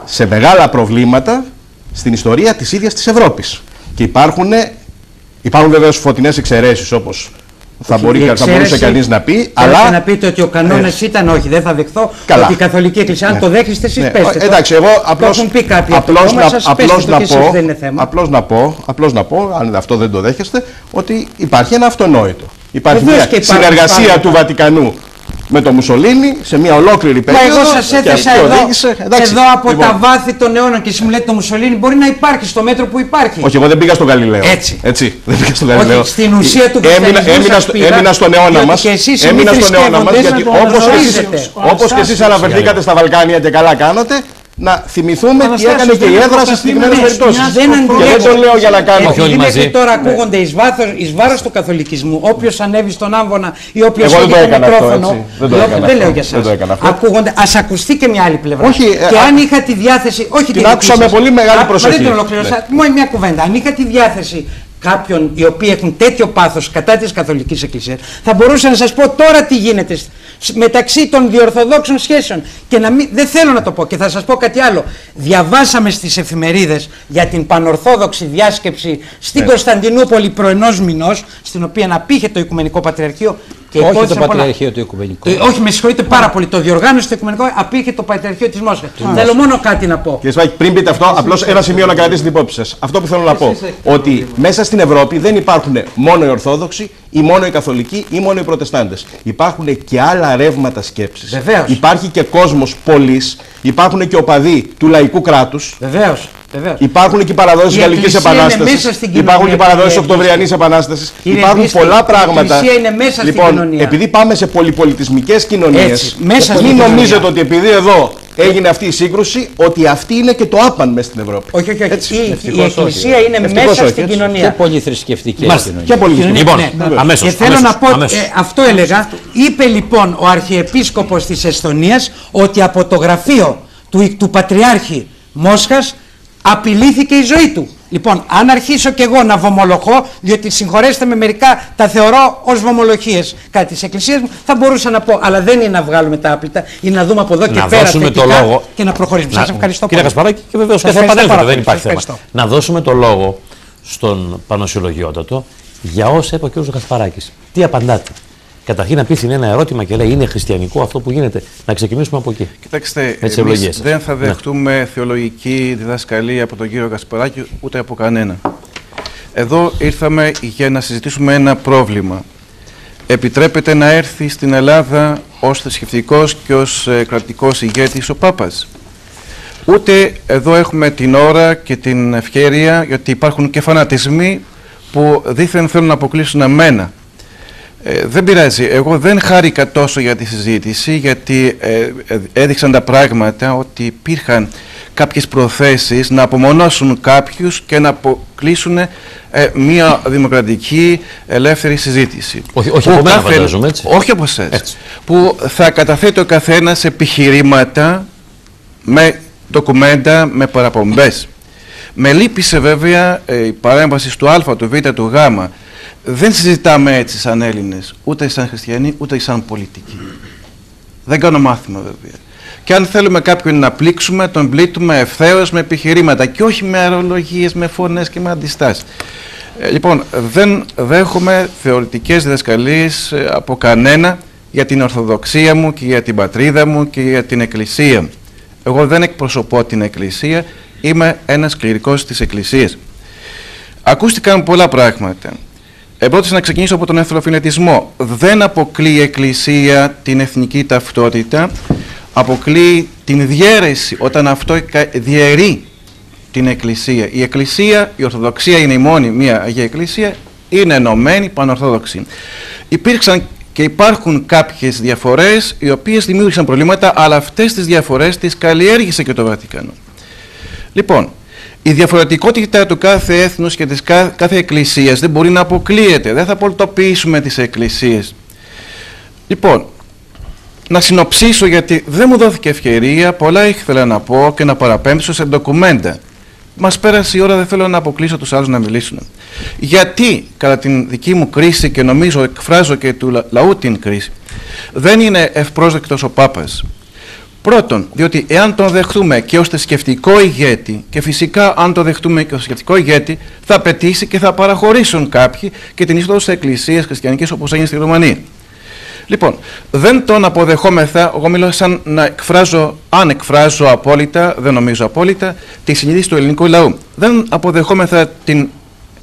σε μεγάλα προβλήματα στην ιστορία της ίδιας της Ευρώπης. Και υπάρχουν, υπάρχουν βέβαια φωτεινές εξαιρέσεις όπως θα, Όχι, μπορεί, η θα μπορούσε εξαίρεση- κανείς να πει, Θέλετε αλλά... να πείτε ότι ο κανόνα ήταν, όχι, δεν θα δεχθώ Καλά. ότι η Καθολική Εκκλησία. Αν Ναι. το δέχεστε, εσείς Ναι, πέστε. το. Εντάξει, εγώ Το απλώς, έχουν πει κάποιοι από το απλώς, κόμμα να, σας, απλώς, πέστε το να κι εσείς, πω, δεν είναι θέμα. απλώς να πω, απλώς να πω, αν αυτό δεν το δέχεστε, ότι υπάρχει ένα αυτονόητο. Υπάρχει Βεβαίως μια και υπάρχουν συνεργασία πάρα- του Βατικανού με το Μουσολίνι σε μια ολόκληρη Μα περίοδο. εγώ σας και έθεσα αυτό εδώ, οδήγησε- εντάξει, εδώ από λοιπόν. τα βάθη των αιώνων και εσύ μου λέτε το Μουσολίνι μπορεί να υπάρχει στο μέτρο που υπάρχει. Όχι, εγώ δεν πήγα στον Γαλιλαίο. Έτσι. Έτσι. Δεν πήγα στον Όχι, Γαλιλαίο. στην ουσία του έμεινα, χριστιανισμού έμεινα, σας στο, πήγα, έμεινα στον αιώνα διότι μας. και εσείς οι Έμεινα μη στον αιώνα μας. θρησκεύοντες Γιατί να το όπως και εσείς- γνωρίζετε. όπως και εσείς αναφερθήκατε στα Βαλκάνια και καλά κάνατε, να θυμηθούμε τι Αναστάσιος, έκανε και η δεν είναι έδρα σε συγκεκριμένες προκαθημένες περιπτώσεις. μιας Δεν προφοράς. Και δεν αντιλέγω. το λέω για να κάνω. Όχι όλοι Επειδή μαζί. μέχρι τώρα ακούγονται εις, βάθος, εις βάρος του καθολικισμού, όποιος ανέβει στον άμβονα ή όποιος Εγώ δεν έχει το το έκανα αυτό, μικρόφωνο, έτσι. Δεν το ή έκανα όποιος- δεν αυτό. λέω για Δεν το εσάς. έκανα αυτό. Ακούγονται, ας ακουστεί και μια άλλη πλευρά. Όχι, ε, και α- αν είχα τη διάθεση, όχι Την δική άκουσα με σας. πολύ μεγάλη Α, μα προσοχή. δεν την ολοκλήρωσα. Ναι. Μόνο μια κουβέντα. Αν είχα τη διάθεση κάποιων οι οποίοι έχουν τέτοιο πάθος κατά της Καθολικής Εκκλησίας, θα μπορούσα να σας πω τώρα τι γίνεται σ- σ- μεταξύ των διορθοδόξων σχέσεων. Και να μην, δεν θέλω να το πω και θα σας πω κάτι άλλο. Διαβάσαμε στις εφημερίδες για την πανορθόδοξη διάσκεψη στην Ναι. Κωνσταντινούπολη προενός μηνός, στην οποία αναπήχε το Οικουμενικό Πατριαρχείο και Όχι το υπόθεσαν πολλά. Πατριαρχείο του Οικουμενικού. Το- όχι, με συγχωρείτε πάρα πολύ. Το διοργάνωσε το Οικουμενικό, απήχε το Πατριαρχείο της Μόσχας. Θέλω μόνο κάτι να πω. Κύριε Σπάκη, πριν πείτε αυτό, απλώς ένα σημείο να κρατήσετε την υπόψη σας. Αυτό που θέλω να πω, ότι μέσα στην Ευρώπη δεν υπάρχουν μόνο οι Ορθόδοξοι ή μόνο οι Καθολικοί ή μόνο οι Προτεστάντες. Υπάρχουν και άλλα ρεύματα σκέψης. Βεβαίως. Υπάρχει και κόσμος πολλής, υπάρχουν και οπαδοί του λαϊκού κράτους. Βεβαίως. Βεβαίως. Υπάρχουν και οι παραδόσεις Η Γαλλικής Εκκλησία είναι Επανάστασης. μέσα στην κοινωνία, Υπάρχουν και οι παραδόσεις κύριε Οκτωβριανής Επανάστασης. Κύριε Υπάρχουν Μπίστη, πολλά η πράγματα. Εκκλησία είναι μέσα στην λοιπόν, κοινωνία. επειδή πάμε σε πολυπολιτισμικές κοινωνίες, Έτσι, μέσα στην μην κοινωνία. νομίζετε ότι επειδή εδώ έγινε αυτή η σύγκρουση, ότι αυτή είναι και το άπαν μέσα στην Ευρώπη. Όχι, όχι, όχι. Έτσι. Η, η Ευτυχώς Εκκλησία όχι. είναι Ευτυχώς μέσα όχι, στην έτσι. Και κοινωνία. πολύ θρησκευτική Μάλιστα. κοινωνία. Και πολυπολιτισμική. Λοιπόν, Ναι. αμέσως, Και θέλω αμέσως, να πω, αμέσως. ε, αυτό έλεγα, είπε λοιπόν ο Αρχιεπίσκοπος της Εστονίας ότι από το γραφείο του, του Πατριάρχη Μόσχας απειλήθηκε η ζωή του. Λοιπόν, αν αρχίσω κι εγώ να βομολογώ, διότι συγχωρέστε με μερικά τα θεωρώ ως βομολογίες κάτι της Εκκλησίας μου, θα μπορούσα να πω, αλλά δεν είναι να βγάλουμε τα άπλυτα, είναι να δούμε από εδώ και να πέρα δώσουμε το θετικά λόγο. και να προχωρήσουμε. Σας ευχαριστώ Κύριε πολύ. Κασπαράκη, και βεβαίως Σας και θα ευχαριστώ επανέλθετε, πάρα δεν πολύ. υπάρχει Σας θέμα. ευχαριστώ. Να δώσουμε το λόγο στον Πανοσυλλογιότατο για όσα είπε ο κ. Κασπαράκης. Τι απαντάτε. Καταρχήν απίθυνε ένα ερώτημα και λέει: Είναι χριστιανικό αυτό που γίνεται. Να ξεκινήσουμε από εκεί. Κοιτάξτε, τις εμείς ευλογίες σας. δεν θα Ναι. δεχτούμε θεολογική διδασκαλία από τον κύριο Κασπαράκη ούτε από κανένα. Εδώ ήρθαμε για να συζητήσουμε ένα πρόβλημα. Επιτρέπεται να έρθει στην Ελλάδα ως θρησκευτικός και ως ε, κρατικός ηγέτης ο Πάπας. Ούτε εδώ έχουμε την ώρα και την ευκαιρία, γιατί υπάρχουν και φανατισμοί που δήθεν θέλουν να αποκλείσουν εμένα. Ε, δεν πειράζει. Εγώ δεν χάρηκα τόσο για τη συζήτηση γιατί ε, ε, έδειξαν τα πράγματα ότι υπήρχαν κάποιες προθέσεις να απομονώσουν κάποιους και να αποκλείσουν ε, μια δημοκρατική ελεύθερη συζήτηση. Όχι- όχι Που από μένα κάθε- φαντάζομαι, έτσι. Όχι από εσάς. Έτσι. Που θα καταθέτει ο καθένας επιχειρήματα με ντοκουμέντα, με παραπομπές. Με λύπησε βέβαια ε, η παρέμβαση του Α, του Β, του Γ. Δεν συζητάμε έτσι σαν Έλληνες, ούτε σαν χριστιανοί, ούτε σαν πολιτικοί. Δεν κάνω μάθημα βέβαια. Και αν θέλουμε κάποιον να πλήξουμε, τον πλήττουμε ευθέως με επιχειρήματα και όχι με αερολογίες, με φωνές και με αντιστάσεις. Ε, λοιπόν, δεν δέχομαι θεωρητικές διδασκαλίες ε, από κανένα για την Ορθοδοξία μου και για την πατρίδα μου και για την Εκκλησία μου. Εγώ δεν εκπροσωπώ την Εκκλησία, είμαι ένας κληρικός της Εκκλησίας. Ακούστηκαν πολλά πράγματα. Επρότεισα να ξεκινήσω από τον εθνοφιλετισμό. Δεν αποκλεί η Εκκλησία την εθνική ταυτότητα, αποκλεί την διαίρεση όταν αυτό κα- διαιρεί την Εκκλησία. Η Εκκλησία, η Ορθοδοξία είναι η μόνη μία Αγία Εκκλησία, είναι ενωμένη πανορθόδοξη. Υπήρξαν και υπάρχουν κάποιες διαφορές οι οποίες δημιούργησαν προβλήματα, αλλά αυτές τις διαφορές τις καλλιέργησε και το Βατικανό. Λοιπόν, η διαφορετικότητα του κάθε έθνους και της κα- κάθε εκκλησίας δεν μπορεί να αποκλείεται. Δεν θα πολιτοποιήσουμε τις εκκλησίες. Λοιπόν, να συνοψίσω γιατί δεν μου δόθηκε ευκαιρία, πολλά ήθελα να πω και να παραπέμψω σε ντοκουμέντα. Μας πέρασε η ώρα, δεν θέλω να αποκλείσω τους άλλους να μιλήσουν. Γιατί, κατά την δική μου κρίση και νομίζω εκφράζω και του λα- λαού την κρίση, δεν είναι ευπρόσδεκτος ο Πάπας. Πρώτον, διότι εάν τον δεχτούμε και ως θρησκευτικό ηγέτη, και φυσικά αν τον δεχτούμε και ως θρησκευτικό ηγέτη, θα απαιτήσει και θα παραχωρήσουν κάποιοι και την είσοδο σε εκκλησίες χριστιανικές όπως έγινε στη Ρωμανία. Λοιπόν, δεν τον αποδεχόμεθα, εγώ μιλώ σαν να εκφράζω, αν εκφράζω απόλυτα, δεν νομίζω απόλυτα, τη συνείδηση του ελληνικού λαού. Δεν αποδεχόμεθα την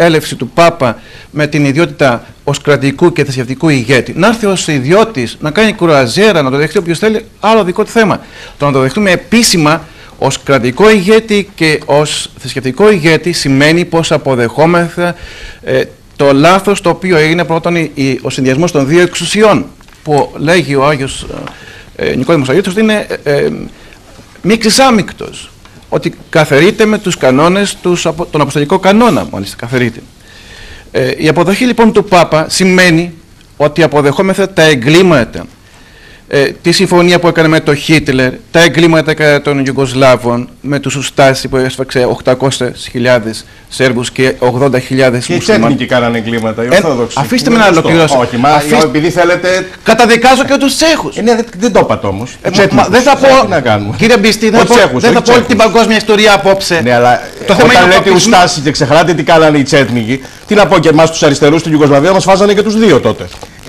έλευση του Πάπα με την ιδιότητα ως κρατικού και θρησκευτικού ηγέτη. Να έρθει ως ιδιώτης, να κάνει κουραζιέρα, να το δεχτεί όποιος θέλει, άλλο δικό του θέμα. Το να το δεχτούμε επίσημα ως κρατικό ηγέτη και ως θρησκευτικό ηγέτη σημαίνει πως αποδεχόμεθα ε, το λάθος το οποίο έγινε πρώτον η- η- ο συνδυασμός των δύο εξουσιών που λέγει ο Άγιος ε, ε, Νικόδημος Αγίωτος ότι είναι ε, ε, μίξης άμυκτος ότι καθερείται με τους κανόνες τους, απο- τον αποστολικό κανόνα μάλιστα καθερείται ε, η αποδοχή λοιπόν του Πάπα σημαίνει ότι αποδεχόμεθα τα εγκλήματα ε, τη συμφωνία που έκανε με τον Χίτλερ, τα εγκλήματα κατά των Ιουγκοσλάβων, με τους Ουστάση που έσφαξε 800.000 Σέρβους και 80.000 Και οι μουσουλμάνους. τσέκνικοι κάνανε εγκλήματα, οι Ε, Ορθόδοξοι. αφήστε Είναι με να γνωστό. ολοκληρώσω. Όχι, μα Αφήστε- επειδή θέλετε. Καταδικάζω και τους Τσέχους. Ε, ναι, δεν, δεν το είπατε όμως. Ε, μα- δεν θα πω, Τι να κάνουμε. κύριε Μπιστή, δεν Όχι θα πω, Τσέχους, δεν θα όχι πω όλη Τσέχους. την παγκόσμια ιστορία απόψε. Ναι, αλλά Το θέμα όταν είναι ο λέτε παπισμός. ουστάση και ξεχνάτε τι κάνανε οι τσέτνικοι, τι να πω και εμάς τους αριστερούς στην Ιουγκοσλαβία μας φάζανε και τους δύο τότε.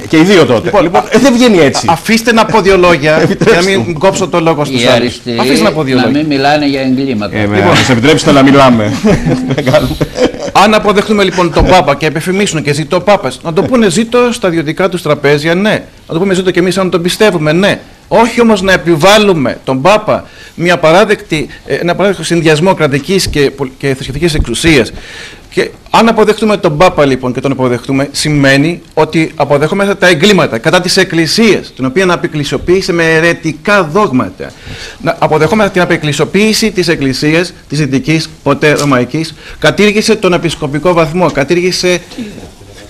Και οι δύο τότε. Λοιπόν, λοιπόν, ε, δεν βγαίνει έτσι. Αφήστε να πω δύο λόγια, για να Επιτρέψτε μην κόψω το λόγο στους Οι άλλους. αριστεροί Αφήστε να πω δύο να λόγια. μην μιλάνε για εγκλήματα. Ε, λοιπόν, μας επιτρέψετε να μιλάμε. Αν αποδεχτούμε λοιπόν τον Πάπα και επιφημίσουν και ζητώ Πάπας, να το πούνε ζήτω στα ιδιωτικά του τραπέζια, ναι. Να το πούμε ζήτω και εμείς αν τον πιστεύουμε, ναι. Όχι όμως να επιβάλλουμε τον Πάπα μια παράδεκτη, ε, ένα παράδεκτο συνδυασμό κρατικής και, πολ- και θρησκευτικής εξουσίας. Και αν αποδεχτούμε τον Πάπα λοιπόν και τον αποδεχτούμε, σημαίνει ότι αποδεχόμαστε τα εγκλήματα κατά τη Εκκλησία, την οποία να απεικκλησιοποίησε με αιρετικά δόγματα. Να αποδεχόμαστε την απεικκλησιοποίηση της Εκκλησίας, της Δυτικής, ποτέ Ρωμαϊκής, κατήργησε τον επισκοπικό βαθμό, κατήργησε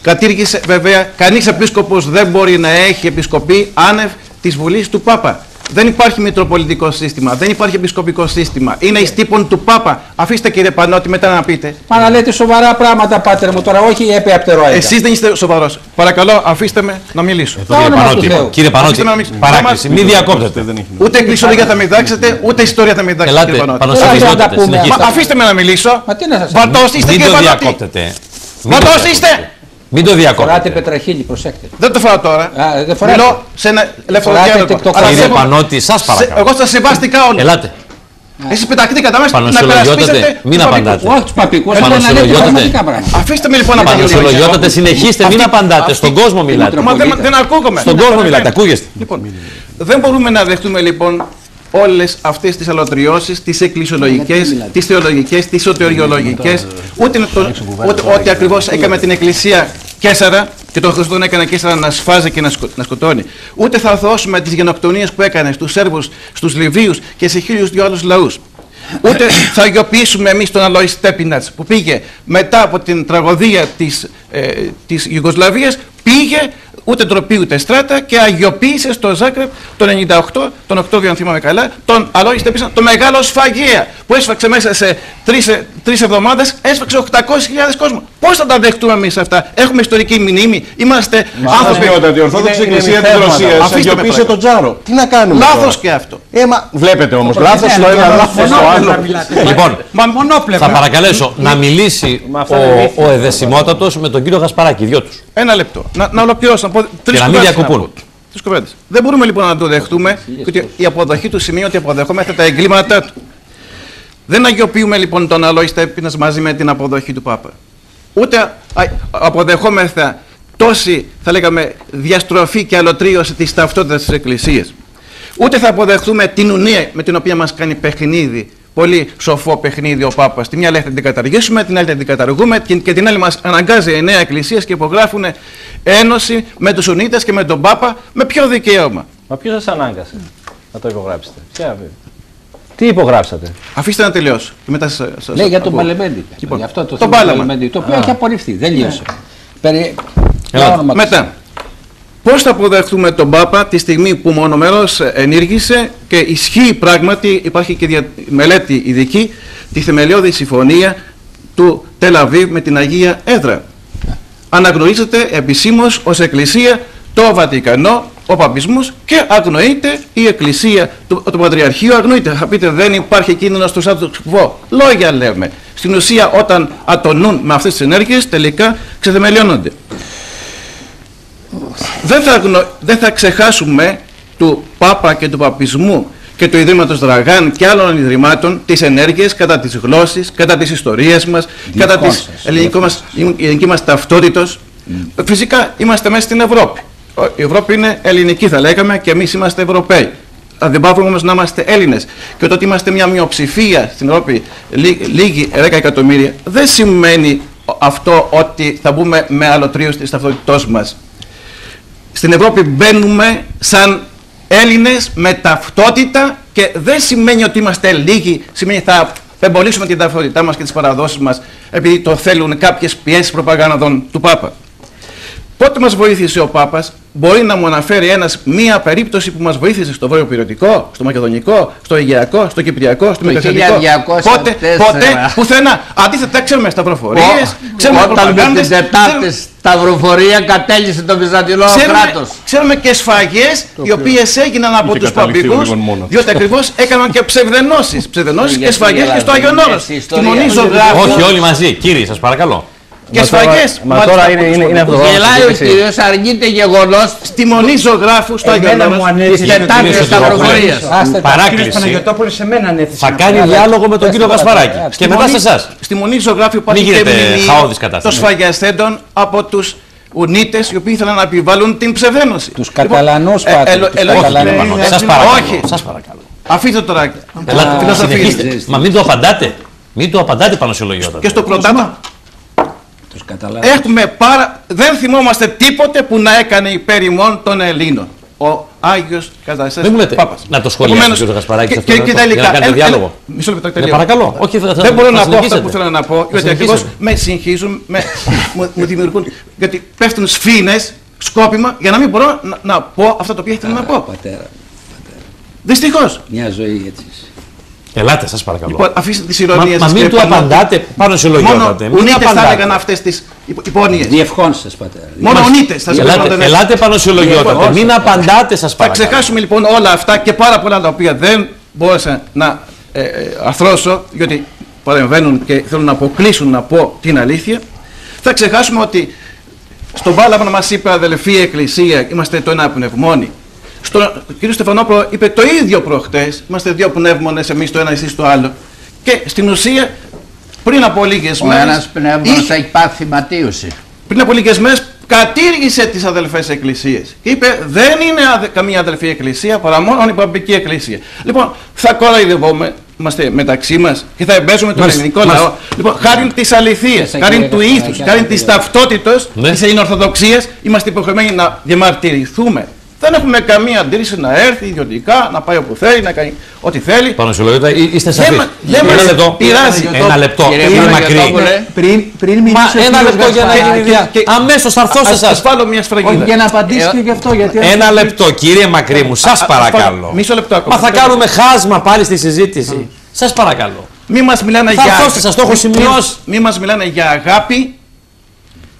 Κατήργησε βέβαια, κανείς επίσκοπος δεν μπορεί να έχει επισκοπή άνευ της βουλής του Πάπα. Δεν υπάρχει μητροπολιτικό σύστημα, δεν υπάρχει επισκοπικό σύστημα. Είναι εις τύπων του Πάπα. Αφήστε κύριε Πανώτη μετά να πείτε. Μα να λέτε σοβαρά πράγματα, πάτερ μου, τώρα όχι έπαιαπτερόικα. Εσείς δεν είστε σοβαρός. Παρακαλώ, αφήστε με να μιλήσω. Εδώ, κύριε όνομα Πανώτη, τους Θεού. κύριε Πανώτη, Αφήστε να μην- παράκληση, μην διακόπτετε. Δεν έχει Ούτε εκκλησιολογία θα με διδάξετε, ούτε ιστορία θα με διδάξετε Ελάτε, κύριε Πανώτη. πάνω σε Τώρα δεν θα τα βυζιότητες, πούμε. συνεχίστε. Μα αφήστε με να μιλήσω. Μα τι να σας Βατός είστε Μην κύριε το Πανώτη. διακόπτετε. Μην το Βατός διακόπτετε. είστε. Μην το Φοράτε διακόπτετε. πετραχίλι, προσέξτε. Δεν το φοράω τώρα. Α, δεν φοράτε. Μιλώ σε ένα ελεύθερο Φοράτε διάλογο. TikTok. Αλλά Κύριε σε- Πανώτη, σας σε- παρακαλώ. Εγώ σας σεβάστηκα όλοι. Ελάτε. Εσείς πεταχτήκατε μέσα να Πανωσιολογιότατε, περασπίσετε μην τους απαντάτε. παπικούς. Όχι τους παπικούς, αλλά να λέτε Πανωσιολογιότατε. πραγματικά πράγματα. Αφήστε με λοιπόν να πω. Πανωσιολογιότατε, συνεχίστε, μην Αυτή- απαντάτε. αυτή- Στον κόσμο μιλάτε. Μα δεν, δεν ακούγομαι. Στον κόσμο μιλάτε, ακούγεστε. Λοιπόν, δεν μπορούμε να δεχτούμε λοιπόν όλες αυτές τις αλωτριώσεις, τις εκκλησιολογικές, τις θεολογικές, τις σωτηριολογικές, ούτε, να το, ούτε ό,τι ακριβώς έκαμε την Εκκλησία Κέσσαρα και τον Χριστό έκανε Κέσσαρα να σφάζει και να, σκο- να σκοτώνει. Ούτε θα δώσουμε τις γενοκτονίες που έκανε στους Σέρβους, στους Λιβύους και σε χίλιους δυο άλλους λαούς. Ούτε θα αγιοποιήσουμε εμείς τον Αλόη Στέπινατς που πήγε μετά από την τραγωδία της, ε, της Ιουγκοσλαβίας πήγε ούτε ντροπή ούτε στράτα και αγιοποίησες στο Ζάκρεπ το 98, τον Οκτώβριο αν θυμάμαι καλά, τον Αλόη Στέπινατς, το μεγάλο σφαγεία που έσφαξε μέσα σε τρεις, ε, τρεις εβδομάδες, έσφαξε 800.000 κόσμος. Πώς θα τα δεχτούμε εμείς αυτά, έχουμε ιστορική μνήμη, είμαστε άνθρωποι. Άνθρωποι, η Ορθόδοξη Εκκλησία της Ρωσίας Αφήστε με, αγιοποίησε παρακαλώ. τον Τζάρο. Τι να κάνουμε. Λάθος τώρα; και αυτό. Ε, μα βλέπετε όμως. Λάθος το ένα, λάθος το άλλο. Λοιπόν, Μα μονόπλευρα. θα παρακαλέσω να μιλήσει ο, ο εδεσιμότατος με τον κύριο Γασπαράκη, δυο τους. Ένα λεπτό. Να, να ολοκληρώσω. Να πω τρεις να μην κουβέντες διακοπούν. πω. Τρεις κουβέντες. Δεν μπορούμε λοιπόν να το δεχτούμε ότι η αποδοχή του σημαίνει ότι αποδεχόμαστε τα εγκλήματά του. Δεν αγιοποιούμε λοιπόν τον Αλόη Στέπινας μαζί με την αποδοχή του Πάπα. Ούτε α- αποδεχόμεθα τόση, θα λέγαμε, διαστροφή και αλωτρίωση της ταυτότητας της Εκκλησίας. Ούτε θα αποδεχθούμε την ουνία με την οποία μας κάνει παιχνίδι, πολύ σοφό παιχνίδι ο Πάπας. Τη μια λέει θα την καταργήσουμε, την άλλη θα την καταργούμε και, και την άλλη μας αναγκάζει εννέα εκκλησίες και υπογράφουν ένωση με τους Ουνίτες και με τον Πάπα με ποιο δικαίωμα. Μα ποιος σας ανάγκασε να το υπογράψετε; Ποια... Τι υπογράψατε; Αφήστε να τελειώσω. Και μετά σας, σας Λέει για τον ακούω. Παλεμέντη. Λοιπόν, για αυτό το τον θέμα του Πάλαμα. Παλεμέντη, το οποίο έχει απορριφθεί. Δεν λύωσε. Περί... Έλα. Για όνομα του Μετά. Πώς θα αποδεχτούμε τον Πάπα τη στιγμή που μονομερός ενήργησε και ισχύει πράγματι, υπάρχει και δια- μελέτη ειδική, τη θεμελιώδη συμφωνία του Τελαβίβ με την Αγία Έδρα. Αναγνωρίζεται επισήμως ως Εκκλησία το Βατικανό, ο Παπισμός και αγνοείται η Εκκλησία, το, το Πατριαρχείο αγνοείται. Θα πείτε δεν υπάρχει κίνδυνο στο status quo. Λόγια λέμε. Στην ουσία όταν ατονούν με αυτές τις ενέργειες τελικά ξεθεμελιώνονται δεν θα, γνω- δεν θα ξεχάσουμε του Πάπα και του Παπισμού και του Ιδρύματος Δραγάν και άλλων ιδρυμάτων τις ενέργειες κατά τις γλώσσες, κατά τις ιστορίες μας, κατά Δικών της σας, ελληνικό μας, η ελληνική μας ταυτότητος. Φυσικά είμαστε μέσα στην Ευρώπη. Ο- Η Ευρώπη είναι ελληνική θα λέγαμε και εμείς είμαστε Ευρωπαίοι. Α, Δεν πάμε όμως να είμαστε Έλληνες. Και το ότι είμαστε μια μειοψηφία στην Ευρώπη, λί- λίγοι 10 εκατομμύρια, δεν σημαίνει αυτό ότι θα μπούμε με αλωτρίωση της ταυτότητός μας στην Ευρώπη μπαίνουμε σαν Έλληνες με ταυτότητα και δεν σημαίνει ότι είμαστε λίγοι, σημαίνει θα εμπολίσουμε την ταυτότητά μας και τις παραδόσεις μας επειδή το θέλουν κάποιες πιέσεις προπαγάνδων του Πάπα. Πότε μας βοήθησε ο Πάπας, μπορεί να μου αναφέρει ένας μία περίπτωση που μας βοήθησε στο Βόρειο Πυρωτικό, στο Μακεδονικό, στο Αιγαιακό, στο Κυπριακό, στο Το Μετασιατικό. 1204. Πότε, ποτέ, πουθενά. Αντίθετα, ξέρουμε σταυροφορίες, ξέρουμε Όταν με την προπαγάνδες, Τετάρτη ξέρουμε- σταυροφορία κατέλησε το Βυζαντινό Ξέρουμε, κράτος. ξέρουμε και σφαγές οι οποίες έγιναν από Είχε τους καταληφθεί ο παππικού, Λίγων μόνος. διότι ακριβώς έκαναν και ψευδενώσεις. Ψευδενώσεις και Γιατί σφαγές και στο γελάτε, Άγιον Όρος. γιατί Στη ιστορία. μονή Όχι, ζωγράφου Όχι, όλοι μαζί. Κύριοι, σας παρακαλώ. Και Μα τώρα- σφαγές. Μα τώρα είναι, είναι, είναι αυτό το Γελάει ο έτσι. κύριος, αρνείται γεγονός Στη μονή ζωγράφου στο Άγιον Εμένα μου Όρος. ανέθεσε. της Τετάρτης κύριε Σταυροφορίας. Κύριος Παράκληση. Παναγιωτόπουλος σε μένα ανέθεσε. Θα να κάνει πω. διάλογο με τον πες κύριο το Κασπαράκη. παρακάτω. Και Στη μετά σε μονή- εσάς. Στη μονή ζωγράφου υπάρχει Μην και γίνεται μνημείο χαόδης κατάσταση. των σφαγιαστέντων από τους Ουνίτες οι οποίοι ήθελαν να επιβάλλουν την ψευδένωση. Τους Καταλανούς, ε, πάτε, ελο- τους ελο- Καταλανούς. ε, Σας Όχι. παρακαλώ. Σας παρακαλώ. Αφήστε τώρα. Ελάτε, φιλοσοφίες. συνεχίστε. Μα μην το απαντάτε. Μην το απαντάτε πάνω σε λογιότατα. Και στο πρωτάμα Τους καταλάβεις. Έχουμε πάρα... Δεν θυμόμαστε τίποτε που να έκανε υπέρ ημών των Ελλήνων. Ο Άγιος Καταστασίας Δεν μου λέτε Πάπας. να το σχολιάσει ο Επομένως, κ. Γασπαράκης και, αυτό, και, να και το- τα για υλικά. να κάνετε Ένα- διάλογο. ένα- Μισό λεπτό Ναι, τελειώνω. παρακαλώ. Όχι, θα, θα, Δεν μπορώ θα να πω αυτά συνεχίσετε. που θέλω να πω, γιατί συνεχίσετε. ακριβώς με συγχύζουν, με, μου, μου δημιουργούν, γιατί πέφτουν σφήνες, σκόπιμα, για να μην μπορώ να, να πω αυτά τα οποία ήθελα να πω. Πατέρα, Δυστυχώς. μια ζωή έτσι. Ελάτε, σας παρακαλώ. Λοιπόν, αφήστε τις Μα, ηρωνίες μα σας μην και του επάνω- απαντάτε πάνω σε Μόνο λογιότατε. Μην Ουνίτες θα απαντάτε. έλεγαν αυτές τις υπο- υπόνοιες. Διευχόνσες πατέρα. Μόνο Μας- Ουνίτες θα Ελάτε, σκεφτόνταν ελάτε πάνω σε λογιότατε. Λοιπόν, Μην απαντάτε, σας Θα παρακαλώ. ξεχάσουμε λοιπόν όλα αυτά και πάρα πολλά τα οποία δεν μπόρεσα να ε, ε, αρθρώσω, γιατί παρεμβαίνουν και θέλουν να αποκλείσουν να πω την αλήθεια. Θα ξεχάσουμε ότι στον Πάλαβα μας είπε αδελφή Εκκλησία, είμαστε το ένα πνευμόνι. Στον κ. Στεφανόπουλο είπε το ίδιο προχτές, είμαστε δύο πνεύμονες, εμείς το ένα, εσείς το άλλο. Και στην ουσία, πριν από λίγες Ο μέρες, ένας πνεύμονας είχε- έχει πάθει ματίωση. πριν από λίγες μέρες κατήργησε τις αδελφές εκκλησίες και είπε δεν είναι αδε- καμία αδελφή εκκλησία παρά μόνο η παπική εκκλησία. Λοιπόν, θα κοροϊδευόμαστε είμαστε μεταξύ μας και θα εμπέζουμε τον Μάλιστα, ελληνικό μάλιστα. λαό. Λοιπόν, χάρη της αληθείας, Μέσα, χάρη κύριε του Κασπαράκη, ήθους, άρα, χάρη της κύριε. ταυτότητας, Ναι. της ελληνορθοδοξίας, είμαστε υποχρεωμένοι να διαμαρτυρηθούμε. Δεν έχουμε καμία αντίρρηση να έρθει ιδιωτικά, να πάει όπου θέλει, να κάνει ό,τι θέλει. Πάνω σε λογιότατα, ή- είστε Δεν σαφείς. μα- δεν Ένα μας λεπτό. πειράζει. Ένα λεπτό. Κύριε Κύριε Μακρύ. Παναγιωτόπουλε, Πριν, πριν Μα μιλήσει ο ένα κύριος λεπτό για να Γασπαράκης, γίνει δια... και- Αμέσως θα έρθω σε Ας, ας εσάς. βάλω μια σφραγίδα. Όχι, για να απαντήσεις Ε, και γι' αυτό. Γιατί Ένα λεπτό, κύριε Μακρύ μου, σας α, παρακαλώ. μισό λεπτό ακόμα. Μα θα κάνουμε χάσμα πάλι στη συζήτηση. Σας παρακαλώ. Μη μας μιλάνε Θα για... έρθω, σας το έχω μη- σημειώσει. Μη, μη μας μιλάνε για αγάπη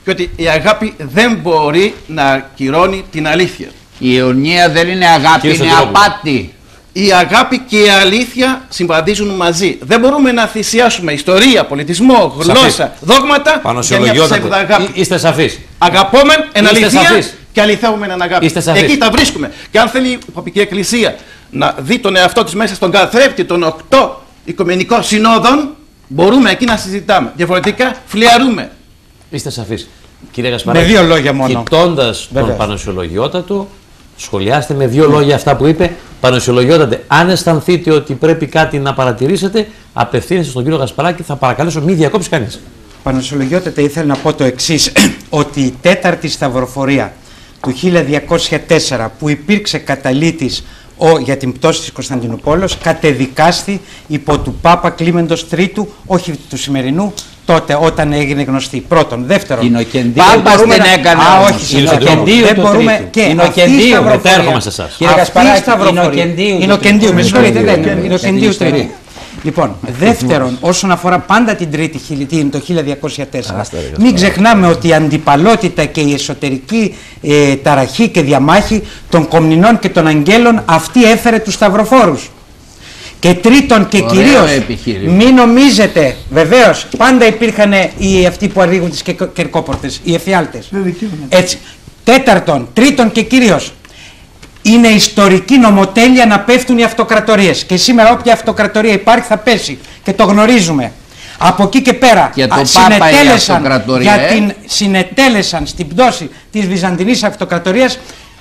και ότι η αγάπη δεν μπορεί να ακυρώνει την αλήθεια. Η αιωνία δεν είναι αγάπη, Κύριε είναι Σωτηρόπουλο. απάτη. Η αγάπη και η αλήθεια συμβαδίζουν μαζί. Δεν μπορούμε να θυσιάσουμε ιστορία, πολιτισμό, γλώσσα, Σαφής. δόγματα Πάνω σε για μια λογιότατε. ψευδαγάπη. Εί- Είστε σαφείς. Αγαπώμεν εν Είστε αληθεία σαφείς. και αληθεύουμε εν αγάπη. Είστε σαφείς. Εκεί τα βρίσκουμε. Και αν θέλει η Παπική Εκκλησία να δει τον εαυτό της μέσα στον καθρέφτη των οκτώ οικουμενικών συνόδων, μπορούμε εκεί να συζητάμε. Διαφορετικά φλιαρούμε. Είστε σαφείς. Κύριε Γασπαράκη, Με δύο λόγια μόνο. Κοιτώντας τον Βεβαίως. Πανωσιολογιότατο, σχολιάστε με δύο λόγια αυτά που είπε. Πανωσιολογιότατε, αν αισθανθείτε ότι πρέπει κάτι να παρατηρήσετε, απευθύνεστε στον κύριο Γασπαράκη, θα παρακαλέσω μη διακόψει κανείς. Πανασυλλογιότατα ήθελα να πω το εξής ότι η τέταρτη σταυροφορία του 1204 που υπήρξε καταλήτης ο, για την πτώση της Κωνσταντινούπολης κατεδικάστη υπό του Πάπα Κλίμεντος Τρίτου, όχι του σημερινού, τότε όταν έγινε γνωστή. Πρώτον. Δεύτερον. Ινοκεντίου δεν μας μπορούμε την να- έκανε Α, όμως. όχι, συγγνώμη. Ινοκεντίου δεν το μπορούμε. τρίτο. Και Ινοκεντίου. αυτή η Μετά σταυροφορία- έρχομαι σε εσάς. Κύριε αυτή η Κασπαράκη, σταυροφορία- Ινοκεντίου το Ινοκεντίου, με τρίτο. συγχωρείτε, δεν είναι. Ινοκεντίου. Ινοκεντίου Ινοκεντίου. τρίτη. Λοιπόν, δεύτερον, όσον αφορά πάντα την τρίτη χιλιτή, το 1204, μην ξεχνάμε ότι η αντιπαλότητα και η εσωτερική ε, ταραχή και διαμάχη των κομνηνών και των αγγέλων αυτή έφερε τους σταυροφόρους. Και τρίτον και Ωραίο κυρίως, επιχείρημα. μην νομίζετε, βεβαίως, πάντα υπήρχαν οι αυτοί που ανοίγουν τις κε- κερκόπορτες, οι εφιάλτες. Δεν δικαιούμαι. Έτσι. Τέταρτον, τρίτον και κυρίως, είναι ιστορική νομοτέλεια να πέφτουν οι αυτοκρατορίες. Και σήμερα όποια αυτοκρατορία υπάρχει θα πέσει. Και το γνωρίζουμε. Από εκεί και πέρα Και το α, Πάπα η συνετέλεσαν, αυτοκρατορία, για ε. την, συνετέλεσαν στην πτώση της Βυζαντινής Αυτοκρατορίας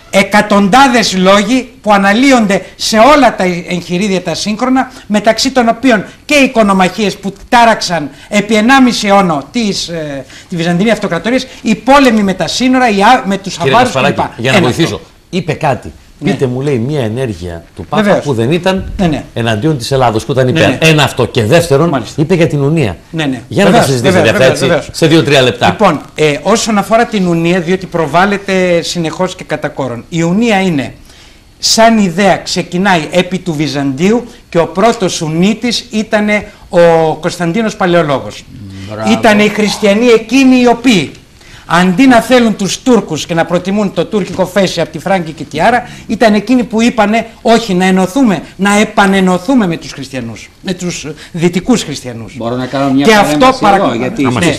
εκατοντάδες λόγοι που αναλύονται σε όλα τα εγχειρίδια τα σύγχρονα μεταξύ των οποίων και οι οικονομαχίες που τάραξαν επί 1,5 αιώνα της, ε, τη Βυζαντινή Αυτοκρατορία, οι πόλεμοι με τα σύνορα, οι, α- με τους Κύριε Αβάρους Κασπαράκη, κλπ. για να Ένα βοηθήσω. αυτό. Είπε κάτι. Ναι. Πείτε μου, λέει, μία ενέργεια του Πάπα Βεβαίως. που δεν ήταν Ναι, ναι. εναντίον της Ελλάδος. Που ήταν υπέρ. ναι. Ένα αυτό. Και δεύτερον, Μάλιστα. είπε για την Ουνία. Ναι, ναι. Για να τα Βεβαίως, συζητήσετε βεβαίως, αυτά έτσι, βεβαίως, σε δύο-τρία λεπτά. Λοιπόν, ε, όσον αφορά την Ουνία, διότι προβάλλεται συνεχώς και κατά κόρον. Η Ουνία είναι, σαν ιδέα, ξεκινάει επί του Βυζαντίου και ο πρώτος Ουνίτης ήταν ο Κωνσταντίνος Παλαιολόγος. Ήταν οι χριστιανοί εκείνοι οι οποίοι αντί να θέλουν τους Τούρκους και να προτιμούν το τουρκικό φέση από τη Φράγκη και τη Άρα, ήταν εκείνοι που είπανε όχι να ενωθούμε, να επανενωθούμε με τους χριστιανούς, με τους δυτικούς χριστιανούς. Μπορώ να κάνω μια Και παρέμβαση αυτό παρα- εδώ, γιατί Άμα είσαι ναι.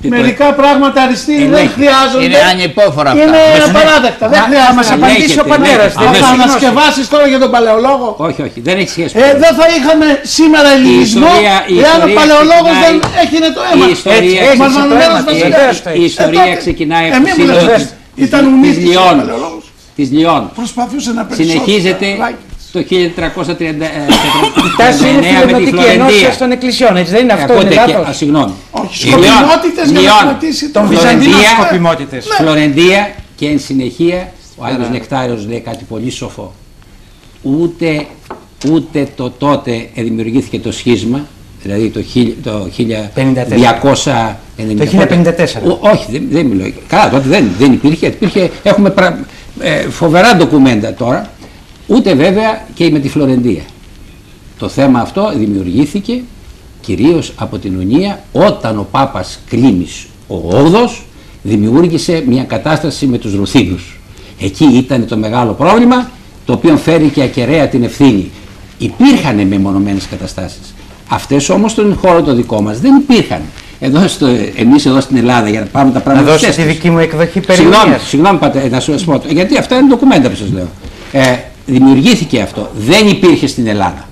Ιστορικός. και το- Μερικά πράγματα αριστείλοι δεν Ελέγχει. χρειάζονται. Είναι ανυπόφορα αυτά. Είναι Μέσα- απαράδεκτα. Δεν Να- χρειάζεται. να μας να απαντήσει Ελέγχεται, ο πατέρας. ελέγχεται. δεν Α, έχει Θα γνώση. ανασκευάσει τώρα για τον παλαιολόγο. Όχι, όχι, δεν έχει σχέση. Ε, δεν θα είχαμε σήμερα ελληνισμό ιστορία- η εάν ο ιστορία παλαιολόγος δεν ξεκινάει- έγινε το αίμα. η ιστορία- Έτσι, έχει μαρμαρωμένος το αίμα, βασιλιάς. βεβαίως το Η έχει. ιστορία Ε, τότε- ξεκινάει Ε, από μη τη μου λες, σύνοδο βες, της- Ήταν της ουνίτης ο Λιών. παλαιολόγος. Της Λιών. Προσπαθούσε να περισσότερο. Συνεχίζεται Λάκη. Το 1339 Η τάση είναι με τη φιλενωτική ενώσια Φλωρεντία. των εκκλησιών, έτσι δεν είναι αυτό, Ακούτε είναι και, λάθος. α, συγγνώμη. Όχι, Η Λιών. σκοπιμότητες για να Λιών. κρατήσει Των το- Βυζαντινών Φλωρεντία. σκοπιμότητες. Φλωρεντία και εν συνεχεία ο Άγιος Νεκτάριος λέει κάτι πολύ σοφό. Ούτε, ούτε το τότε δημιουργήθηκε το σχίσμα, δηλαδή το, χίλ- το 1290. Το 1054. Ο- όχι, δεν, δεν μιλώ. Καλά, τότε δεν, δεν υπήρχε. υπήρχε έχουμε πρα- ε, φοβερά ντοκουμέντα τώρα. Ούτε βέβαια και με τη Φλωρεντία. Το θέμα αυτό δημιουργήθηκε κυρίως από την Ουνία όταν ο Πάπας Κλήμης ο Όγδος δημιούργησε μια κατάσταση με τους Ρουθίνους. Εκεί ήταν το μεγάλο πρόβλημα το οποίο φέρει και ακεραία την ευθύνη. Υπήρχαν μεμονωμένες καταστάσεις. Αυτές όμως στον χώρο το δικό μας δεν υπήρχαν. Εδώ στο, εμείς εδώ στην Ελλάδα για να πάμε τα Να πράγματα δώσω στις τη θέσεις. δική μου εκδοχή Συγγνώμη, περιουσίας. συγγνώμη πατέ, να σου πω, γιατί αυτά είναι ντοκουμέντα που σας λέω. Ε, δημιουργήθηκε αυτό, δεν υπήρχε στην Ελλάδα.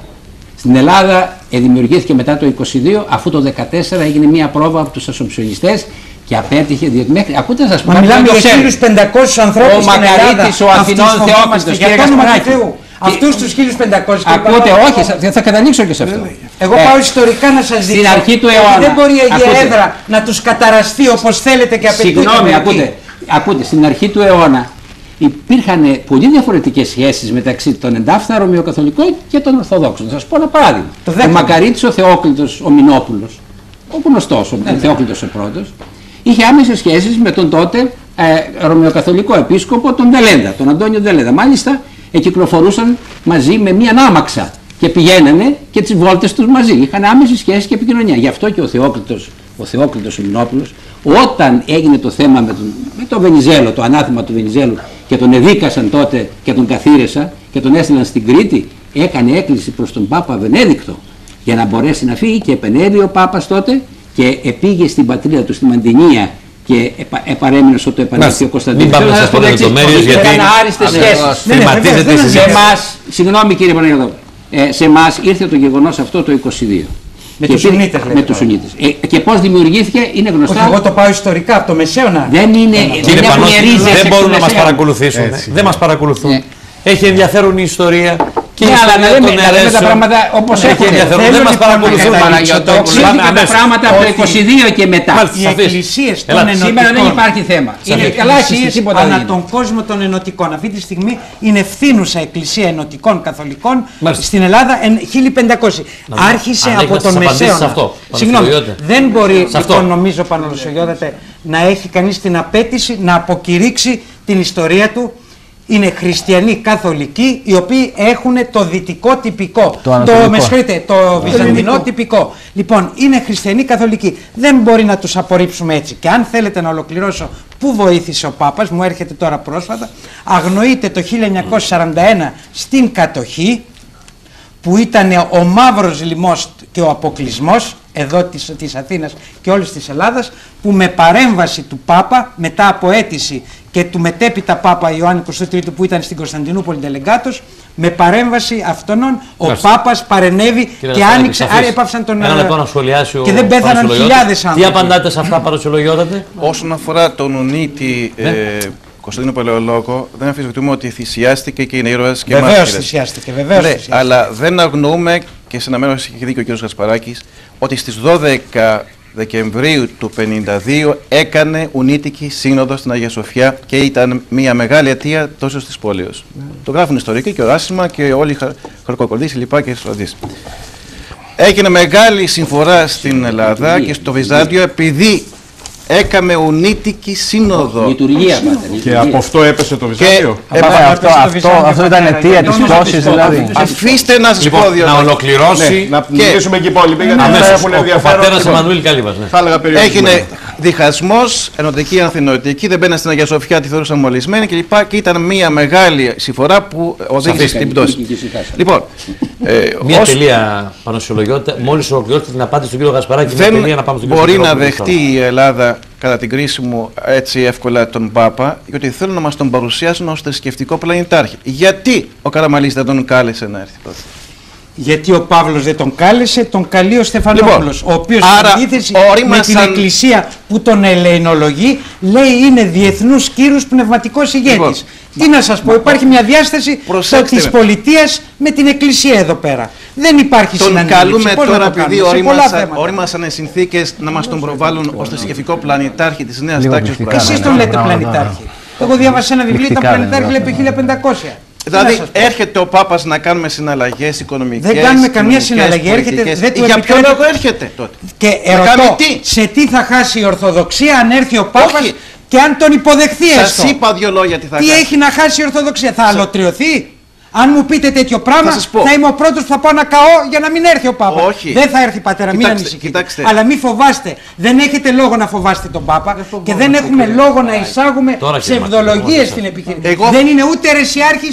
Στην Ελλάδα ε, δημιουργήθηκε μετά το 22, αφού το 14 έγινε μια πρόβα από τους ασομψιονιστές και απέτυχε, διότι μέχρι, ακούτε να σας πω, Μα κάτι μιλάμε να το για ξέρετε. 1500 ανθρώπους Ο στην Ελλάδα. Μακαρίτης, ο Αθηνών Αυτούς φοβόμαστε, Θεόκλητος, Για κύριε το όνομα του Κασπαράκη. Θεού. Και- Αυτούς τους 1500 και Ακούτε, παραπάνω. όχι, θα, θα καταλήξω και σε αυτό. Εγώ Ε, πάω ιστορικά να σας δείξω. αρχή του ότι αιώνα. Δεν μπορεί η Αγία Ακούτε. Έδρα να τους καταραστεί όπως θέλετε και απαιτείται. Συγγνώμη, εκεί. ακούτε, ακούτε, στην αρχή του αιώνα υπήρχαν πολύ διαφορετικές σχέσεις μεταξύ των εντάφθα Ρωμαιοκαθολικών και των Ορθοδόξων. Θα σας πω ένα παράδειγμα. Το ο δέχομαι. Μακαρίτης ο Θεόκλητος, ο Μινόπουλος, ο γνωστός, ο Θεόκλητος ο πρώτος, είχε άμεσες σχέσεις με τον τότε ε, Ρωμαιοκαθολικό επίσκοπο τον Δελέντα, τον Αντώνιο Δελέντα. Μάλιστα, εκυκλοφορούσαν μαζί με μία άμαξα και πηγαίνανε και τις βόλτες τους μαζί. Είχαν άμεση σχέση και επικοινωνία. Γι' αυτό και ο Θεόκλητος, ο Θεόκλητος ο Μινόπουλος, όταν έγινε το θέμα με τον, με τον Βενιζέλο, το ανάθημα του Βενιζέλου και τον εδίκασαν τότε και τον καθήρεσαν και τον έστειλαν στην Κρήτη, έκανε έκκληση προς τον Πάπα Βενέδικτο για να μπορέσει να φύγει και επενέβη ο Πάπας τότε και επήγε στην πατρίδα του, στη Μαντινία και επα, επαρέμεινε στο το επανέλθει ο Κωνσταντίνος. μην πάμε Θέλω να σε σας πω το πολλές εξής, λεπτομέρειες, γιατί Ήταν άριστες Ακριβώς. σχέσεις. Ναι, ναι, Θεματίζεται βεβαίως, η δεν Σε συζήτηση. εμάς, συγγνώμη κύριε Παναγιώτο, ε, σε εμάς ήρθε το γεγονός αυτό το 22. Με Και τους υπήρχε- Σουνίτες, λέτε Με τους τώρα. Σουνίτες. Ε, και πώς δημιουργήθηκε είναι Όχι, γνωστά. εγώ το πάω ιστορικά από το Μεσαίωνα. Δεν είναι. Κύριε δεν έχουν Πανώση, ρίζες δεν εκ μπορούν του να μας Μεσαίου. παρακολουθήσουν. Δεν μας παρακολουθούν. Ναι. Έχει ενδιαφέρον η ιστορία Και Ναι, η αλλά ιστορία να λέμε, των να λέμε τα αιρέσεων πράγματα όπως έχει έχουν. ενδιαφέρον. Θέλω Δεν μας λοιπόν παρακολουθούν, να Παναγιώτο. καταλήξω. Πάμε Ξύχουν τα αμέσως. πράγματα από το Ότι 22 και μετά. Οι Σαφές. εκκλησίες των Έλα. ενωτικών. Σήμερα δεν υπάρχει θέμα. Είναι Οι καλά εκκλησίες εσύ, τίποτα δεν Ανά είναι. τον κόσμο των ενωτικών. Αυτή τη στιγμή είναι ευθύνουσα εκκλησία ενωτικών καθολικών Μάλιστα. στην Ελλάδα εν 1500. Άρχισε αν από έχεις τον να απαντήσεις Μεσαίωνα. σε αυτό, Συγγνώμη, Παναγιώτη. δεν μπορεί Σε αυτό. λοιπόν νομίζω Παναγιώτη να έχει κανείς την απέτηση να αποκηρύξει την ιστορία του είναι χριστιανοί καθολικοί οι οποίοι έχουν το δυτικό τυπικό. Το ανατολικό. με συγχωρείτε, το βυζαντινό τυπικό. Λοιπόν, είναι χριστιανοί καθολικοί. Δεν μπορεί να τους απορρίψουμε έτσι. Και αν θέλετε να ολοκληρώσω πού βοήθησε ο Πάπας, μου έρχεται τώρα πρόσφατα, αγνοείται το 1941 στην κατοχή που ήταν ο μαύρος λοιμός και ο αποκλεισμός εδώ της, της Αθήνας και όλης της Ελλάδας που με παρέμβαση του Πάπα μετά από αίτηση και του μετέπειτα Πάπα Ιωάννη 23 που ήταν στην Κωνσταντινούπολη Τελεγκάτος με παρέμβαση αυτών ο Μάλιστα. Πάπας παρενέβη Κύριε και Νασταράκη, άνοιξε, σαφής. άρα έπαυσαν τον Ένα λεπτό να σχολιάσει ο και δεν πέθαναν Πανασυλλογιώτης. χιλιάδες Τι άνθρωποι. απαντάτε σε αυτά, Παρασυλλογιώτατε. Όσον αφορά τον Ουνίτη Ναι. ε, Κωνσταντίνο Παλαιολόγο, δεν αμφισβητούμε ότι θυσιάστηκε και είναι ήρωας και Βεβαίως μάρτυρας. θυσιάστηκε, βεβαίως Ναι, θυσιάστηκε. αλλά δεν αγνοούμε και σε ένα μέρος έχει δίκιο ο κ. Γασπαράκης ότι στις 12 Δεκεμβρίου του 1952 έκανε Ουνίτικη σύνοδο στην Αγία Σοφιά και ήταν μια μεγάλη αιτία τόσο της πόλεως. Το γράφουν ιστορικοί και οράσιμα και όλοι οι χα- χαρκοκορδείς λοιπά και σφαδείς. Έγινε μεγάλη συμφορά στην Ελλάδα και στο Βυζάντιο επειδή έκαμε Ουνίτικη σύνοδο. Λειτουργία πάτε. Και λειτουργία. από αυτό έπεσε το Βυζάντιο. Ε, Ε, Πάμε, αυτό, στο αυτό, Βυζάντιο, αυτό ήταν πατέρα, αιτία γιατί της όμως πτώσης αυτό- δηλαδή. αυτό- Αφήστε να σας πω Λοιπόν, δύο να λόγια. ολοκληρώσει. Να μιλήσουμε και οι υπόλοιποι γιατί δεν Αμέσως, έχουν ο, ο ενδιαφέρον. πατέρας Λοιπόν, Εμμανουήλ Καλύβας. Ναι. Θα έλεγα περιορισμένα. Έγινε διχασμός, ενωτική ανθινοτική, δεν μπαίναν στην Αγία Σοφιά, τη θεωρούσαν μολυσμένη κλπ. Και ήταν μια μεγάλη συμφορά που οδήγησε στην πτώση. Και ησυχάσαμε. Λοιπόν, ε, Μία ως τελεία Πανασυλλογιώτατε. Μόλις ολοκληρώσετε την απάντηση στον κύριο Γασπαράκη, μία τελεία να δεν πάμε στον κύριο μπορεί να Σιδηρόπουλο. δεχτεί η Ελλάδα κατά την κρίση μου έτσι εύκολα τον Πάπα, γιατί θέλουν να μας τον παρουσιάσουν ως θρησκευτικό πλανητάρχη. Γιατί ο Καραμαλής δεν τον κάλεσε να έρθει τότε. Γιατί ο Παύλος δεν τον κάλεσε, τον καλεί ο Στεφανόπουλος, Λοιπόν, ο οποίος άρα, στην αντίθεση όρημα με την σαν- εκκλησία που τον ελεηνολογεί, λέει είναι διεθνούς κύρους πνευματικός ηγέτης. Λοιπόν, Τι να σας πω, υπάρχει μια διάσταση Προσέξτε της με. πολιτείας με την εκκλησία εδώ πέρα. Δεν υπάρχει Τον συναντήληψη. καλούμε Πώς να τώρα το επειδή κάνουμε, σε πολλά ορίμασαν, θέματα. ορίμασαν οι συνθήκες να μας τον προβάλλουν ως θρησκευτικό πλανητάρχη της νέας Λίγο τάξης του μυστικά, Παραδείσου. Εσείς τον ναι, λέτε ναι, ναι, ναι. πλανητάρχη. Εγώ διάβασα ένα βιβλίο, ήταν Μυστικά, πλανητάρχη, λέει ναι, επί 1500. Τι να Δηλαδή σας πω. έρχεται ο Πάπας να κάνουμε συναλλαγές οικονομικές. Δεν κάνουμε καμία συναλλαγή, έρχεται, δεν του Για ποιο επιτρέπεται- λόγο έρχεται τότε; Και Να ερωτώ, κάνει τι; σε τι θα χάσει η Ορθοδοξία αν έρθει ο Πάπας Όχι. και αν τον υποδεχθεί έστω; Σας είπα δύο λόγια τι θα τι κάνει. έχει να χάσει η Ορθοδοξία, θα αλωτριωθεί; Αν μου πείτε τέτοιο πράγμα, Θα σας πω. θα είμαι ο πρώτος που θα πάω να καώ για να μην έρθει ο Πάπα. Όχι. Δεν θα έρθει πατέρα, μην Κοιτάξτε, ανησυχείτε. κοιτάξτε. Αλλά μην φοβάστε. Δεν έχετε λόγο να φοβάστε τον Πάπα και δεν έχουμε λόγο να εισάγουμε Τώρα, κύριε ψευδολογίες Μαρτίνο, στην επιχείρηση. Εγώ- Δεν είναι ούτε ρεσιάρχη.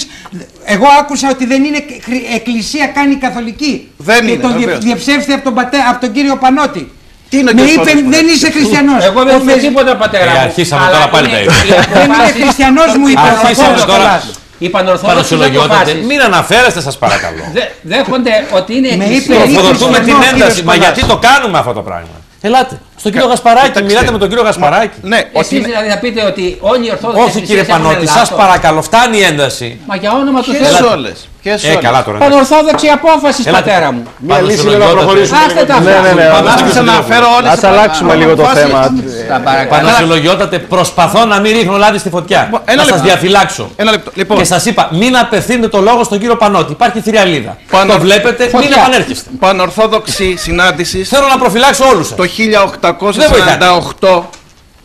Εγώ άκουσα ότι δεν είναι χρη- εκκλησία κάνει καθολική. Δεν και είναι, τον διε- βεβαίως. διεψεύστε από τον, πατέ, από τον κύριο Πανότη. Τι είναι ο Με κύριος είπε Πανώτης; Που δεν λέει. είσαι χριστιανός. Εγώ δεν Ο είμαι Θες- τίποτα πατέρα Ε, μου. αρχίσαμε αλλά τώρα πάλι είναι τα οι ίδια. Δεν είναι αποφάσεις- χριστιανός μου είπε ο Αρχίσαμε Παπαδόπουλος τώρα. Κολάς. Οι πανορθόδοξοι Πανασυλλογιώτατε. αποφάσεις Μην αναφέρεστε, σας παρακαλώ. δε- δέχονται ότι είναι Με εκκλησία. είπε, Τροφοδοτούμε την χριστιανός, ένταση. κύριος Μα Κολλάς. γιατί το κάνουμε αυτό το πράγμα; Ελάτε. Στον κύριο Γασπαράκη. Κοιτάξτε. Μιλάτε με τον κύριο Γασπαράκη. Ναι, Εσείς ότι είναι- δηλαδή θα πείτε ότι όλοι οι Ορθόδοξοι Όχι κύριε εκκλησίες έχουν Πανότη, σας λάθος. παρακαλώ, φτάνει η ένταση. Μα για όνομα του Ποιες Θεού. Όλες. Ποιες Ε, όλες. καλά τώρα. Πανορθόδοξη απόφαση, Έλατε. πατέρα μου. Μια λύση είναι να προχωρήσουμε. Άστε τα Ναι, ναι, ναι. αυτά. Άρχισα να φέρω όλες Ας τις αλλάξουμε λίγο το αποφάσεις. θέμα. Τα παρακαλώ. Πανασυλλογιώτατε, προσπαθώ να μην ρίχνω λάδι στη φωτιά. ένα να σας λεπτό. διαφυλάξω. Ένα λεπτό. Λοιπόν, Και σας είπα, μην απευθύνετε το λόγο στον κύριο Πανότη. Υπάρχει θηριαλίδα. Πάνω- Το βλέπετε, μην Φωτιά. επανέρχεστε. πανορθόδοξη συνάντησης Θέλω να προφυλάξω όλους σας. το 1848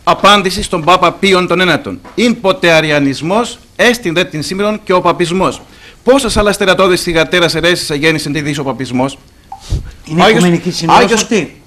απάντηση στον Πάπα Πίον τον Ένατον. «Ειν ποτε αριανισμός, έστιν δε την σήμερον και ο παπισμός». Πόσες άλλα στερατώδες θυγατέρας αιρέσεις αγέννησε τη δύση ο παπισμός; Είναι Άγιος- οικουμενική σύνοδος Άγιος- αυτή.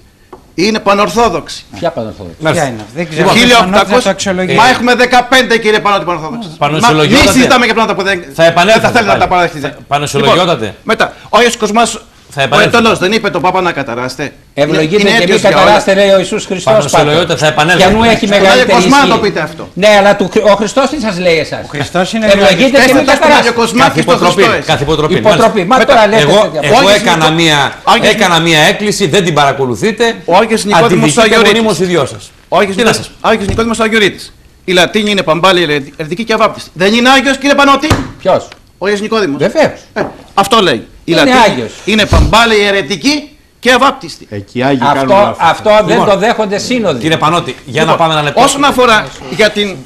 Είναι πανορθόδοξη. Ποια πανορθόδοξη; Ποια είναι αυτή, δεν ξέρω. Λοιπόν, Δεν φανόταν 1800 το αξιολογεί. Μα έχουμε 15 κύριε Πανότη Πανορθόδοξη. Πανοσυλλογιώτατε. Μην συζητάμε για πράγματα που δεν, Θα επανέλθετε δεν τα θέλετε να πάλι. τα παραδεχτείτε. Θα- Πανοσυλλογιώτατε. Λοιπόν, μετά, ο Άγιος Κοσμάς, Θα ο επανέλθετε. Εντολός δεν είπε τον Πάπα να καταράστε. Ευλογείτε Είναι και μην έτοιος για όλα. καταράστε, λέει ο Ιησούς Χριστός. Πανοσυλλογιώτατε, πάτε. θα επανέλθετε. Και αν έχει Στον Άγιο μεγαλύτερη Κοσμά ισχύ. το πείτε αυτό. Ναι, αλλά του- ο Χριστός τι σας λέει εσάς; Χριστός είναι Ευλογείτε Άγιος. και Πέστε μην το στον Άγιο καταράστε. Κοσμά Καθ' και στον υποτροπή. Χριστό. Καθ' υποτροπή. Υποτροπή. Μα Μάλιστα. τώρα λέτε Εγώ, τέτοια εγώ Άγιος έκανα, Νικο- μία, Άγιος έκανα μία έκκληση, δεν την παρακολουθείτε. Ο Άγιος Νικόδημος ο Αντιδικείτε Αγιορείτης. μονίμως οι δυο σας. Ο Άγιος, Τι να σας πω. Άγιος Νικόδημος ο Αγιορείτης. Η Λατίνη είναι παμπάλη, ερετική και αβάπτιστη. Δεν είναι Άγιος κύριε Πανότη. Ποιος; Ο Άγιος Νικόδημος. Βεβαίως. Ε, Αυτό λέει. Η Είναι Λατίνη Άγιος. είναι παμπάλαιοι αιρετικοί και αβάπτιστοι. Εκεί οι Άγιοι κάνουν Αυτό, λάθος. αυτό δεν Λοιπόν. το δέχονται σύνοδοι. Κύριε Πανώτη, για να Λοιπόν, πάμε ένα λεπτό. Όσον αφορά για την,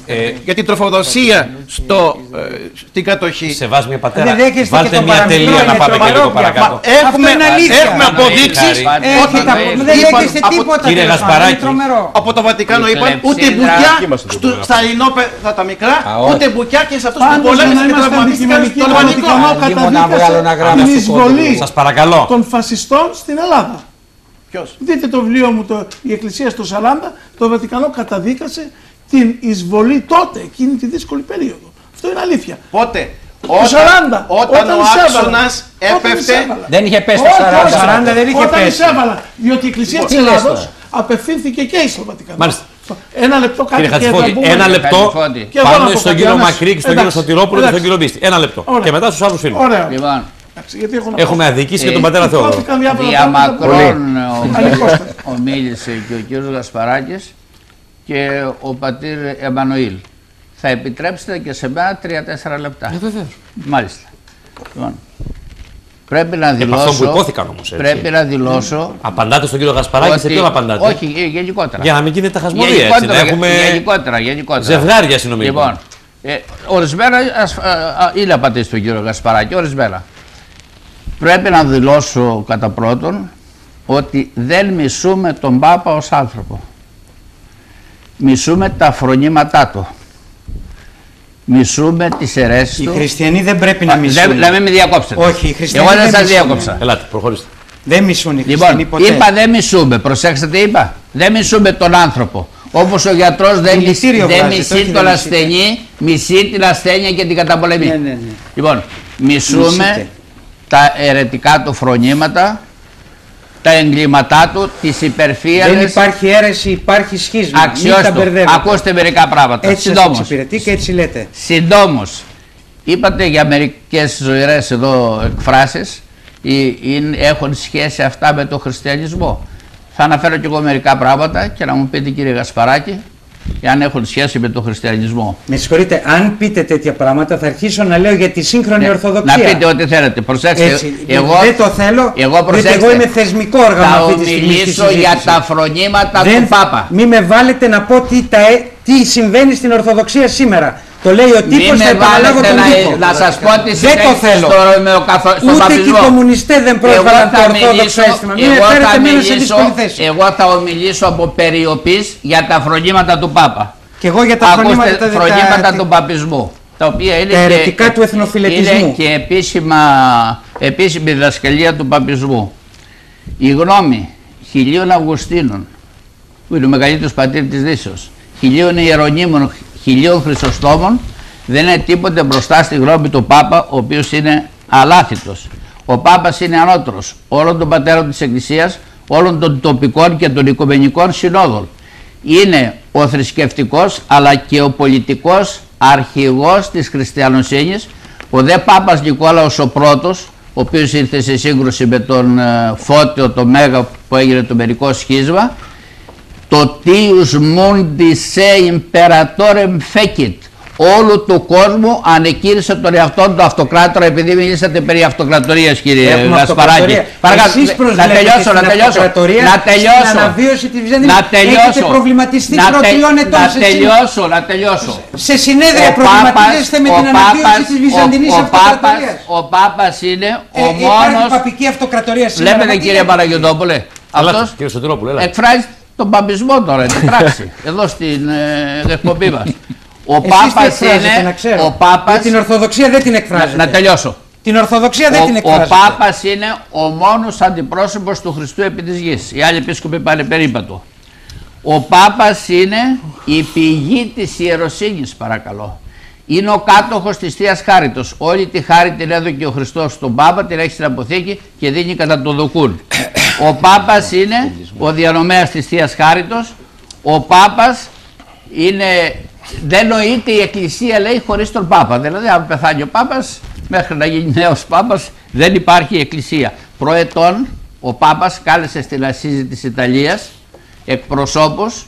για την τροφοδοσία στο, ε, στην κατοχή, Σε βάζει μια πατέρα. Δεν δέχεστε και Βάλτε τον μια παραμικρό, τελεία να είναι πάμε και λίγο τρομερό παρακάτω. Μα έχουμε, είναι αλήθεια. έχουμε Παναγία αποδείξεις χάρη. ότι Έχετε, Όχι, δεν είπαν δέχεστε από- τίποτα. Κύριε τέλος πάντων, Γασπαράκη. είναι τρομερό. από το Βατικάνο Η είπαν ούτε κλεψίδρα- μπουκιά Είμαστε στο στου- στα ελληνόπαιδα τα μικρά, Α, όχι. ούτε μπουκιά και σε αυτούς που Πάντως για πολέμησαν να και είμαστε τραυματίστηκαν αντικειμενικοί, στο το Αλβανικό. Βατικανό Αντί να βγάλω ένα γράμμα καταδίκασε την στο κόντρο. εισβολή Σας παρακαλώ. των φασιστών στην Ελλάδα. Ποιος; Δείτε το βιβλίο μου, το, η Εκκλησία στο 40, το Βατικανό καταδίκασε την εισβολή τότε, εκείνη τη δύσκολη περίοδο. Αυτό είναι αλήθεια. Πότε, Το όταν, 40, όταν ο εισέβαλα. άξονας Όταν έπεφτε, εισέβαλα. Δεν είχε πέσει το Όχι, 40. όχι, 40 δεν είχε Όταν πέσει. εισέβαλα, διότι η Εκκλησία της τι λες Ελλάδος τώρα. απευθύνθηκε και στο Βατικανό. Μάλιστα. Ένα λεπτό κάτι Κύριε και θα Χατζηφώτη, πούμε- ένα λεπτό Χατζηφώτη. Και εγώ να πάμε πω στον κάτι, κύριο ένας- Μακρύ και στον κύριο εντάξει, Σωτηρόπουλο και στον εντάξει. κύριο Μπίστη. Ένα λεπτό. Ωραία. Και μετά στους άλλους φίλους. Ωραία. Λοιπόν, Εντάξει, γιατί έχω να Έχουμε πω. αδικήσει και Ε, τον πατέρα Θεόδωρο. Υπόθηκαν διάφορα πράγματα που- διαμακρών ο- Αλικόστατα. ο, μίλησε και ο κύριος Γασπαράκης και ο πατήρ Εμμανουήλ. Θα επιτρέψετε και σε μένα τρία-τέσσερα λεπτά. Μάλιστα. Λοιπόν, πρέπει να Επ' αυτών που δηλώσω, υπόθηκαν όμως, έτσι. πρέπει να δηλώσω Απαντάτε στον κύριο Γασπαράκη, σε ποιον απαντάτε; όχι, ε, γενικότερα. Για να μην γίνεται χασμοδία έτσι. Να Γενικότερα, έχουμε γενικότερα, γενικότερα. ζευγάρια συνομιλικών. Λοιπόν, ε, ορισμένα ας, α, α, είναι απαντήσει του κύριο Γασπαράκη, ορισμένα. Πρέπει να δηλώσω κατά πρώτον ότι δεν μισούμε τον Πάπα ως άνθρωπο. Μισούμε τα φρονήματά του. Μισούμε τις αιρέσεις Οι του. χριστιανοί δεν πρέπει να Α, μισούν. δεν- Να μην με διακόψετε. Όχι, οι χριστιανοί Εγώ δεν δεν σας μισούν. διάκοψα. Ελάτε, προχωρήστε. Δεν μισούν οι χριστιανοί Λοιπόν, ποτέ. είπα δεν μισούμε. Προσέξτε τι είπα. Δεν μισούμε τον άνθρωπο. Όπως ο γιατρός δεν, μισ- Δηλητήριο δεν βγάζετε, μισεί όχι τον δεν μισείτε. ασθενή, μισεί την ασθένεια και την καταπολεμεί. Ναι, ναι, ναι. Λοιπόν, μισούμε Μισείτε. Τα ερετικά του φρονήματα, τα εγκλήματά του, τις Δεν υπερφύαλες, υπάρχει αίρεση, υπάρχει σχίσμα. Μην τα αξιώστου. μπερδεύετε. Ακούστε μερικά πράγματα. Έτσι σας Συντόμως. εξυπηρετεί και έτσι λέτε. Συντόμως, είπατε για μερικές ζωηρές εδώ εκφράσεις ή, ή έχουν σχέση αυτά με τον χριστιανισμό. Θα αναφέρω κι εγώ μερικά πράγματα και να μου πείτε κύριε Γασπαράκη αν έχουν σχέση με τον χριστιανισμό. Με συγχωρείτε, αν πείτε τέτοια πράγματα θα αρχίσω να λέω για τη σύγχρονη Ναι, Ορθοδοξία. Να πείτε ό,τι θέλετε. Προσέξτε, Έτσι, εγώ, δεν το θέλω, εγώ, διότι προσέξτε, εγώ είμαι θεσμικό όργανο θα αυτή τη στιγμή στη ομιλήσω για συζήτηση. τα φρονήματα Δεν- του Πάπα. Μη με βάλετε να πω τι, τα, ε- τι συμβαίνει στην Ορθοδοξία σήμερα. Το λέει ο Μην τύπος, θα με επαναλάβω βάλετε τον τύπο. να, να σας πω τι Δεν συμβαίνει το θέλω. στο Ρωμαιοκαθο- στον Ούτε και οι παπισμό. κομμουνιστές δεν πρόσβαλαν Εγώ το θα ορθόδοξο μιλήσω- αίσθημα. Μην με εγώ φέρετε θα εμένα σε μιλήσω- δύσκολη θέση. Εγώ θα ομιλήσω από περιοπής για τα φρονήματα του Πάπα. Και εγώ για τα φρονήματα Ακούστε, τα- τα- φρονήματα τα- του παπισμού. Τα οποία είναι τα και- αιρετικά του εθνοφιλετισμού. Είναι και επίσημα, επίσημη διδασκαλία του παπισμού. Η γνώμη χιλίων Αυγουστίνων, που είναι ο μεγαλύτερος πατήρ της Δύσεως, χιλίων Ιερονίμων, χιλίων Χρυσοστόμων, δεν είναι τίποτε μπροστά στη γνώμη του Πάπα, ο οποίος είναι αλάθητος. Ο Πάπας είναι ανώτερος όλων των πατέρων της Εκκλησίας, όλων των τοπικών και των οικουμενικών συνόδων. Είναι ο θρησκευτικός αλλά και ο πολιτικός αρχηγός της χριστιανοσύνης. Ο δε Πάπας Νικόλαος ο πρώτος, ο οποίος ήρθε σε σύγκρουση με τον ε, Φώτιο το Μέγα που έγινε το μερικό σχίσμα, το Tius Mundi se imperatorem fecit. Όλου του κόσμου ανεκήρυσε τον εαυτό του αυτοκράτορα επειδή μιλήσατε περί αυτοκρατορίας κύριε Έχουμε Γασπαράκη. αυτοκρατορία. Παρακαλώ, Εσείς να προσβλέπετε τελειώσω, στην να τελειώσω. αυτοκρατορία, Να στην τελειώσω. αναβίωση της Βυζαντινής. Να τελειώσω. Έχετε προβληματιστεί να, προ τριών ετών να σε τελειώσω, να τελειώσω. Σε συνέδρια Ο προβληματίζεστε με Πάπας- την ο αναβίωση Πάπας- της Βυζαντινής ο- ο Πάπας- Αυτοκρατορίας. Ο Πάπας είναι Ε, ο Υπάρχει μόνος... παπική αυτοκρατορία σήμερα. Βλέπετε μα τι κύριε λέτε; Παναγιωτόπουλε, Ελάτε, αυτός κύριε Σωτηρόπουλο, ελάτε. εκφράζει τον παπισμό τώρα, την πράξη, εδώ στην ε, εκπομπή μας. Ο Εσείς τι Πάπας εκφράζετε, να είναι, ξέρω. ο Πάπας, Με την Ορθοδοξία δεν την να, εκφράζετε. να τελειώσω. Την Ορθοδοξία δεν την Ο, ο εκφράζετε. Πάπας είναι ο μόνος αντιπρόσωπος του Χριστού επί της γης. Οι άλλοι επίσκοποι πάνε περίπατο. Ο Πάπας είναι η πηγή της ιεροσύνης παρακαλώ. Είναι ο κάτοχος της Θείας Χάριτος. Όλη τη χάρη την έδωκε ο Χριστός στον Πάπα, την έχει στην αποθήκη και δίνει κατά το δοκούν. Ο Πάπας είναι ο διανομέας της Θείας Χάριτος. Ο Πάπας είναι, δεν νοείται η Εκκλησία λέει χωρίς τον Πάπα. Δηλαδή αν πεθάνει ο Πάπας μέχρι να γίνει νέος Πάπας δεν υπάρχει Εκκλησία. Προετών ο Πάπας κάλεσε στην Ασίζη της Ιταλίας εκπροσώπους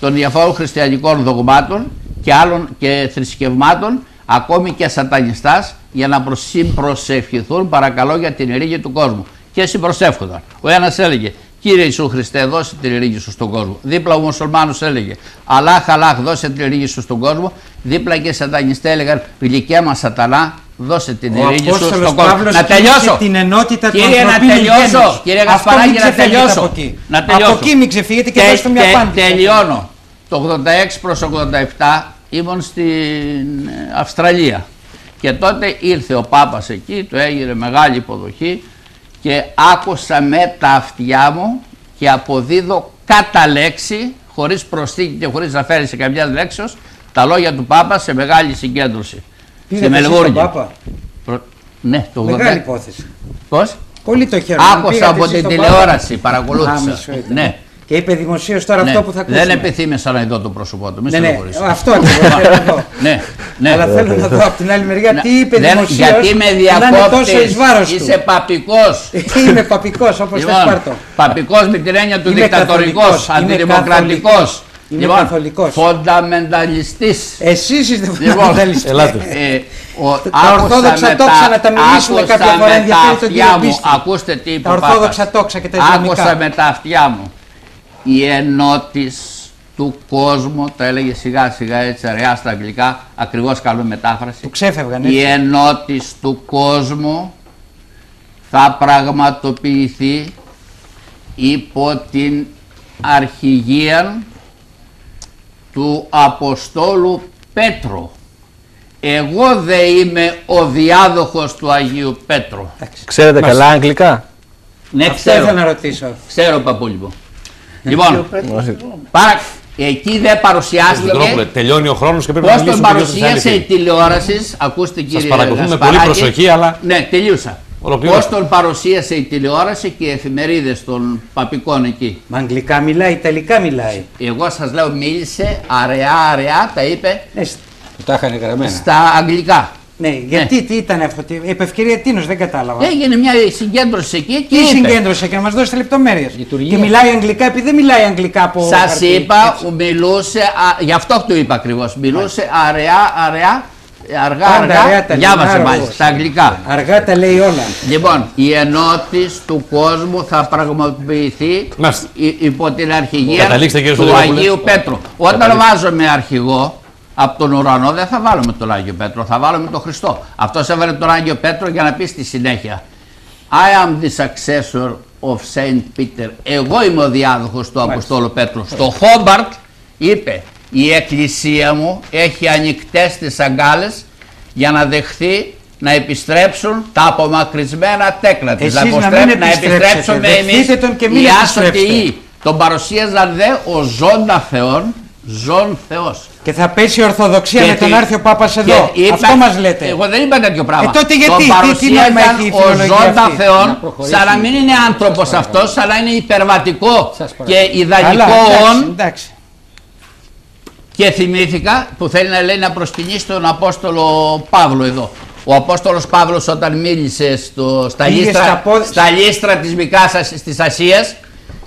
των διαφόρων χριστιανικών δογμάτων και άλλων και θρησκευμάτων ακόμη και σατανιστάς για να προσ- συμπροσευχηθούν παρακαλώ για την ειρήνη του κόσμου. Και συμπροσεύχονταν. Ο ένας έλεγε Κύριε Ιησού Χριστέ, δώσε την ειρήνη σου στον κόσμο. Δίπλα ο μουσουλμάνος έλεγε Αλάχ, Αλάχ, δώσε την ειρήνη σου στον κόσμο. Δίπλα και οι σατανιστές έλεγαν Γλυκιά μας σατανά, δώσε την Ο ειρήνη σου Απόστολος στον κόσμο. Παύλος Να κήρυξε τελειώσω. την ενότητα του Κύριε, να ανθρωπίνου τελειώσω. γένους. Κύριε Αυτό Γασπαράκη, μην να ξεφεύγετε τελειώσω. από εκεί. Να τελειώσω. Από εκεί μην ξεφύγετε και Τε- δώστε μια τε- απάντηση. Τελειώνω. Το 86 προς 87 ήμουν στην ε, Αυστραλία. Και τότε ήρθε ο Πάπας εκεί, του έγινε μεγάλη υποδοχή και άκουσα με τα αυτιά μου και αποδίδω κατά λέξη, χωρίς προσθήκη και χωρίς να φέρει σε καμιά λέξεως, τα λόγια του Πάπα σε μεγάλη συγκέντρωση. Πήρατε εσείς τον Πάπα; Προ- Ναι, το 86. Μεγάλη υπόθεση. Πώς; Πολύ το χαίρομαι. Άκουσα Πήγατε από εσείς την στον τηλεόραση, Πάπα. παρακολούθησα. Α, μισό ήταν. Ναι. Και είπε δημοσίως τώρα Ναι. αυτό που θα ακούσουμε. Δεν επιθύμησα να δω το πρόσωπό του. Μην Ναι, ναι, στενοχωρήσεις. αυτό ακριβώς θέλω να δω. Ναι, ναι. Αλλά θέλω να δω από την άλλη μεριά Ναι, τι είπε δεν- δημοσίως Γιατί με να είναι τόσο εις διακόπτεις, βάρος του. είσαι παπικός. Είμαι παπικός όπως θες Λοιπόν, πάρτο. παπικός με την έννοια του Είμαι δικτατορικός, καθολικός, είμαι αντιδημοκρατικός. καθολικός. Είμαι Λοιπόν, καθολικός. φονταμενταλιστής. Εσείς είστε Λοιπόν, φονταμενταλιστές. ελάτε. Ε, ο, Τα άκουσα ορθόδοξα με τόξα τα- να τα μιλήσουμε άκουσα κάποια φορά, με ενδιαφέρει τα τον αυτιά κύριο μου. Μπίστη. Ακούστε τι είπε Τα ο ορθόδοξα Πάπας. τόξα και τα ισλαμικά. Άκουσα με τα αυτιά μου. Η ενότης του κόσμου, τα έλεγε σιγά σιγά έτσι αραιά στα αγγλικά, ακριβώς καλή μετάφραση. Του ξέφευγαν Η έτσι. ενότης του κόσμου θα πραγματοποιηθεί υπό την αρχηγία του Αποστόλου Πέτρου. Εγώ δεν είμαι ο διάδοχος του Αγίου Πέτρου. Ξέρετε καλά αγγλικά; Ναι, Αυτό ξέρω. ήθελα να ρωτήσω. Ξέρω, παππούλη μου. Λοιπόν, παρα... εκεί δεν παρουσιάστηκε Μητρόπουλε, τελειώνει ο χρόνος και πρέπει να Πώς τον μιλήσουμε και παρουσίασε η τηλεόρασης, ακούστε κύριε παρακολουθούμε με Γασπαράκη. πολύ προσοχή, αλλά- Ναι, τελείωσα. Ολοκληρώστε. Πώς τον παρουσίασε η τηλεόραση και οι εφημερίδες των παπικών εκεί; Μα αγγλικά μιλάει, ιταλικά μιλάει. Εγώ σας λέω μίλησε αραιά αραιά, τα είπε Ναι, σ- Τα είχαν γραμμένα. στα αγγλικά. Ναι, γιατί τι ήταν αυτό, τι, επ' ευκαιρία τίνος, δεν κατάλαβα. Έγινε μια συγκέντρωση εκεί και Τι είπε. συγκέντρωσε και να μας δώσετε λεπτομέρειες. Λειτουργία. Και μιλάει αγγλικά επειδή δεν μιλάει αγγλικά από Σας χαρτί. είπα, Έτσι. μιλούσε, α, γι' αυτό του είπα ακριβώς, μιλούσε αραιά αραιά, αργά Πάντα αργά, αραιά τα διάβασε λιμάρω μάλιστα εγώ. στα αγγλικά. Αργά τα λέει όλα. Λοιπόν, η ενότηση του κόσμου θα πραγματοποιηθεί Μάλιστα. υ- υπό την αρχηγία Καταλήξτε, κύριε του Σωτηρόπουλε. Αγίου Πέτρου. Όταν Καταλήξτε. βάζουμε αρχηγό από τον ουρανό δεν θα βάλουμε τον Άγιο Πέτρο, θα βάλουμε τον Χριστό. Αυτός έβαλε τον Άγιο Πέτρο για να πει στη συνέχεια I am the successor of Saint Peter. Εγώ είμαι ο διάδοχος του Αποστόλου Πέτρου. Στο Χόμπαρτ είπε η εκκλησία μου έχει ανοιχτές τις αγκάλες για να δεχθεί να επιστρέψουν τα απομακρυσμένα τέκνα της. Εσείς να μην αποστρέψ- να επιστρέψετε. επιστρέψουμε Δεχτείτε εμείς τον και μην οι επιστρέψετε. άσωτοι. Τον παρουσίαζαν δε ο ζώντα Θεόν, ζών Θεός. Και θα πέσει η Ορθοδοξία Και με τον τι- άρθιο Πάπας και εδώ. είπα- Αυτό μας λέτε. Εγώ δεν είπα τέτοιο πράγμα. Ε, τότε γιατί, Τον τι- τι νόημα παρουσίαζαν έχει η ο φιλολογία ζώντα αυτή; Θεόν, Να προχωρήσουμε. σαν να μην είναι άνθρωπος αυτός, αλλά είναι υπερβατικό Σας και παρακαλώ. ιδανικό εντάξει, όν. εντάξει. Και θυμήθηκα που θέλει να λέει να προσκυνήσει τον Απόστολο Παύλο εδώ. Ο Απόστολος Παύλος όταν μίλησε στο, στα, Πήγε λίστρα, στα πόδια- στα λίστρα της Μικάς Ασ- της Ασίας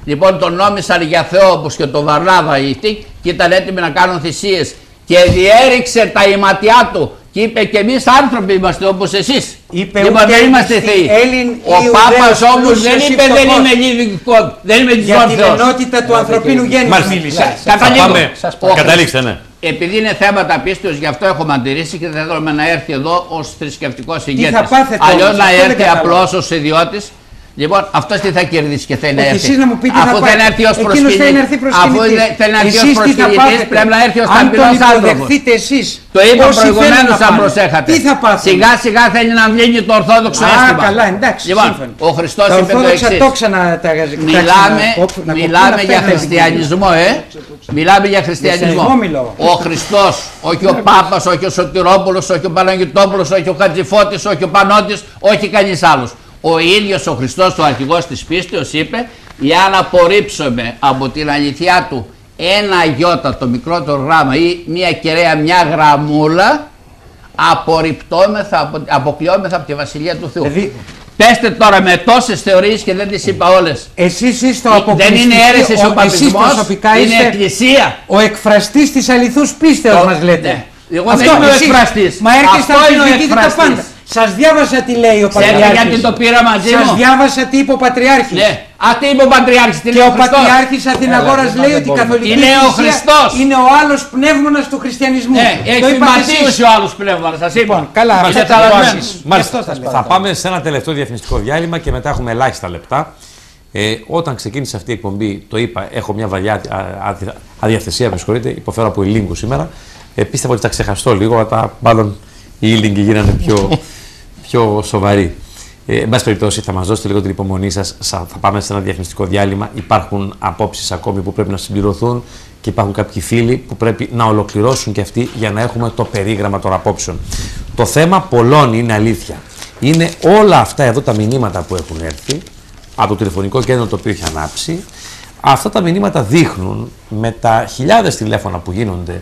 λοιπόν τον νόμισαν για Θεό όπως και τον Βαρνάβα οι τι, και ήταν έτοιμοι να κάνουν θυσίες και διέριξε τα ηματιά του και είπε και εμείς άνθρωποι είμαστε όπως εσείς. Είπε λοιπόν ούτε δεν είμαστε Έλλην- θεοί. Έλλην ή Ο Πάπας Ιουδαίος όμως δεν πλούσιος ή είπε δεν φτωχός. είμαι λύδικο, δεν είμαι Για της την Θεός. ενότητα του ανθρωπίνου γένους Μάλιστα. μίλησε. Θα Καταλήγω. πάμε. Σας Ο Καταλήξτε, ναι. επειδή είναι θέματα πίστεως, γι' αυτό έχουμε αντιρρήσει και δεν θέλουμε να έρθει εδώ ως θρησκευτικός ηγέτης. θα πάθετε Αλλιώς όμως, να αυτό δεν έρθει κατάλαβα. απλώ ως ιδιώτης. Λοιπόν, αυτός τι θα κερδίσει και θέλει να Όχι, έρθει. εσείς να μου πείτε Αφού θα θέλει πάτε. να έρθει ως Εκείνος προσκυνητή. θέλει να έρθει Αφού προσκυνητής. δε- θέλει να έρθει ως Εσείς τι θα προσκυνητής, πάθετε. πρέπει να έρθει ως Αν τον ταπεινό άνθρωπος. υποδεχθείτε εσείς. Το είπα όσοι προηγουμένως, θέλουν να αν πάνε. προσέχατε. Τι θα πάθετε. Σιγά σιγά θέλει να βγαίνει το ορθόδοξο Α, αίσθημα. καλά, εντάξει, Λοιπόν, σύμφωνοι. ο Χριστός Τα είπε το ορθόδοξα εξής. τόξα να τα κοιτάξουν Μιλάμε, να κόψουν- να μιλάμε κοπούν, για αυτά είναι χριστιανισμό, ε. Μιλάμε για χριστιανισμό. χριστιανισμό μιλώ. Ο Χριστός, όχι ο Πάπας, όχι ο Σωτηρόπουλος, όχι ο Παναγιτόπουλος, όχι ο Χατζηφώτης, όχι ο Πανώτης, όχι κανείς άλλος. Ο ίδιος ο Χριστός, ο αρχηγός της πίστεως, είπε «Εάν απορρίψουμε από την αληθειά του ένα γιώτα, το μικρότερο γράμμα ή μια κεραία, μια γραμμούλα, απορριπτόμεθα, απο- αποκλειόμεθα από τη Βασιλεία του Θεού». Δηλαδή- Πέστε τώρα με τόσες θεωρίες και δεν τις είπα όλες. Εσείς είστε ο Δεν αποκλειστικός. είναι αίρεσης ο εσείς παπισμός, προσωπικά είναι είστε εκκλησία. ο εκφραστής της αληθούς πίστεως Το- μας λέτε. ναι. Εγώ δεν είμαι ο εσείς. εκφραστής. Μα έρχεστε Αυτό να είναι ο αμφισβητείτε τα εκφραστής. πάντα. Σας διάβασα τι λέει ο Ξέρετε Πατριάρχης. γιατί το πήρα μαζί Σας μου. διάβασα τι είπε ο Πατριάρχης. Ναι. Α, τι είπε ο Πατριάρχης, τι Και λέει ο ο Χριστός; Πατριάρχης Αθηναγόρας λέει ότι η Καθολική Είναι ο Εκκλησία Χριστός. είναι ο άλλος πνεύμονας του χριστιανισμού. Ναι, Το έχει είπατε ματίους εσείς. ο άλλος πνεύμα, σας είπα. Λοιπόν, καλά, Είστε αυτό ταραγμένοι. Γι' Μάλιστα. αυτό τα λέω. Θα πάμε σε ένα τελευταίο διαφημιστικό διάλειμμα και μετά έχουμε ελάχιστα λεπτά. Ε, όταν ξεκίνησε αυτή η εκπομπή, το είπα, έχω μια βαριά α- α- αδιαθεσία, με συγχωρείτε, υποφέρω από ηλίγκου σήμερα. Ε, πίστευα ότι θα ξεχαστώ λίγο, αλλά μάλλον οι ήλιγκοι γίνανε πιο, πιο σοβαροί. Ε, εν πάση περιπτώσει, θα μας δώσετε λίγο την υπομονή σας. Θα πάμε σε ένα διαφημιστικό διάλειμμα. Υπάρχουν απόψεις ακόμη που πρέπει να συμπληρωθούν και υπάρχουν κάποιοι φίλοι που πρέπει να ολοκληρώσουν και αυτοί για να έχουμε το περίγραμμα των απόψεων. Το θέμα πολλών είναι αλήθεια. Είναι όλα αυτά εδώ τα μηνύματα που έχουν έρθει από το τηλεφωνικό κέντρο το οποίο έχει ανάψει. Αυτά τα μηνύματα δείχνουν με τα χιλιάδες τηλέφωνα που γίνονται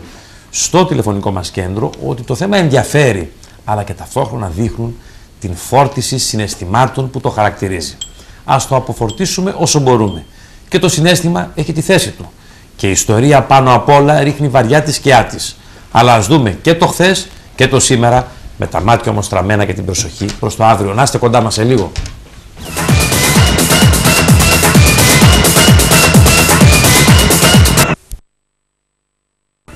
στο τηλεφωνικό μας κέντρο ότι το θέμα ενδιαφέρει, αλλά και ταυτόχρονα δείχνουν την φόρτιση συναισθημάτων που το χαρακτηρίζει. Ας το αποφορτίσουμε όσο μπορούμε. Και το συνέστημα έχει τη θέση του. Και η ιστορία πάνω απ' όλα ρίχνει βαριά τη σκιά της. Αλλά ας δούμε και το χθες και το σήμερα, με τα μάτια όμως στραμμένα και την προσοχή προς το αύριο. Να είστε κοντά μας σε λίγο.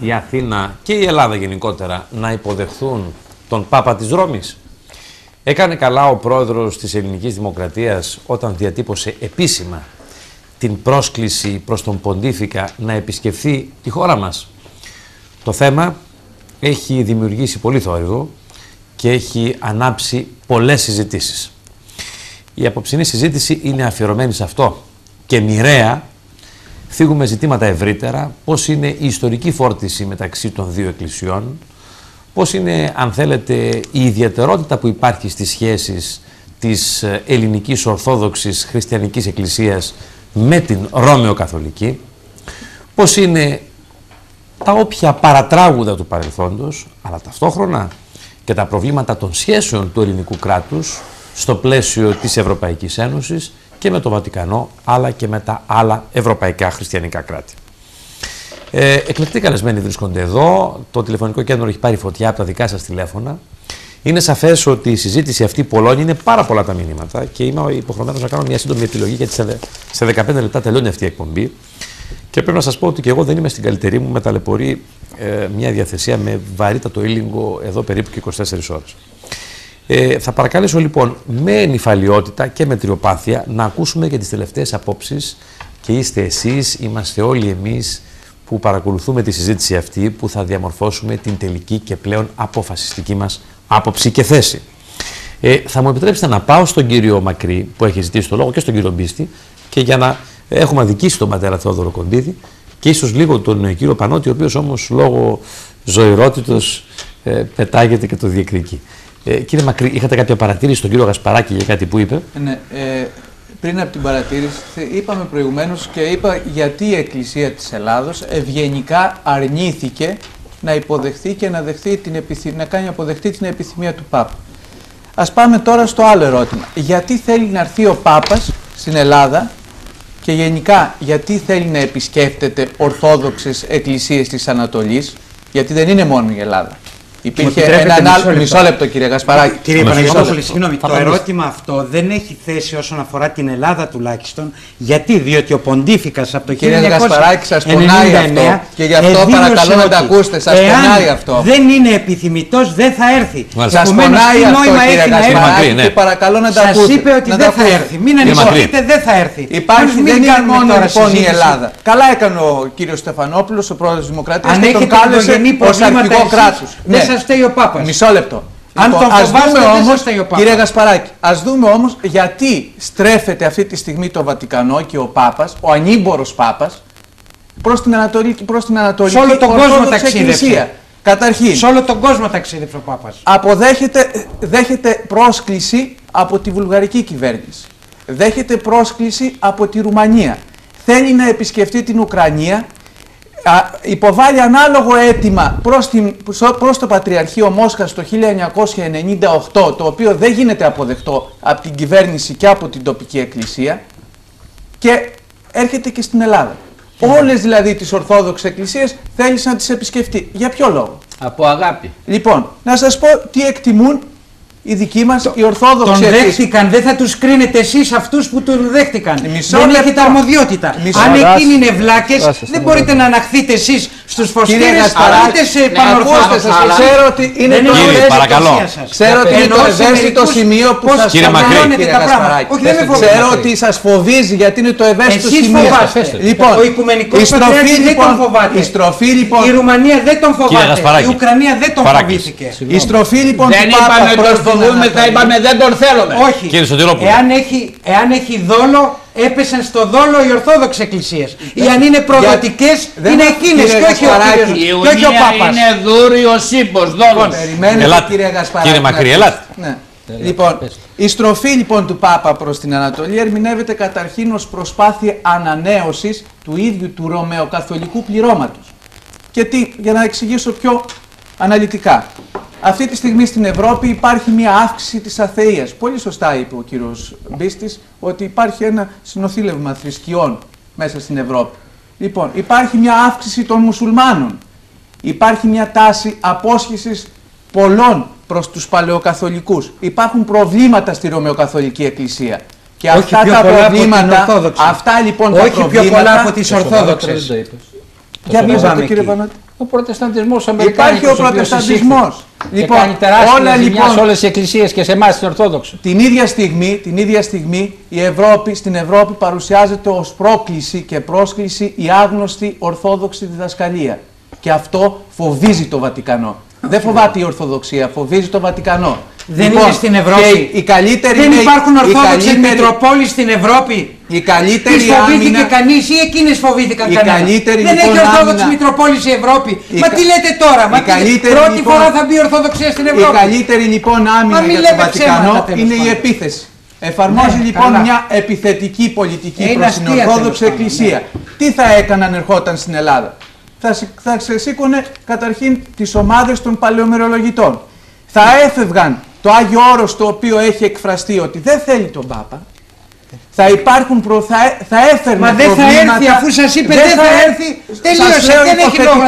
η Αθήνα και η Ελλάδα γενικότερα να υποδεχθούν τον Πάπα της Ρώμης; Έκανε καλά ο πρόεδρος της Ελληνικής Δημοκρατίας όταν διατύπωσε επίσημα την πρόσκληση προς τον Ποντίφικα να επισκεφθεί τη χώρα μας. Το θέμα έχει δημιουργήσει πολύ θόρυβο και έχει ανάψει πολλές συζητήσεις. Η απόψινή συζήτηση είναι αφιερωμένη σε αυτό και μοιραία θίγουμε ζητήματα ευρύτερα, πώς είναι η ιστορική φόρτιση μεταξύ των δύο εκκλησιών, πώς είναι, αν θέλετε, η ιδιαιτερότητα που υπάρχει στις σχέσεις της ε, ελληνικής ορθόδοξης χριστιανικής εκκλησίας με την Ρώμαιο Καθολική, πώς είναι τα όποια παρατράγουδα του παρελθόντος, αλλά ταυτόχρονα και τα προβλήματα των σχέσεων του ελληνικού κράτους στο πλαίσιο της Ευρωπαϊκής Ένωσης και με το Βατικανό, αλλά και με τα άλλα ευρωπαϊκά χριστιανικά κράτη; Ε, εκλεκτοί καλεσμένοι βρίσκονται εδώ. Το τηλεφωνικό κέντρο έχει πάρει φωτιά από τα δικά σας τηλέφωνα. Είναι σαφές ότι η συζήτηση αυτή πολλών είναι πάρα πολλά τα μηνύματα και είμαι υποχρεωμένος να κάνω μια σύντομη επιλογή γιατί σε, σε 15 λεπτά τελειώνει αυτή η εκπομπή. Και πρέπει να σας πω ότι και εγώ δεν είμαι στην καλύτερη μου, με ταλαιπωρεί ε, μια διαθεσία με βαρύτατο ήλιγκο εδώ περίπου και 24 ώρες. Ε, θα παρακαλέσω λοιπόν με νυφαλιότητα και με τριοπάθεια να ακούσουμε και τις τελευταίες απόψεις και είστε εσείς, είμαστε όλοι εμείς που παρακολουθούμε τη συζήτηση αυτή που θα διαμορφώσουμε την τελική και πλέον αποφασιστική μας άποψη και θέση. Ε, θα μου επιτρέψετε να πάω στον κύριο Μακρύ που έχει ζητήσει το λόγο και στον κύριο Μπίστη και για να έχουμε αδικήσει τον πατέρα Θεόδωρο Κοντίδη και ίσως λίγο τον ε, κύριο Πανώτη ο οποίος όμως λόγω ζωηρότητος ε, πετάγεται και το διεκδικεί. Ε, κύριε Μακρύ, είχατε κάποια παρατήρηση στον κύριο Γασπαράκη για κάτι που είπε; Ναι, ε, πριν από την παρατήρηση, θε- είπαμε προηγουμένως και είπα γιατί η Εκκλησία της Ελλάδος ευγενικά αρνήθηκε να υποδεχθεί και να, δεχθεί την επιθυμ- να κάνει αποδεχτεί την επιθυμία του Πάπα. Ας πάμε τώρα στο άλλο ερώτημα. Γιατί θέλει να έρθει ο Πάπας στην Ελλάδα και γενικά γιατί θέλει να επισκέφτεται ορθόδοξες εκκλησίες της Ανατολής, γιατί δεν είναι μόνο η Ελλάδα. Υπήρχε επιτρέπετε ένα μισό άλλο. λεπτό. Μισό λεπτό, κύριε Γασπαράκη. Κύριε Μισό Παναγιώτοπουλε, λεπτό. συγγνώμη, Θα το απαντήσω. ερώτημα αυτό δεν έχει θέση όσον αφορά την Ελλάδα τουλάχιστον. Γιατί, διότι ο Ποντίφικας από το Κύριε 1999 Γασπαράκη, σας πονάει αυτό και γι' αυτό εδήλωσε παρακαλώ να ότι τα ακούσετε, σας εάν πονάει αυτό. δεν είναι επιθυμητός, δεν θα έρθει. Μάλιστα. Σας Επομένως, πονάει τι αυτό, νόημα κύριε έχει να έρθει; Γασπαράκη, Μακρύ, ναι. και παρακαλώ να τα Σας ακούσετε. είπε ότι Να δεν τα θα ακούσετε. έρθει. Μην Μακρύ. ανησυχείτε, δεν θα έρθει. Υπάρχει, Μην δεν είναι κάνουμε μόνο τώρα λοιπόν η συζήτηση. Ελλάδα. Καλά έκανε ο κύριος Στεφανόπουλος, ο πρόεδρος της Δημοκρατίας, Αν και τον έχετε κάλεσε οικογενή ως προβλήματα αρχηγό εσείς, κράτους. Δεν σας φταίει ο Πάπας. Μισό λεπτό. Αν τον ας φοβάστε, δούμε δεν όμως, σας φταίει ο Πάπας. Κύριε Γασπαράκη, ας δούμε όμως γιατί στρέφεται αυτή τη στιγμή το Βατικανό και ο Πάπας, ο ανήμπορος Πάπας, προς την Ανατολική, προς την Ανατολική Σε όλο τον κόσμο Ορθόδοξη ταξίδεψε. Εκκλησία. Καταρχήν, Σε όλο τον κόσμο ταξίδεψε ο Πάπας. αποδέχεται δέχεται πρόσκληση από τη βουλγαρική κυβέρνηση. Δέχεται πρόσκληση από τη Ρουμανία. Θέλει να επισκεφτεί την Ουκρανία. Α, υποβάλλει ανάλογο αίτημα προς, την, προς το Πατριαρχείο Μόσχας το 1998, το οποίο δεν γίνεται αποδεκτό από την κυβέρνηση και από την τοπική εκκλησία και έρχεται και στην Ελλάδα. Όλες δηλαδή τις Ορθόδοξες Εκκλησίες θέλησε να τις επισκεφτεί. Για ποιο λόγο; Από αγάπη. Λοιπόν, να σας πω τι εκτιμούν η δική μας η Ορθόδοξη. Τον επίσης. δέχτηκαν, δεν θα τους κρίνετε εσείς αυτούς που τον δέχτηκαν. Μισό δεν λεπτό. έχετε αρμοδιότητα. Μισό Αν λεπτό. εκείνοι είναι βλάκες, Άσε, δεν μπορείτε να αναχθείτε εσείς στους Κύριε φωστήρες Γασπαράκη, είτε σε ναι, πανορθόδοξου. ακούστε σας, ξέρω ότι είναι Δεν το είναι Κύριε, η παρακαλώ. ευαισθησία σας. Ξέρω ότι είναι Ενώ το σε ευαίσθητο μερικούς σημείο που πώς σας Κύριε Μακρύ. χαμηλώνετε, κύριε τα πράγματα. Γασπαράκη. Όχι, δεν με Ξέρω φοβάται. ότι σας φοβίζει γιατί είναι το ευαίσθητο Εσείς σημείο. φοβάστε. Λοιπόν, Ο Οικουμενικός η στροφή Πατριάρχης δεν λοιπόν, τον φοβάται. η στροφή λοιπόν, Η Ρουμανία δεν τον φοβάται. Γασπαράκη. Η Ουκρανία δεν τον Παράκης. φοβήθηκε. η στροφή λοιπόν Δεν του Πάπα είπαμε προς τον την φοβούμε, θα Ανατολή. είπαμε δεν τον θέλουμε. Όχι. Κύριε Σωτηρόπουλε. Εάν έχει, εάν έχει δόλο, έπεσαν στο δόλο οι Ορθόδοξες Εκκλησίες. Ή αν είναι προδοτικές, δεν είναι μα- εκείνες κύριε και όχι ο Γασπαράκη, κύριος- Η και όχι ο Ιουνία Πάπας. είναι δούριος ύπος, δόλος. Περιμένετε Ελάτε. κύριε Γασπαράκη. Κύριε Μακρύ, να ελάτε. ακούσετε. Ναι. Λοιπόν, η στροφή λοιπόν του Πάπα προς την Ανατολή ερμηνεύεται καταρχήν ως προσπάθεια ανανέωσης του ίδιου του ρωμαιοκαθολικού πληρώματος. Και τι, για να εξηγήσω πιο αναλυτικά. Αυτή τη στιγμή στην Ευρώπη υπάρχει μια αύξηση της αθείας. Πολύ σωστά είπε ο κύριος Μπίστης ότι υπάρχει ένα συνοθήλευμα θρησκειών μέσα στην Ευρώπη. Λοιπόν, υπάρχει μια αύξηση των μουσουλμάνων. Υπάρχει μια τάση απόσχησης πολλών προς τους παλαιοκαθολικούς. Υπάρχουν προβλήματα στη Ρωμαιοκαθολική Εκκλησία. Και Όχι αυτά πιο τα πολλά από την προβλήματα, Ορθόδοξη. αυτά λοιπόν τα Όχι πιο προβλήματα... πολλά από τις Ορθόδοξες. Για Το πείτε είπαμε κύριε εκεί. Πανάτη. Ο προτεσταντισμός Υπάρχει ο προτεσταντισμός. Λοιπόν, Λοιπόν, κάνει τεράστια όλα ζημιάς λοιπόν- σε όλες τι εκκλησίες και σε εμάς την Ορθόδοξη. Την ίδια στιγμή, την ίδια στιγμή η Ευρώπη, στην Ευρώπη παρουσιάζεται ως πρόκληση και πρόσκληση η άγνωστη ορθόδοξη διδασκαλία. Και αυτό φοβίζει το Βατικανό. Δεν φοβάται η Ορθοδοξία, φοβίζει το Βατικανό. Δεν Λοιπόν, είναι στην Ευρώπη. Και η καλύτερη Δεν είναι- υπάρχουν η Ορθόδοξες καλύτερη- Μητροπόλεις στην Ευρώπη. Η καλύτερη Τις φοβήθηκε άμυνα- κανείς ή εκείνες φοβήθηκαν Η κανένα. καλύτερη, Δεν λοιπόν, έχει Ορθόδοξη άμυνα- Μητροπόλης η Ευρώπη. Η Μα κα- τι λέτε τώρα, μα η τι- καλύτερη, πρώτη λοιπόν- φορά θα μπει η Ορθοδοξία στην Η Ευρώπη. καλύτερη λοιπόν άμυνα Μα μην για το λέμε Βατικανό ψέματα, τέλος είναι η πάντων. επίθεση. Εφαρμόζει Ναι, λοιπόν καλά. μια επιθετική πολιτική Είναι προς την αστεία, Ορθόδοξη τέλος πάντων, Εκκλησία. Τι θα έκανε αν ερχόταν στην Ελλάδα; Θα, σ- θα ξεσήκωνε καταρχήν τις ομάδες των παλαιομερολογητών. Θα έφευγαν το Άγιο Όρος το οποίο έχει εκφραστεί ότι δεν θέλει τον Πάπα. Θα υπάρχουν προ, θα, ε- θα έφερνε Μα δεν θα προβλήματα. έρθει, αφού σας είπε δεν θα έρθει. Τελείωσε, Σας λέω δεν έχει υποθετικά. λόγο.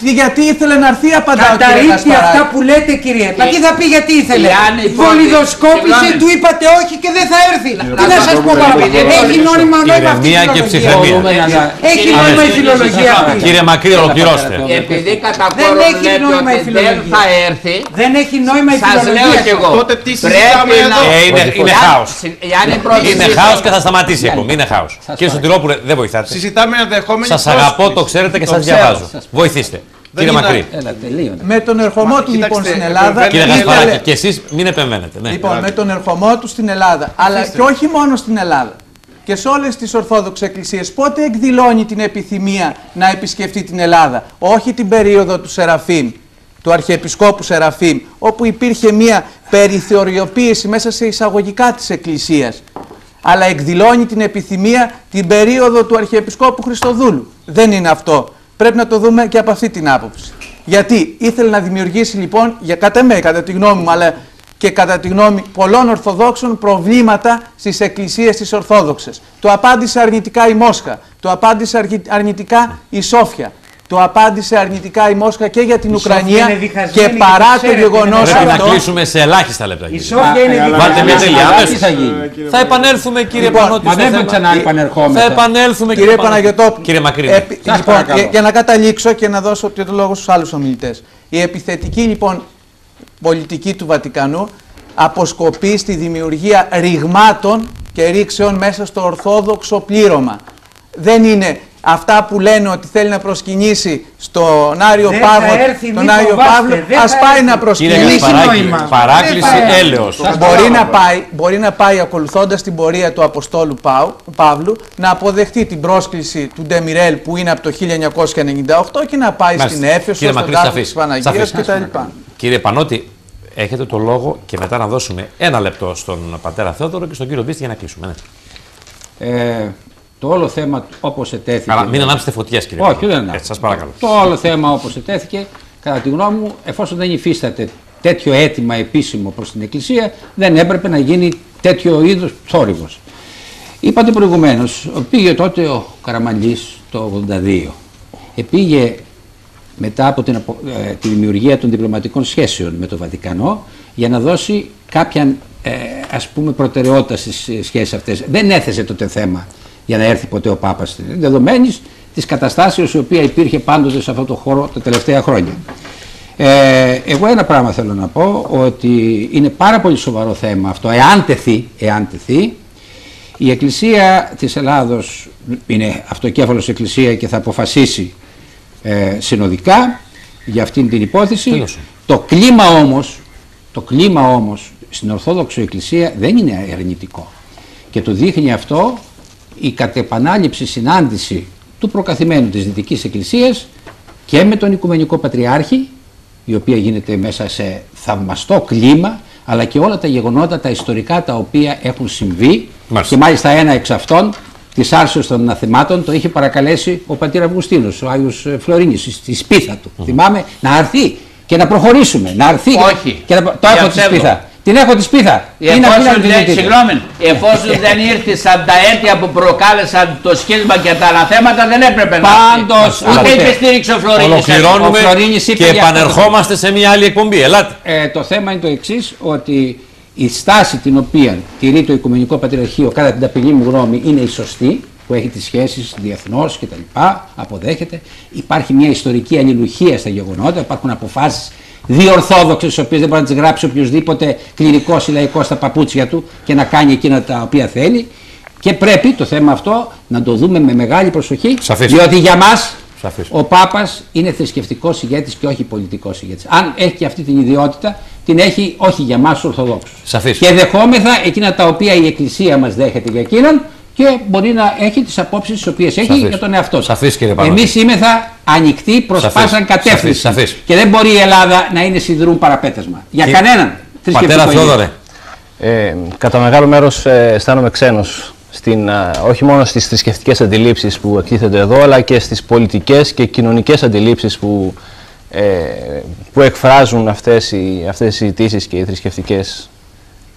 Τι- Γιατί ήθελε να έρθει απαντάω κύριε Καταρρύπτει Κασπαράκη. αυτά που λέτε κύριε. Μα τι θα πει γιατί ήθελε; Εάν η πρώτη- Βολιδοσκόπησε, Συγγνώμη. του είπατε όχι και δεν θα έρθει. Τι να σας πω Κύριε παραπάνω. Παπαδόπουλε, Έχει νόημα νόημα αυτή η Ηρεμία και φιλολογία. ψυχραιμία. Μπορούμε να- Έχει Κύριε νόημα η Μεσίνη, φιλολογία συγγνώμη. αυτή. Κύριε Μακρύ, ολοκληρώστε. Επειδή κατά Δεν κόρον έχει λέτε νόημα η ότι δεν φιλολογία. θα έρθει, Δεν έχει νόημα η σας λέω φιλολογία. κι εγώ. Τότε τι συζητάμε Πρέπει να... εδώ; Ε, είναι, είναι Εάν- χάος. εάν η πρώτη Είναι συζήτηση- χάος και θα σταματήσει ακόμη. Είναι χάος. Κύριε Σωτηρόπουλε, δεν βοηθάτε. Συζητάμε ενδεχόμενη Σας αγαπώ, το ξέρετε και σας ξέρω. διαβάζω. Βοηθήστε. Κύριε είναι- Μακρύ. Έλα, τελείωνε. Με τον ερχομό του λοιπόν κοιτάξτε, στην Ελλάδα. επεμβαίνει- Κύριε ήθελε- Γασπαράκη, και εσείς μην επεμβαίνετε. Ναι. Λοιπόν, με τον ερχομό του στην Ελλάδα, αλλά και όχι μόνο στην Ελλάδα, και σε όλες τις Ορθόδοξες Εκκλησίες, πότε εκδηλώνει την επιθυμία να επισκεφτεί την Ελλάδα; Όχι την περίοδο του Σεραφείμ, του Αρχιεπισκόπου Σεραφείμ, όπου υπήρχε μια περιθωριοποίηση μέσα σε εισαγωγικά της Εκκλησίας. Αλλά εκδηλώνει την επιθυμία την περίοδο του Αρχιεπισκόπου Χριστοδούλου. Δεν είναι αυτό. Πρέπει να το δούμε και από αυτή την άποψη. Γιατί ήθελε να δημιουργήσει λοιπόν, για κατά με, κατά τη γνώμη μου, αλλά και κατά τη γνώμη πολλών Ορθοδόξων προβλήματα στις εκκλησίες της Ορθόδοξες. Το απάντησε αρνητικά η Μόσχα, το απάντησε αργη- αρνητικά η Σόφια, το απάντησε αρνητικά η Μόσχα και για την Η Σόφια Ουκρανία είναι διχασμένη και και παρά το το ξέρετε, γεγονός Πρέπει να αυτό... κλείσουμε σε ελάχιστα λεπτά. Η κύριε. Σόφια είναι Βάλτε διχασμένη. μια τελεία. Αλλά αμέσως. τι θα γίνει. Θα επανέλθουμε κύριε Λοιπόν, Πανώτη Μα στο δεν θέμα. θα ξανά επανερχόμεθα. Θα επανέλθουμε Κύριε Πανώτη. Παναγιωτόπουλο, Κύριε Μακρύ. επι- Σας λοιπόν, παρακαλώ. για, για να καταλήξω και να δώσω και το λόγο στους άλλους ομιλητές. Η επιθετική λοιπόν πολιτική του Βατικανού αποσκοπεί στη δημιουργία ρηγμάτων και ρήξεων μέσα στο ορθόδοξο πλήρωμα. Δεν είναι αυτά που λένε ότι θέλει να προσκυνήσει στον Άριο Δεν θα Πάγο, έρθει, τον μη Άριο φοβάστε, Παύλο, δεν ας θα πάει έρθει. να Κύριε προσκυνήσει. Γασπαράκη, νόημα. παράκληση Δεν θα- έλεος. Μπορεί να, πάει, μπορεί να πάει ακολουθώντας την πορεία του Αποστόλου Πάου, Παύλου να αποδεχτεί την πρόσκληση του Ντεμιρέλ που είναι από το 1998 και να πάει Μάλιστα. στην Έφεσο, Κύριε στον Μακρύς, τάφος σαφής. της Παναγίας Σαφής. κτλ. Κύριε Πανώτη, έχετε το λόγο και μετά να δώσουμε ένα λεπτό στον πατέρα Θεόδωρο και στον κύριο Μπίστη για να κλείσουμε. Ναι. Ε, το όλο θέμα όπως ετέθηκε. Καλά, μην ανάψετε φωτιές κύριε Όχι, Πανώτη. δεν είναι. Ε, Σας παρακαλώ. Το όλο θέμα όπως ετέθηκε, κατά τη γνώμη μου, εφόσον δεν υφίσταται τέτοιο αίτημα επίσημο προς την Εκκλησία, δεν έπρεπε να γίνει τέτοιο είδους θόρυβος. Είπατε προηγουμένως, πήγε τότε ο Καραμαλής το 82. Επήγε μετά από την, απο- ε, τη δημιουργία των διπλωματικών σχέσεων με το Βατικανό για να δώσει κάποια ε, ας πούμε προτεραιότητα στις ε, σχέσεις αυτές. Δεν έθεσε τότε θέμα για να έρθει ποτέ ο Πάπας δεδομένης της καταστάσεως η οποία υπήρχε πάντοτε σε αυτό το χώρο τα τελευταία χρόνια. Ε, εγώ ένα πράγμα θέλω να πω ότι είναι πάρα πολύ σοβαρό θέμα αυτό εάν τεθεί, εάν τεθεί η Εκκλησία της Ελλάδος είναι αυτοκέφαλος Εκκλησία και θα αποφασίσει ε, συνοδικά για αυτήν την υπόθεση. Τέλος. Το κλίμα όμως, το κλίμα όμως στην Ορθόδοξη Εκκλησία δεν είναι αρνητικό. Και το δείχνει αυτό η κατ' επανάληψη συνάντηση του προκαθημένου της Δυτικής Εκκλησίας και με τον Οικουμενικό Πατριάρχη, η οποία γίνεται μέσα σε θαυμαστό κλίμα, αλλά και όλα τα γεγονότα, τα ιστορικά τα οποία έχουν συμβεί Μάλιστα. και μάλιστα ένα εξ αυτών της άρσεως των αναθεμάτων το είχε παρακαλέσει ο πατήρ Αυγουστίνος, ο Άγιος ε, Φλωρίνης, στη σπίθα του. Θυμάμαι να έρθει και να προχωρήσουμε. Να έρθει Όχι. Και να... Το Για έχω τη ψεύδο. σπίθα. Την έχω της σπίθα. Είναι αυτή να Εφόσον την δεν, ζητείτε. συγγνώμη, εφόσον δεν ήρθες σαν τα αίτια που προκάλεσαν το σχίσμα και τα αναθέματα, δεν έπρεπε να Πάντως, έρθει. Ούτε ακούτε. είπε στήριξε ο Φλωρίνης. Ολοκληρώνουμε Ο Φλωρίνης είπε και για αυτό το επανερχόμαστε σε μια άλλη εκπομπή. Ελάτε. Ε, το θέμα είναι το εξής, ότι η στάση την οποία τηρεί το Οικουμενικό Πατριαρχείο, κατά την ταπεινή μου γνώμη, είναι η σωστή, που έχει τις σχέσεις διεθνώς και τα λοιπά, αποδέχεται. Υπάρχει μια ιστορική αλληλουχία στα γεγονότα, υπάρχουν αποφάσεις διορθόδοξες, τις οποίες δεν μπορεί να τις γράψει οποιοδήποτε κληρικός ή λαϊκός στα παπούτσια του και να κάνει εκείνα τα οποία θέλει. Και πρέπει το θέμα αυτό να το δούμε με μεγάλη προσοχή, Σαφής. διότι για μας Σαφής. ο Πάπας είναι θρησκευτικός ηγέτης και όχι πολιτικός ηγέτης. Αν έχει και αυτή την ιδιότητα, την έχει όχι για μας Ορθοδόξους. Σαφής. Και δεχόμεθα εκείνα τα οποία η Εκκλησία μας δέχεται για εκείνον και μπορεί να έχει τις απόψεις τις οποίες έχει Σαφής. για τον εαυτό του. Σαφής, κύριε Παναγιώτη. Εμείς είμαστε ανοιχτοί προς Σαφής. πάσαν κατεύθυνση. Σαφής, σαφής. Και δεν μπορεί η Ελλάδα να είναι σιδηρούν παραπέτασμα. Για Και- κανέναν θρησκευτικό Πατέρα ηγέτη. Θεόδωρε. Ε, κατά μεγάλο μέρος ε, αισθάνομαι ξένος στην, α, όχι μόνο στις θρησκευτικές αντιλήψεις που εκτίθενται εδώ, αλλά και στις πολιτικές και κοινωνικές αντιλήψεις που, ε, που εκφράζουν αυτές οι, αυτές οι συζητήσεις και οι θρησκευτικές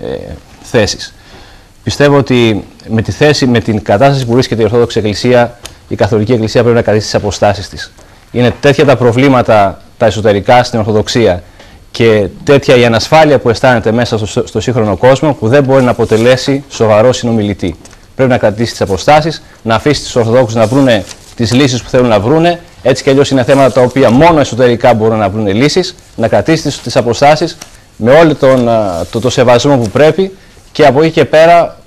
ε, θέσεις. Πιστεύω ότι με τη θέση, με την κατάσταση που βρίσκεται η Ορθόδοξη Εκκλησία, η Καθολική Εκκλησία πρέπει να κρατήσει τις αποστάσεις της. Είναι τέτοια τα προβλήματα τα εσωτερικά στην Ορθοδοξία και τέτοια η ανασφάλεια που αισθάνεται μέσα στο, στο σύγχρονο κόσμο που δεν μπορεί να αποτελέσει σοβαρό συνομιλητή. Πρέπει να κρατήσει τις αποστάσεις, να αφήσει τους Ορθοδόξους να βρούνε τις λύσεις που θέλουν να βρούνε. Έτσι κι αλλιώς είναι θέματα τα οποία μόνο εσωτερικά μπορούν να βρούνε λύσεις. Να κρατήσει τις αποστάσεις με όλο τον, α, το, το σεβασμό που πρέπει και από εκεί και πέρα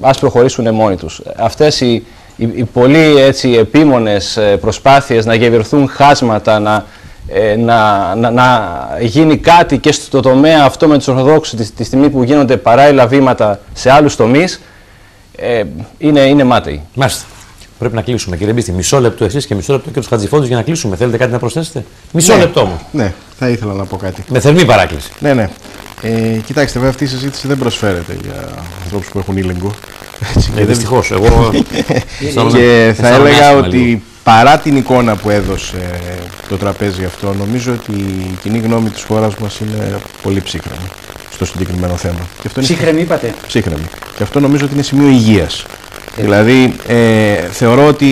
ας προχωρήσουν μόνοι τους. Αυτές οι, οι, οι πολύ έτσι, επίμονες ε, προσπάθειες να γεβηρθούν χάσματα, να, ε, να, να, να γίνει κάτι και στο τομέα αυτό με τους Ορθοδόξους τη, τη στιγμή που γίνονται παράλληλα βήματα σε άλλους τομείς, ε, είναι, είναι μάταιοι. Μάλιστα. Πρέπει να κλείσουμε, κύριε Μπίστη. Μισό λεπτό εσείς και μισό λεπτό και του Χατζηφόντου για να κλείσουμε. Θέλετε κάτι να προσθέσετε; Μισό Ναι. λεπτό μου. Ναι, θα ήθελα να πω κάτι. Με θερμή παράκληση. Ναι, ναι. Ε, κοιτάξτε, βέβαια αυτή η συζήτηση δεν προσφέρεται για ανθρώπους που έχουν ήλιγκο. Έτσι, Ε, και δεν- Δυστυχώς. Εγώ. αισθάνομαι- και θα αισθάνομαι έλεγα άσχημα ότι λίγο. παρά την εικόνα που έδωσε το τραπέζι αυτό, νομίζω ότι η κοινή γνώμη της χώρας μας είναι πολύ ψύχρεμη στο συγκεκριμένο θέμα. Και αυτό είναι Ψύχρεμη είπατε; ψύχρεμη. Και αυτό νομίζω ότι είναι σημείο υγείας. Δηλαδή, ε, θεωρώ ότι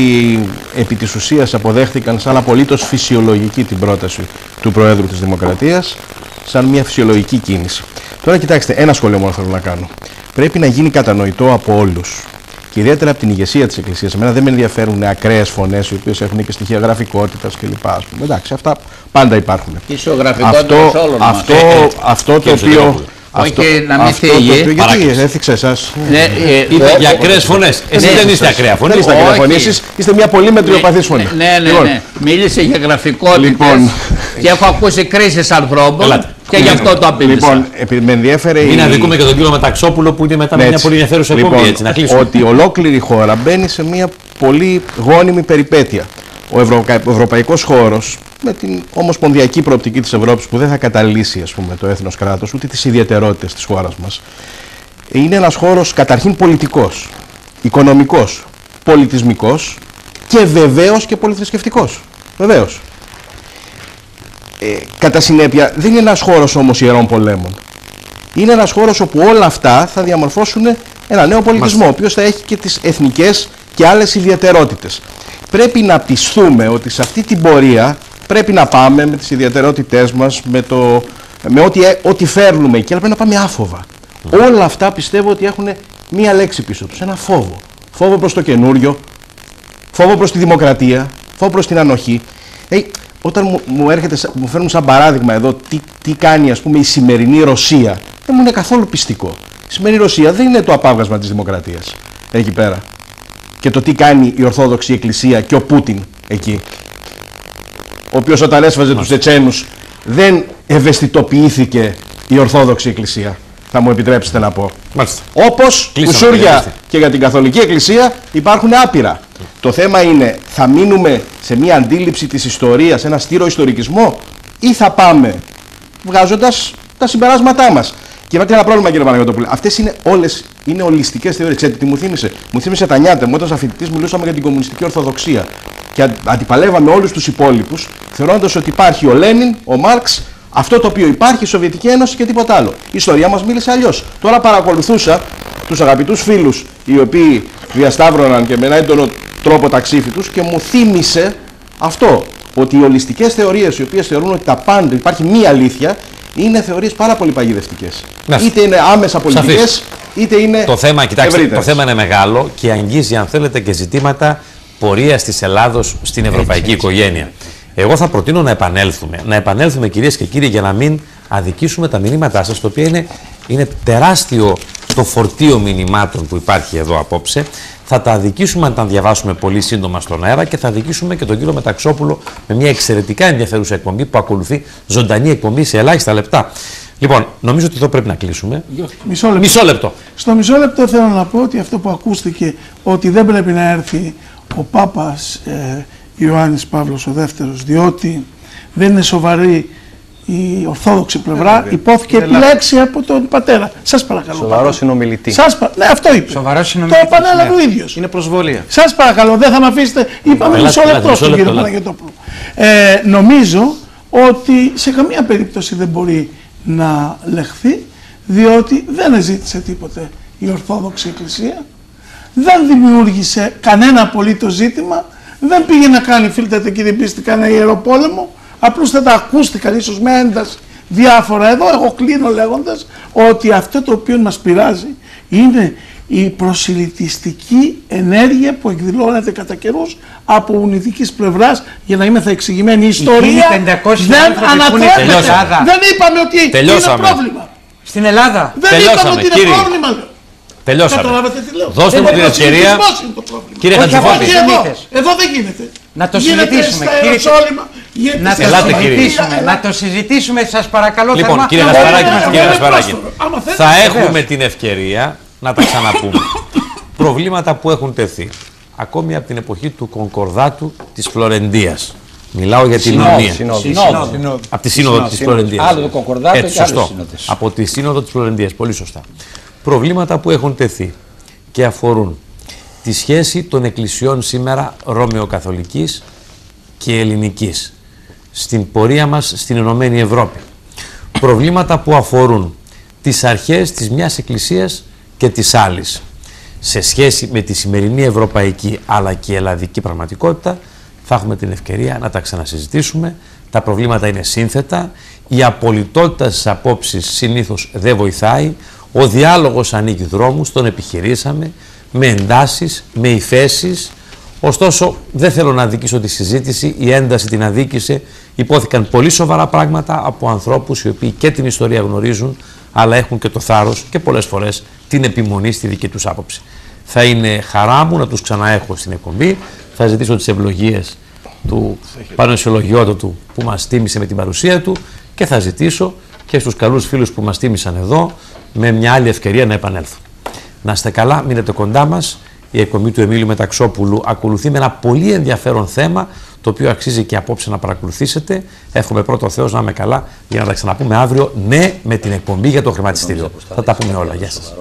επί της ουσίας αποδέχτηκαν σαν απολύτως φυσιολογική την πρόταση του Προέδρου της Δημοκρατίας, σαν μια φυσιολογική κίνηση. Τώρα κοιτάξτε, ένα σχόλιο μόνο θέλω να κάνω. Πρέπει να γίνει κατανοητό από όλους και ιδιαίτερα από την ηγεσία της Εκκλησίας. Εμένα δεν με ενδιαφέρουν ακραίες φωνές, οι οποίες έχουν και στοιχεία γραφικότητα κλπ. ας πούμε. Εντάξει, αυτά πάντα υπάρχουν. Και ισογραφικότητα Αυτό, όλων μας. αυτό, αυτό το Κύριε οποίο. Σωτηρόπουλε. Όχι αυτό- να μην αυτό φύγει. το οποίο- Γιατί Παράκληση. έθιξε εσάς; Ναι, ε, Είπε ο- για ακραίες φωνές. Εσείς Ναι, δεν είστε σας. ακραία φωνή. Δεν είστε Όχι. ακραία φωνής. Εσείς είστε μια πολύ μετριοπαθή φωνή. Ναι, ναι, Λοιπόν, ναι. Μίλησε για γραφικότητες Λοιπόν. και έχω ακούσει κρίσεις ανθρώπων Ελάτε. και γι' αυτό το απειλήσα. Λοιπόν, επειδή με ενδιαφέρει. Μην η- αδικούμε και τον κύριο Μεταξόπουλο που είναι μετά με Ναι, μια έτσι. πολύ ενδιαφέρουσα εκπομπή. Λοιπόν, Έτσι, να κλείσουμε. Ότι ολόκληρη η χώρα μπαίνει σε μια πολύ γόνιμη περιπέτεια. Ο Ευρωπα... ευρωπαϊκός χώρος με την ομοσπονδιακή προοπτική της Ευρώπης που δεν θα καταλύσει ας πούμε, το έθνος κράτος ούτε τις ιδιαιτερότητες της χώρας μας είναι ένας χώρος καταρχήν πολιτικός, οικονομικός, πολιτισμικός και βεβαίως και πολυθρησκευτικός. Βεβαίως. Ε, κατά συνέπεια δεν είναι ένας χώρος όμως ιερών πολέμων. Είναι ένας χώρος όπου όλα αυτά θα διαμορφώσουν ένα νέο πολιτισμό, ο οποίος θα έχει και τις εθνικές και άλλες ιδιαιτερότητες. Πρέπει να πιστούμε ότι σε αυτή την πορεία πρέπει να πάμε με τις ιδιαιτερότητές μας, με, το, με ό,τι, ε, ό,τι φέρνουμε εκεί, αλλά πρέπει να πάμε άφοβα. Όλα αυτά πιστεύω ότι έχουν μία λέξη πίσω τους, ένα φόβο. Φόβο προς το καινούριο, φόβο προς τη δημοκρατία, φόβο προς την ανοχή. Ε, όταν μου, μου, έρχεται, σα- μου φέρνουν σαν παράδειγμα εδώ τι, τι κάνει ας πούμε η σημερινή Ρωσία, δεν μου είναι καθόλου πιστικό. Η σημερινή Ρωσία δεν είναι το απάβγασμα της δημοκρατίας εκεί πέρα. Και το τι κάνει η Ορθόδοξη Εκκλησία και ο Πούτιν εκεί. Ο οποίος όταν έσφαζε τους Τσετσένους δεν ευαισθητοποιήθηκε η Ορθόδοξη Εκκλησία. Θα μου επιτρέψετε να πω. Μάλιστα. Όπως Κλείσαμε, κουσούρια κύριε και για την Καθολική Εκκλησία υπάρχουν άπειρα. Το θέμα είναι, θα μείνουμε σε μια αντίληψη της ιστορίας, ένα στήρο ιστορικισμό ή θα πάμε βγάζοντας τα συμπεράσματά μας. Και υπάρχει ένα πρόβλημα κύριε Παναγιώτοπουλε. Αυτές είναι όλες είναι ολιστικές θεωρίες. Ξέρετε τι μου θύμισε; Μου θύμισε τα νιάτα μου όταν σαν φοιτητής μιλούσαμε για την κομμουνιστική ορθοδοξία. Και αν- αντιπαλεύαμε όλους τους υπόλοιπους, θεωρώντας ότι υπάρχει ο Λένιν, ο Μάρξ, αυτό το οποίο υπάρχει, η Σοβιετική Ένωση και τίποτα άλλο. Η ιστορία μας μίλησε αλλιώς. Τώρα παρακολουθούσα τους αγαπητούς φίλους οι οποίοι διασταύρωναν και με ένα έντονο τρόπο τα ξύφη τους και μου θύμισε αυτό. Ότι οι ολιστικές θεωρίες, οι οποίες θεωρούν ότι τα πάντα υπάρχει μία αλήθεια, είναι θεωρίες πάρα πολύ παγιδευτικές. Ναι. Είτε είναι άμεσα πολιτικές, Σαφής. είτε είναι. Το θέμα, κοιτάξτε, ευρύτερες. το θέμα είναι μεγάλο και αγγίζει, αν θέλετε, και ζητήματα πορείας της Ελλάδος στην ευρωπαϊκή οικογένεια. Εγώ θα προτείνω να επανέλθουμε. Να επανέλθουμε, κυρίες και κύριοι, για να μην αδικήσουμε τα μηνύματά σας, το οποίο είναι, είναι τεράστιο το φορτίο μηνυμάτων που υπάρχει εδώ απόψε. Θα τα αδικήσουμε αν τα διαβάσουμε πολύ σύντομα στον αέρα και θα αδικήσουμε και τον κύριο Μεταξόπουλο με μια εξαιρετικά ενδιαφέρουσα εκπομπή που ακολουθεί ζωντανή εκπομπή σε ελάχιστα λεπτά. Λοιπόν, νομίζω ότι εδώ πρέπει να κλείσουμε. Μισό λεπτό. Μισό λεπτό. Στο μισό λεπτό θέλω να πω ότι αυτό που ακούστηκε ότι δεν πρέπει να έρθει ο Πάπας ε, Ιωάννης Παύλος ο δεύτερος διότι δεν είναι σοβαρή η ορθόδοξη πλευρά υπόθηκε Είναι λάθος. επιλέξει από τον πατέρα. Σας παρακαλώ. Σοβαρός Παπά. συνομιλητή. Σας πα... Ναι, αυτό είπε. Σοβαρός Το συνομιλητής, επανέλαβε ναι. ο ίδιος. Είναι προσβολία. Σας παρακαλώ, δεν θα με αφήσετε. Είπαμε Ελάτε, μισό ελάτε, λεπτό μισό στον λεπτό, κύριο ελάτε. Παναγιώτοπουλο. Ε, νομίζω ότι σε καμία περίπτωση δεν μπορεί να λεχθεί, διότι δεν ζήτησε τίποτε η Ορθόδοξη Εκκλησία, δεν δημιούργησε κανένα απολύτως ζήτημα, δεν πήγε να κάνει, φίλτατε κύριε Μπίστη, κανένα ιερό πόλεμο, απλούστατα ακούστηκαν ίσως με ένταση διάφορα εδώ. Εγώ κλείνω λέγοντας ότι αυτό το οποίο μας πειράζει είναι η προσιλητιστική ενέργεια που εκδηλώνεται κατά καιρούς από ουνητικής πλευράς για να είμαι θα εξηγημένη η ιστορία 1500 δεν άνθρωποι που είναι στην ανατρέπεται. Ελλάδα. Δεν είπαμε ότι Τελειώσαμε. είναι πρόβλημα. Στην Ελλάδα. Δεν Τελειώσαμε, είπαμε ότι είναι κύριε. πρόβλημα. λέω. Τελειώσαμε. Καταλάβατε τι λέω. Δώστε μου Ο την ευκαιρία. προσιλητισμός είναι το πρόβλημα. Κύριε Όχι, Χατζηφώτη. Όχι εδώ. Συνήθες. Εδώ δεν γίνεται. Να το Γίνεται συζητήσουμε, στα κύριε- Ιεροσόλυμα, γίνεται Να στα το, Ελάτε, Σοφία, κύριε. συζητήσουμε, ελάτε. να το συζητήσουμε, σας παρακαλώ. Λοιπόν, θερμά. κύριε Να Γασπαράκη, μπορούμε να κύριε το- Γασπαράκη, πρόσφορο. Άμα θέλετε, θα βεβαίως. έχουμε την ευκαιρία να τα ξαναπούμε. Προβλήματα που έχουν τεθεί. Ακόμη από την εποχή του Κονκορδάτου της Φλωρεντίας. Μιλάω για την Ιωνία. Συνόδου. Από τη Σύνοδο της Φλωρεντίας. Άλλο το Κονκορδάτο Έτσι, και άλλες σωστό. σύνοδες. Από τη Σύνοδο της Φλωρεντίας. Πολύ σωστά. Προβλήματα που έχουν τεθεί και αφορούν τη σχέση των εκκλησιών σήμερα Ρωμαιοκαθολικής και Ελληνικής στην πορεία μας στην Ενωμένη Ευρώπη. Προβλήματα που αφορούν τις αρχές της μιας εκκλησίας και της άλλης σε σχέση με τη σημερινή ευρωπαϊκή αλλά και ελλαδική πραγματικότητα θα έχουμε την ευκαιρία να τα ξανασυζητήσουμε. Τα προβλήματα είναι σύνθετα, η απολυτότητα στις απόψεις συνήθως δεν βοηθάει, ο διάλογος ανοίγει δρόμους, τον επιχειρήσαμε με εντάσεις, με υφέσεις, Ωστόσο, δεν θέλω να αδικήσω τη συζήτηση. Η ένταση την αδίκησε. Υπόθηκαν πολύ σοβαρά πράγματα από ανθρώπους οι οποίοι και την ιστορία γνωρίζουν, αλλά έχουν και το θάρρος και πολλές φορές την επιμονή στη δική τους άποψη. Θα είναι χαρά μου να τους ξαναέχω στην εκπομπή. Θα ζητήσω τις ευλογίες του Πανεσιολογιότατου που μας τίμησε με την παρουσία του και θα ζητήσω και στους καλούς φίλους που μας τίμησαν εδώ με μια άλλη ευκαιρία να επανέλθουν. Να είστε καλά, μείνετε κοντά μας. Η εκπομπή του Εμίλου Μεταξόπουλου ακολουθεί με ένα πολύ ενδιαφέρον θέμα το οποίο αξίζει και απόψε να παρακολουθήσετε. Εύχομαι πρώτο Θεός να είμαι καλά για να τα ξαναπούμε αύριο. Ναι, με την εκπομπή για το χρηματιστήριο. Θα τα πούμε όλα. Γεια σας.